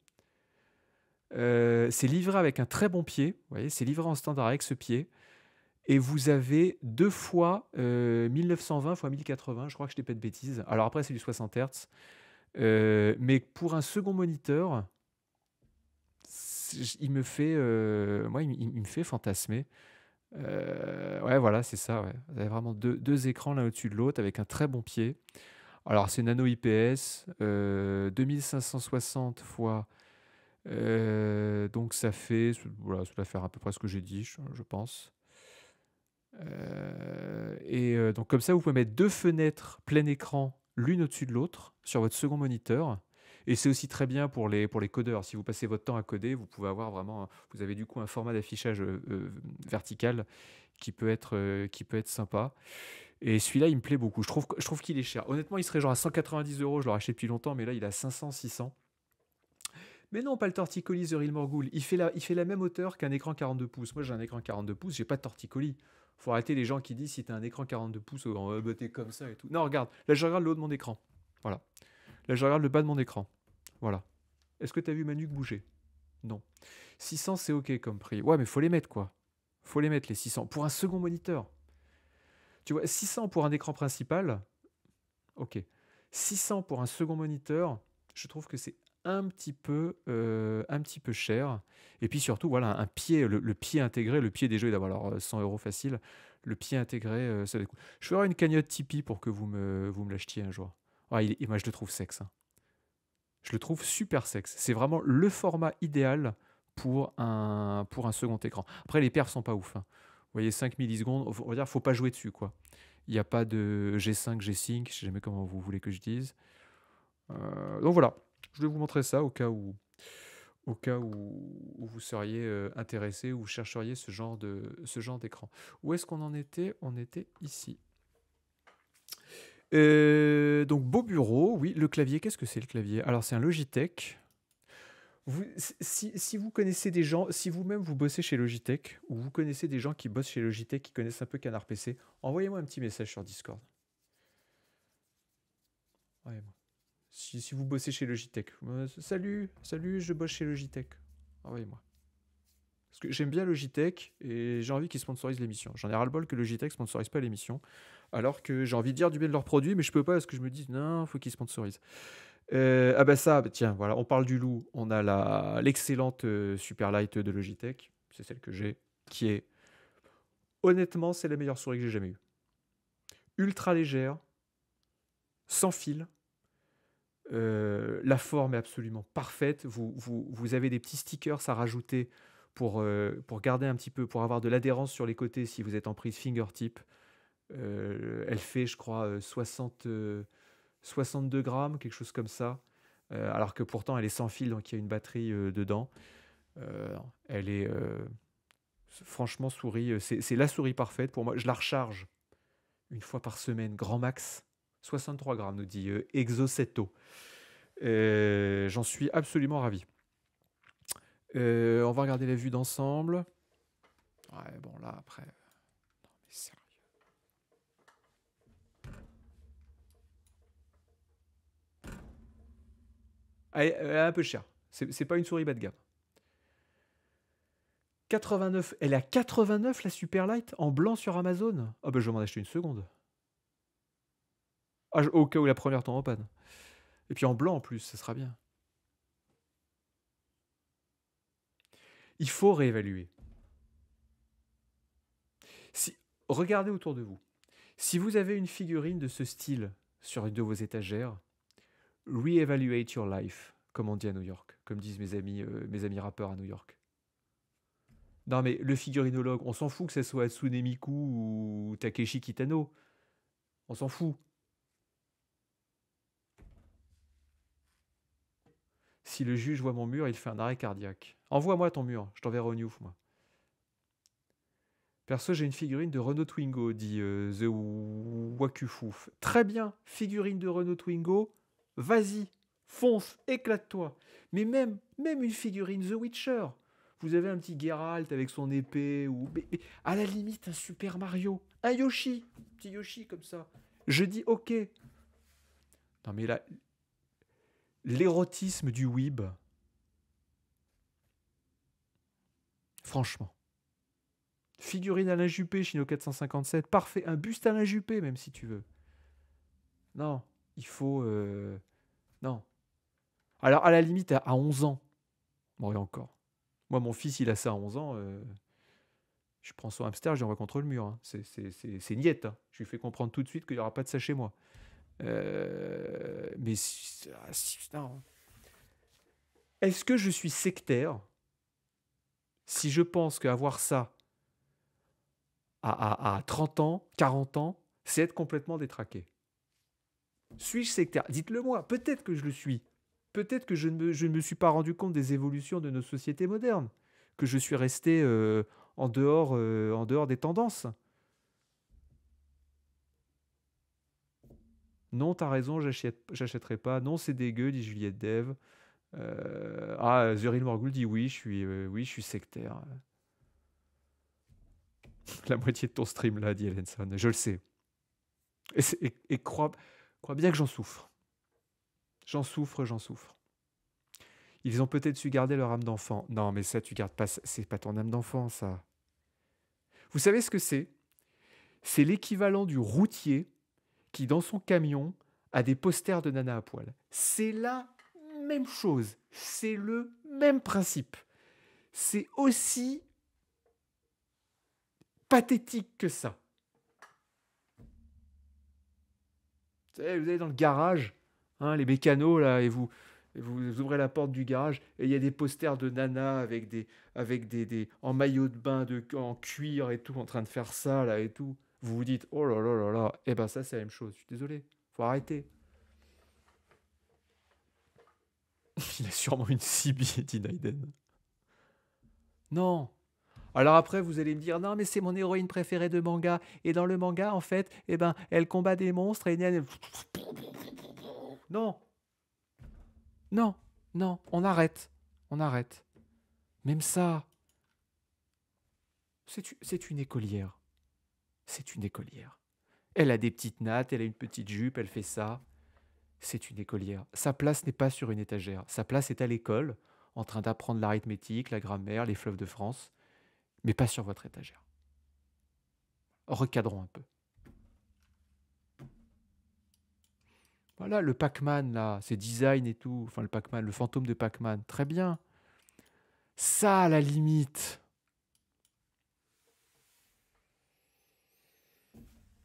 Euh, c'est livré avec un très bon pied. Vous voyez, c'est livré en standard avec ce pied. Et vous avez deux fois 1920 x 1080. Je crois que je ne dis pas de bêtises. Alors après, c'est du 60 Hz. Euh, mais pour un second moniteur, il me fait, moi, il, me fait fantasmer. Euh, ouais, voilà, c'est ça. Vous avez vraiment deux, écrans l'un au-dessus de l'autre avec un très bon pied. Alors, c'est nano IPS, 2560 euh, fois. Euh, donc, ça fait, voilà, ça va faire à peu près ce que j'ai dit, je, pense. et donc, comme ça, vous pouvez mettre deux fenêtres plein écran l'une au-dessus de l'autre sur votre second moniteur. Et c'est aussi très bien pour les, pour les codeurs. Si vous passez votre temps à coder, vous pouvez avoir vraiment, vous avez du coup un format d'affichage euh, euh, vertical qui peut être, euh, qui peut être sympa. Et celui-là, il me plaît beaucoup. Je trouve, je trouve qu'il est cher. Honnêtement, il serait genre à 190 euros. Je l'aurais acheté depuis longtemps, mais là, il a 500, 600. Mais non, pas le torticolis The Real Morgul. Il fait la, il fait la même hauteur qu'un écran 42 pouces. Moi, j'ai un écran 42 pouces, j'ai pas de torticolis. Faut arrêter les gens qui disent si tu as un écran 42 pouces, oh, bah, t'es comme ça et tout. Non, regarde, là, je regarde le haut de mon écran. Voilà. Là, je regarde le bas de mon écran. Voilà. Est-ce que tu as vu ma bouger? Non. 600, c'est OK comme prix. Ouais, mais faut les mettre, quoi. Faut les mettre, les 600. Pour un second moniteur. Tu vois, 600 pour un écran principal, OK. 600 pour un second moniteur, je trouve que c'est un petit peu, euh, un petit peu cher. Et puis surtout, voilà, un pied, le, pied intégré, le pied des jeux, d'avoir 100 euros facile. Le pied intégré, euh, ça Je ferai une cagnotte Tipeee pour que vous me, vous me l'achetiez un jour. moi, je le trouve sexe. Hein. Je le trouve super sexe. C'est vraiment le format idéal pour un, pour un second écran. Après, les perfs sont pas ouf. Hein. Vous voyez, 5 millisecondes, on va dire, faut pas jouer dessus. quoi. Il n'y a pas de G5, G-Sync, je sais jamais comment vous voulez que je dise. Euh, donc voilà, je vais vous montrer ça au cas où, au cas où, vous seriez euh, intéressé ou chercheriez ce genre d'écran. Où est-ce qu'on en était? On était ici. Euh, donc beau bureau, oui. Le clavier, qu'est-ce que c'est le clavier? Alors c'est un Logitech. Si, vous connaissez des gens, si vous-même vous bossez chez Logitech, ou vous connaissez des gens qui bossent chez Logitech, qui connaissent un peu Canard PC, envoyez-moi un petit message sur Discord. Envoyez-moi. Si, si, vous bossez chez Logitech. salut, salut, je bosse chez Logitech. Envoyez-moi. Parce que j'aime bien Logitech et j'ai envie qu'ils sponsorisent l'émission. J'en ai ras-le-bol que Logitech sponsorise pas l'émission. Alors que j'ai envie de dire du bien de leurs produits, mais je peux pas parce que je me dis non, faut qu'ils sponsorisent. Euh, ah bah ça, bah tiens, voilà, on parle du loup. On a l'excellente euh, Superlight de Logitech, c'est celle que j'ai, qui est honnêtement, c'est la meilleure souris que j'ai jamais eue. Ultra légère, sans fil. Euh, la forme est absolument parfaite. Vous, vous, vous, avez des petits stickers à rajouter pour, pour garder un petit peu, pour avoir de l'adhérence sur les côtés si vous êtes en prise fingertip. elle fait, je crois, 60 62 grammes, quelque chose comme ça. Euh, alors que pourtant elle est sans fil, donc il y a une batterie euh, dedans. Euh, elle est franchement souris, c'est la souris parfaite pour moi. Je la recharge une fois par semaine, grand max. 63 grammes, nous dit Exocetto. J'en suis absolument ravi. On va regarder la vue d'ensemble. Ouais, bon, là, après. Non, mais Elle, est un peu chère. C'est pas une souris bas de gamme. 89, elle est à 89 la Superlight en blanc sur Amazon? Ah ben je vais m'en acheter une seconde. Ah, au cas où la première tombe en panne. Et puis en blanc en plus, ça sera bien. Il faut réévaluer. Si, regardez autour de vous. Si vous avez une figurine de ce style sur une de vos étagères, Reevaluate your life, comme on dit à New York, comme disent mes amis, euh, mes amis rappeurs à New York. Non mais le figurinologue, on s'en fout que ce soit Hatsune Miku ou Takeshi Kitano. On s'en fout. Si le juge voit mon mur, il fait un arrêt cardiaque. Envoie-moi ton mur, je t'enverrai au Newf, moi. Perso, j'ai une figurine de Renault Twingo, dit euh, The Wakufouf. Très bien, figurine de Renault Twingo, Vas-y, fonce, éclate-toi. Mais même, même une figurine The Witcher. Vous avez un petit Geralt avec son épée ou à la limite un Super Mario, un Yoshi, petit Yoshi comme ça. Je dis OK. Non mais là l'érotisme du Weeb. Franchement. Figurine Alain Juppé, Chino 457, parfait. Un buste Alain Juppé, même si tu veux. Non, il faut. Euh, non. Alors, à la limite, à 11 ans. Bon, et encore. Moi, mon fils, il a ça à 11 ans. Euh, je prends son hamster, je l'envoie contre le mur. Hein. C'est niette. Hein. Je lui fais comprendre tout de suite qu'il n'y aura pas de ça chez moi. Euh, mais ah, est-ce que je suis sectaire? Si je pense qu'avoir ça à, à 30 ans, 40 ans, c'est être complètement détraqué suis-je sectaire? Dites-le moi, peut-être que je le suis. Peut-être que je ne, me, suis pas rendu compte des évolutions de nos sociétés modernes, que je suis resté euh, en, dehors, euh, en dehors des tendances. Non, t'as raison, j'achèterai pas. Non, c'est dégueu, dit Juliette Dev. Euh, ah, Zuril Morgul dit oui, je suis, oui, je suis sectaire. <laughs> La moitié de ton stream là, dit Ellenson. Je le sais. Et, et crois, crois bien que j'en souffre. J'en souffre, j'en souffre. Ils ont peut-être su garder leur âme d'enfant. Non, mais ça, tu gardes pas. C'est pas ton âme d'enfant, ça. Vous savez ce que c'est? C'est l'équivalent du routier qui, dans son camion, a des posters de nana à poil. C'est la même chose. C'est le même principe. C'est aussi pathétique que ça. vous allez dans le garage, hein, les mécanos, là, et vous, vous ouvrez la porte du garage, et il y a des posters de nana avec des, avec des, des, en maillot de bain, de, en cuir et tout, en train de faire ça, là, et tout. Vous vous dites, oh là là là là, et eh ben ça, c'est la même chose. Je suis désolé, faut arrêter. <laughs> Il a sûrement une CB, dit Naiden. Non. Alors après, vous allez me dire, non, mais c'est mon héroïne préférée de manga. Et dans le manga, en fait, eh ben, elle combat des monstres et... Non. Non. Non. On arrête. On arrête. Même ça. C'est une écolière. C'est une écolière. Elle a des petites nattes, elle a une petite jupe, elle fait ça. C'est une écolière. Sa place n'est pas sur une étagère. Sa place est à l'école, en train d'apprendre l'arithmétique, la grammaire, les fleuves de France, mais pas sur votre étagère. Recadrons un peu. Voilà, le Pac-Man, là, ses designs et tout. Enfin, le Pac-Man, le fantôme de Pac-Man. Très bien. Ça, à la limite.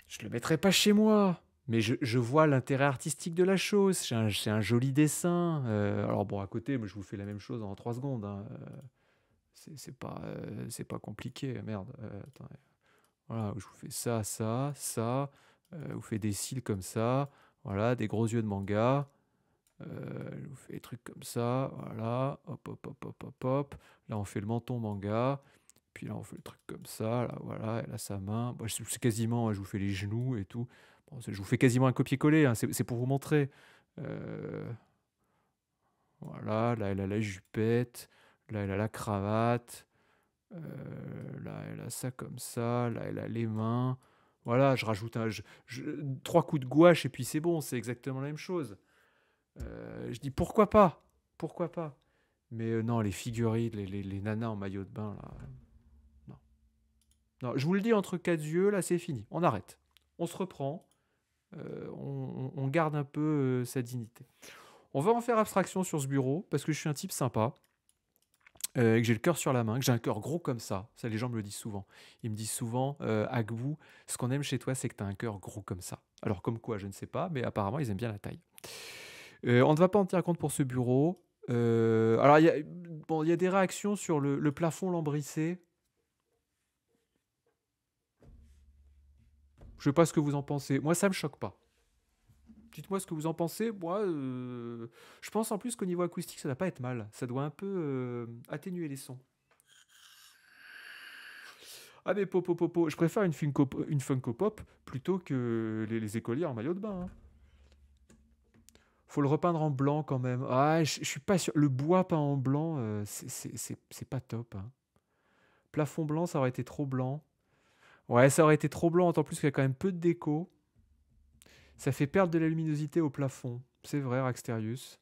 Je le mettrai pas chez moi. Mais je, vois l'intérêt artistique de la chose. C'est un, joli dessin. Euh, alors bon, à côté, moi, je vous fais la même chose en trois secondes. Hein. Euh, c'est pas, euh, c'est pas compliqué. Merde. Voilà, je vous fais ça, ça, ça. vous fais des cils comme ça. Voilà, des gros yeux de manga. je vous fais des trucs comme ça. Voilà. Hop, hop, hop, hop, hop, hop. Là, on fait le menton manga. Puis là, on fait le truc comme ça. Là, voilà. Elle a sa main. c'est quasiment, je vous fais les genoux et tout je vous fais quasiment un copier-coller, hein, c'est pour vous montrer. Euh, voilà, là elle a la jupette, là elle a la cravate, euh, là elle a ça comme ça, là elle a les mains. Voilà, je rajoute un, trois coups de gouache et puis c'est bon, c'est exactement la même chose. Euh, je dis pourquoi pas, pourquoi pas. Mais non, les figurines, les, nanas en maillot de bain, là, non. Non, je vous le dis entre quatre yeux, là c'est fini, on arrête. On se reprend. Euh, on, garde un peu euh, sa dignité. On va en faire abstraction sur ce bureau parce que je suis un type sympa. Euh, que j'ai le cœur sur la main, que j'ai un cœur gros comme ça. Ça, les gens me le disent souvent. Ils me disent souvent, euh, Agbou, ce qu'on aime chez toi, c'est que tu as un cœur gros comme ça. Alors, comme quoi, je ne sais pas, mais apparemment, ils aiment bien la taille. on ne va pas en tenir compte pour ce bureau. alors, il y, a, des réactions sur le plafond lambrissé. Je sais pas ce que vous en pensez. Moi, ça me choque pas. Dites-moi ce que vous en pensez. Moi, euh, je pense en plus qu'au niveau acoustique, ça va pas être mal. Ça doit un peu euh, atténuer les sons. Ah mais popo popo, je préfère une Funko, une Funko Pop plutôt que les, écoliers en maillot de bain. Hein. Faut le repeindre en blanc quand même. Ah, je, suis pas sûr. Le bois peint en blanc, euh, c'est pas top. Hein. Plafond blanc, ça aurait été trop blanc. Ouais, ça aurait été trop blanc, en plus qu'il y a quand même peu de déco. Ça fait perdre de la luminosité au plafond. C'est vrai, Raxterius.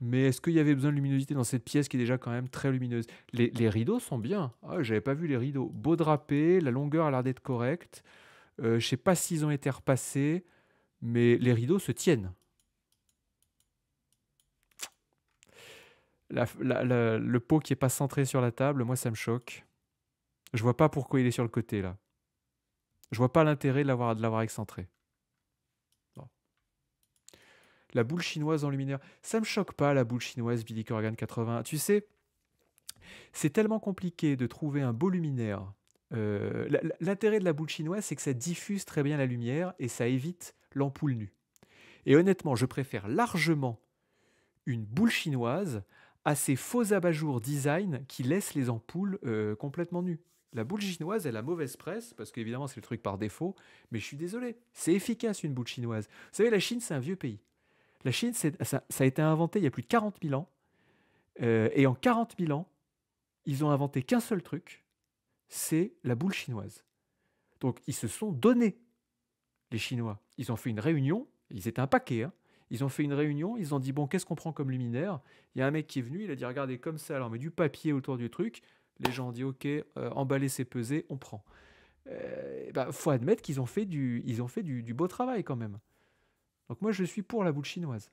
Mais est-ce qu'il y avait besoin de luminosité dans cette pièce qui est déjà quand même très lumineuse? Les, rideaux sont bien. Ah, j'avais pas vu les rideaux. Beau drapé, la longueur a l'air d'être correcte. Euh, je sais pas s'ils ont été repassés, mais les rideaux se tiennent. le pot qui est pas centré sur la table, moi ça me choque. Je vois pas pourquoi il est sur le côté là. Je vois pas l'intérêt de l'avoir, excentré. La boule chinoise en luminaire. Ça me choque pas, la boule chinoise Billy Corgan 80. Tu sais, c'est tellement compliqué de trouver un beau luminaire. Euh, l'intérêt de la boule chinoise, c'est que ça diffuse très bien la lumière et ça évite l'ampoule nue. Et honnêtement, je préfère largement une boule chinoise à ces faux abat-jours design qui laissent les ampoules euh, complètement nues. La boule chinoise, elle a mauvaise presse, parce qu'évidemment, c'est le truc par défaut, mais je suis désolé, c'est efficace une boule chinoise. Vous savez, la Chine, c'est un vieux pays. La Chine, ça, a été inventé il y a plus de 40 000 ans, euh, et en 40 000 ans, ils ont inventé qu'un seul truc, c'est la boule chinoise. Donc, ils se sont donnés, les Chinois. Ils ont fait une réunion, ils étaient un paquet, hein. Ils ont fait une réunion, ils ont dit bon, qu'est-ce qu'on prend comme luminaire? Il y a un mec qui est venu, il a dit regardez comme ça, alors on met du papier autour du truc, les gens ont dit OK, euh, emballer c'est peser, on prend. Il euh, bah, faut admettre qu'ils ont fait, du, ils ont fait du, beau travail quand même. Donc moi je suis pour la boule chinoise.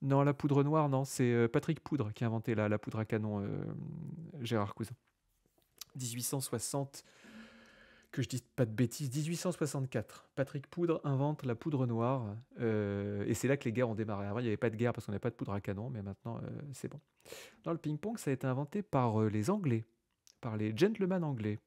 Non, la poudre noire, non, c'est euh, Patrick Poudre qui a inventé la, la poudre à canon, Gérard Cousin. 1860, que je dise pas de bêtises, 1864. Patrick Poudre invente la poudre noire. Euh, et c'est là que les guerres ont démarré. Avant, il n'y avait pas de guerre parce qu'on n'avait pas de poudre à canon, mais maintenant, euh, c'est bon. Dans le ping-pong, ça a été inventé par euh, les Anglais, par les gentlemen anglais.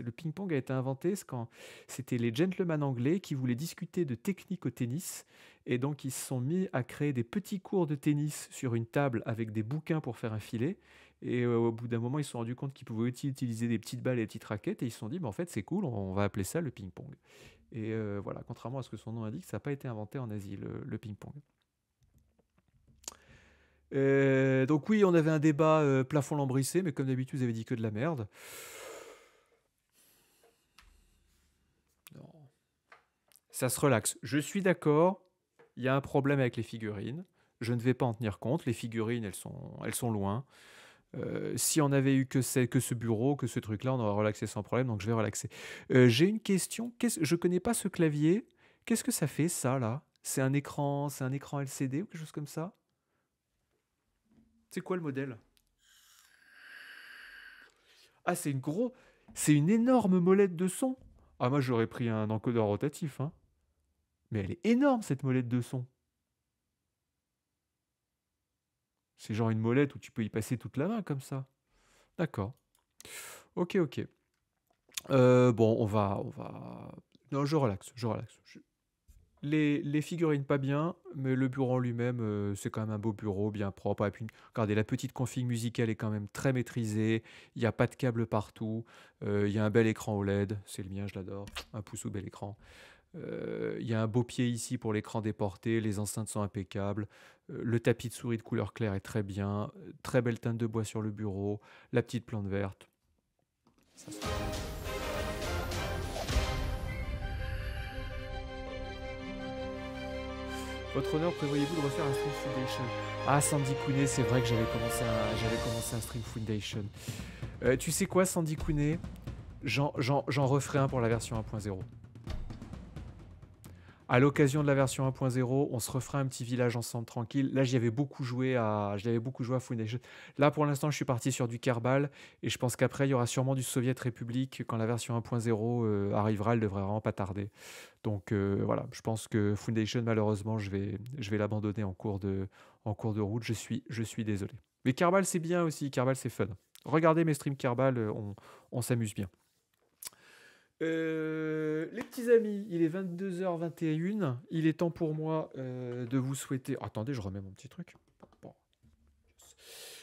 Le ping-pong a été inventé quand c'était les gentlemen anglais qui voulaient discuter de technique au tennis et donc ils se sont mis à créer des petits cours de tennis sur une table avec des bouquins pour faire un filet. Et euh, au bout d'un moment, ils se sont rendus compte qu'ils pouvaient utiliser des petites balles et des petites raquettes et ils se sont dit, mais en fait, c'est cool, on va appeler ça le ping-pong. Et euh, voilà, contrairement à ce que son nom indique, ça n'a pas été inventé en Asie, le, ping-pong. Euh, donc oui, on avait un débat plafond lambrissé, mais comme d'habitude, vous avez dit que de la merde. Ça se relaxe. Je suis d'accord, il y a un problème avec les figurines. Je ne vais pas en tenir compte. Les figurines, elles sont, elles sont loin. Euh, si on avait eu que, que ce bureau, que ce truc-là, on aurait relaxé sans problème, donc je vais relaxer. Euh, j'ai une question. Je ne connais pas ce clavier. Qu'est-ce que ça fait, ça, là? C'est un écran, c'est un écran LCD ou quelque chose comme ça? C'est quoi le modèle? Ah, c'est une gros, c'est une énorme molette de son. Ah, moi, j'aurais pris un encodeur rotatif. Hein. Mais elle est énorme, cette molette de son. C'est genre une molette où tu peux y passer toute la main comme ça. D'accord. Ok, ok. Euh, bon, on va, on va. Non, je relaxe, je relaxe. Les, figurines pas bien, mais le bureau en lui-même, euh, c'est quand même un beau bureau, bien propre. Et puis, regardez, la petite config musicale est quand même très maîtrisée. Il n'y a pas de câble partout. Euh, il y a un bel écran OLED. C'est le mien, je l'adore. Un pouce au bel écran. Euh, il y a un beau pied ici pour l'écran déporté, les enceintes sont impeccables, euh, le tapis de souris de couleur claire est très bien, euh, très belle teinte de bois sur le bureau, la petite plante verte. Votre honneur, prévoyez-vous de refaire un Stream Foundation? Ah, Sandy Kouné, c'est vrai que j'avais commencé, un, Stream Foundation. tu sais quoi, Sandy Kouné? J'en referai un pour la version 1.0. À l'occasion de la version 1.0, on se refera un petit village ensemble tranquille. Là, j'y avais beaucoup joué à, j'avais beaucoup joué à Foundation. Là, pour l'instant, je suis parti sur du Kerbal et je pense qu'après, il y aura sûrement du Soviet République quand la version 1.0 euh, arrivera. Elle devrait vraiment pas tarder. Donc euh, voilà, je pense que Foundation, malheureusement, je vais, l'abandonner en cours de, en cours de route. Je suis, je désolé. Mais Kerbal, c'est bien aussi. Kerbal, c'est fun. Regardez mes streams Kerbal, euh, on, on s'amuse bien. Euh, les petits amis, il est 22h21. Il est temps pour moi euh, de vous souhaiter. Attendez, je remets mon petit truc.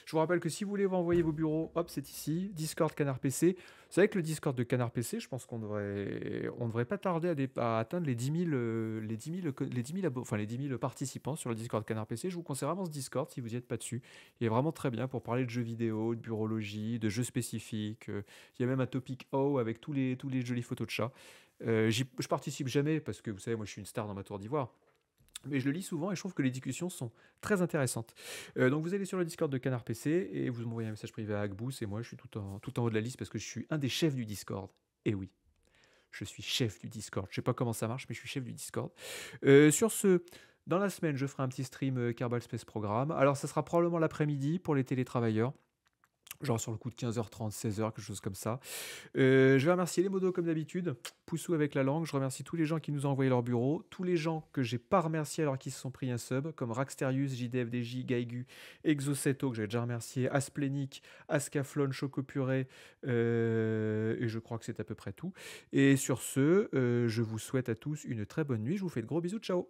Je vous rappelle que si vous voulez vous envoyer vos bureaux, hop, c'est ici, Discord Canard PC. C'est avec le Discord de Canard PC, je pense qu'on devrait, on devrait pas tarder à, atteindre les 10 000, euh, les 10 000, les 10 enfin, les 10 000 participants sur le Discord Canard PC. Je vous conseille vraiment ce Discord si vous n'y êtes pas dessus. Il est vraiment très bien pour parler de jeux vidéo, de bureaulogie, de jeux spécifiques. Euh, il y a même un topic O avec tous les, tous les jolies photos de chats. Euh, je participe jamais parce que vous savez, moi je suis une star dans ma tour d'ivoire. Mais je le lis souvent et je trouve que les discussions sont très intéressantes. Euh, donc vous allez sur le Discord de Canard PC et vous m'envoyez un message privé à Agbous et moi je suis tout en, haut de la liste parce que je suis un des chefs du Discord. Et oui, je suis chef du Discord. Je sais pas comment ça marche, mais je suis chef du Discord. Euh, sur ce, dans la semaine, je ferai un petit stream euh, Kerbal Space Programme. Alors ça sera probablement l'après-midi pour les télétravailleurs genre sur le coup de 15h30, 16h, quelque chose comme ça. Euh, je vais remercier les modos comme d'habitude, Poussou avec la langue, je remercie tous les gens qui nous ont envoyé leur bureau, tous les gens que j'ai pas remerciés alors qu'ils se sont pris un sub, comme Raxterius, JDFDJ, Gaigu, Exoceto, que j'ai déjà remercié, Asplénic, Ascaflon, Chocopuré, euh, et je crois que c'est à peu près tout. Et sur ce, euh, je vous souhaite à tous une très bonne nuit, je vous fais de gros bisous, ciao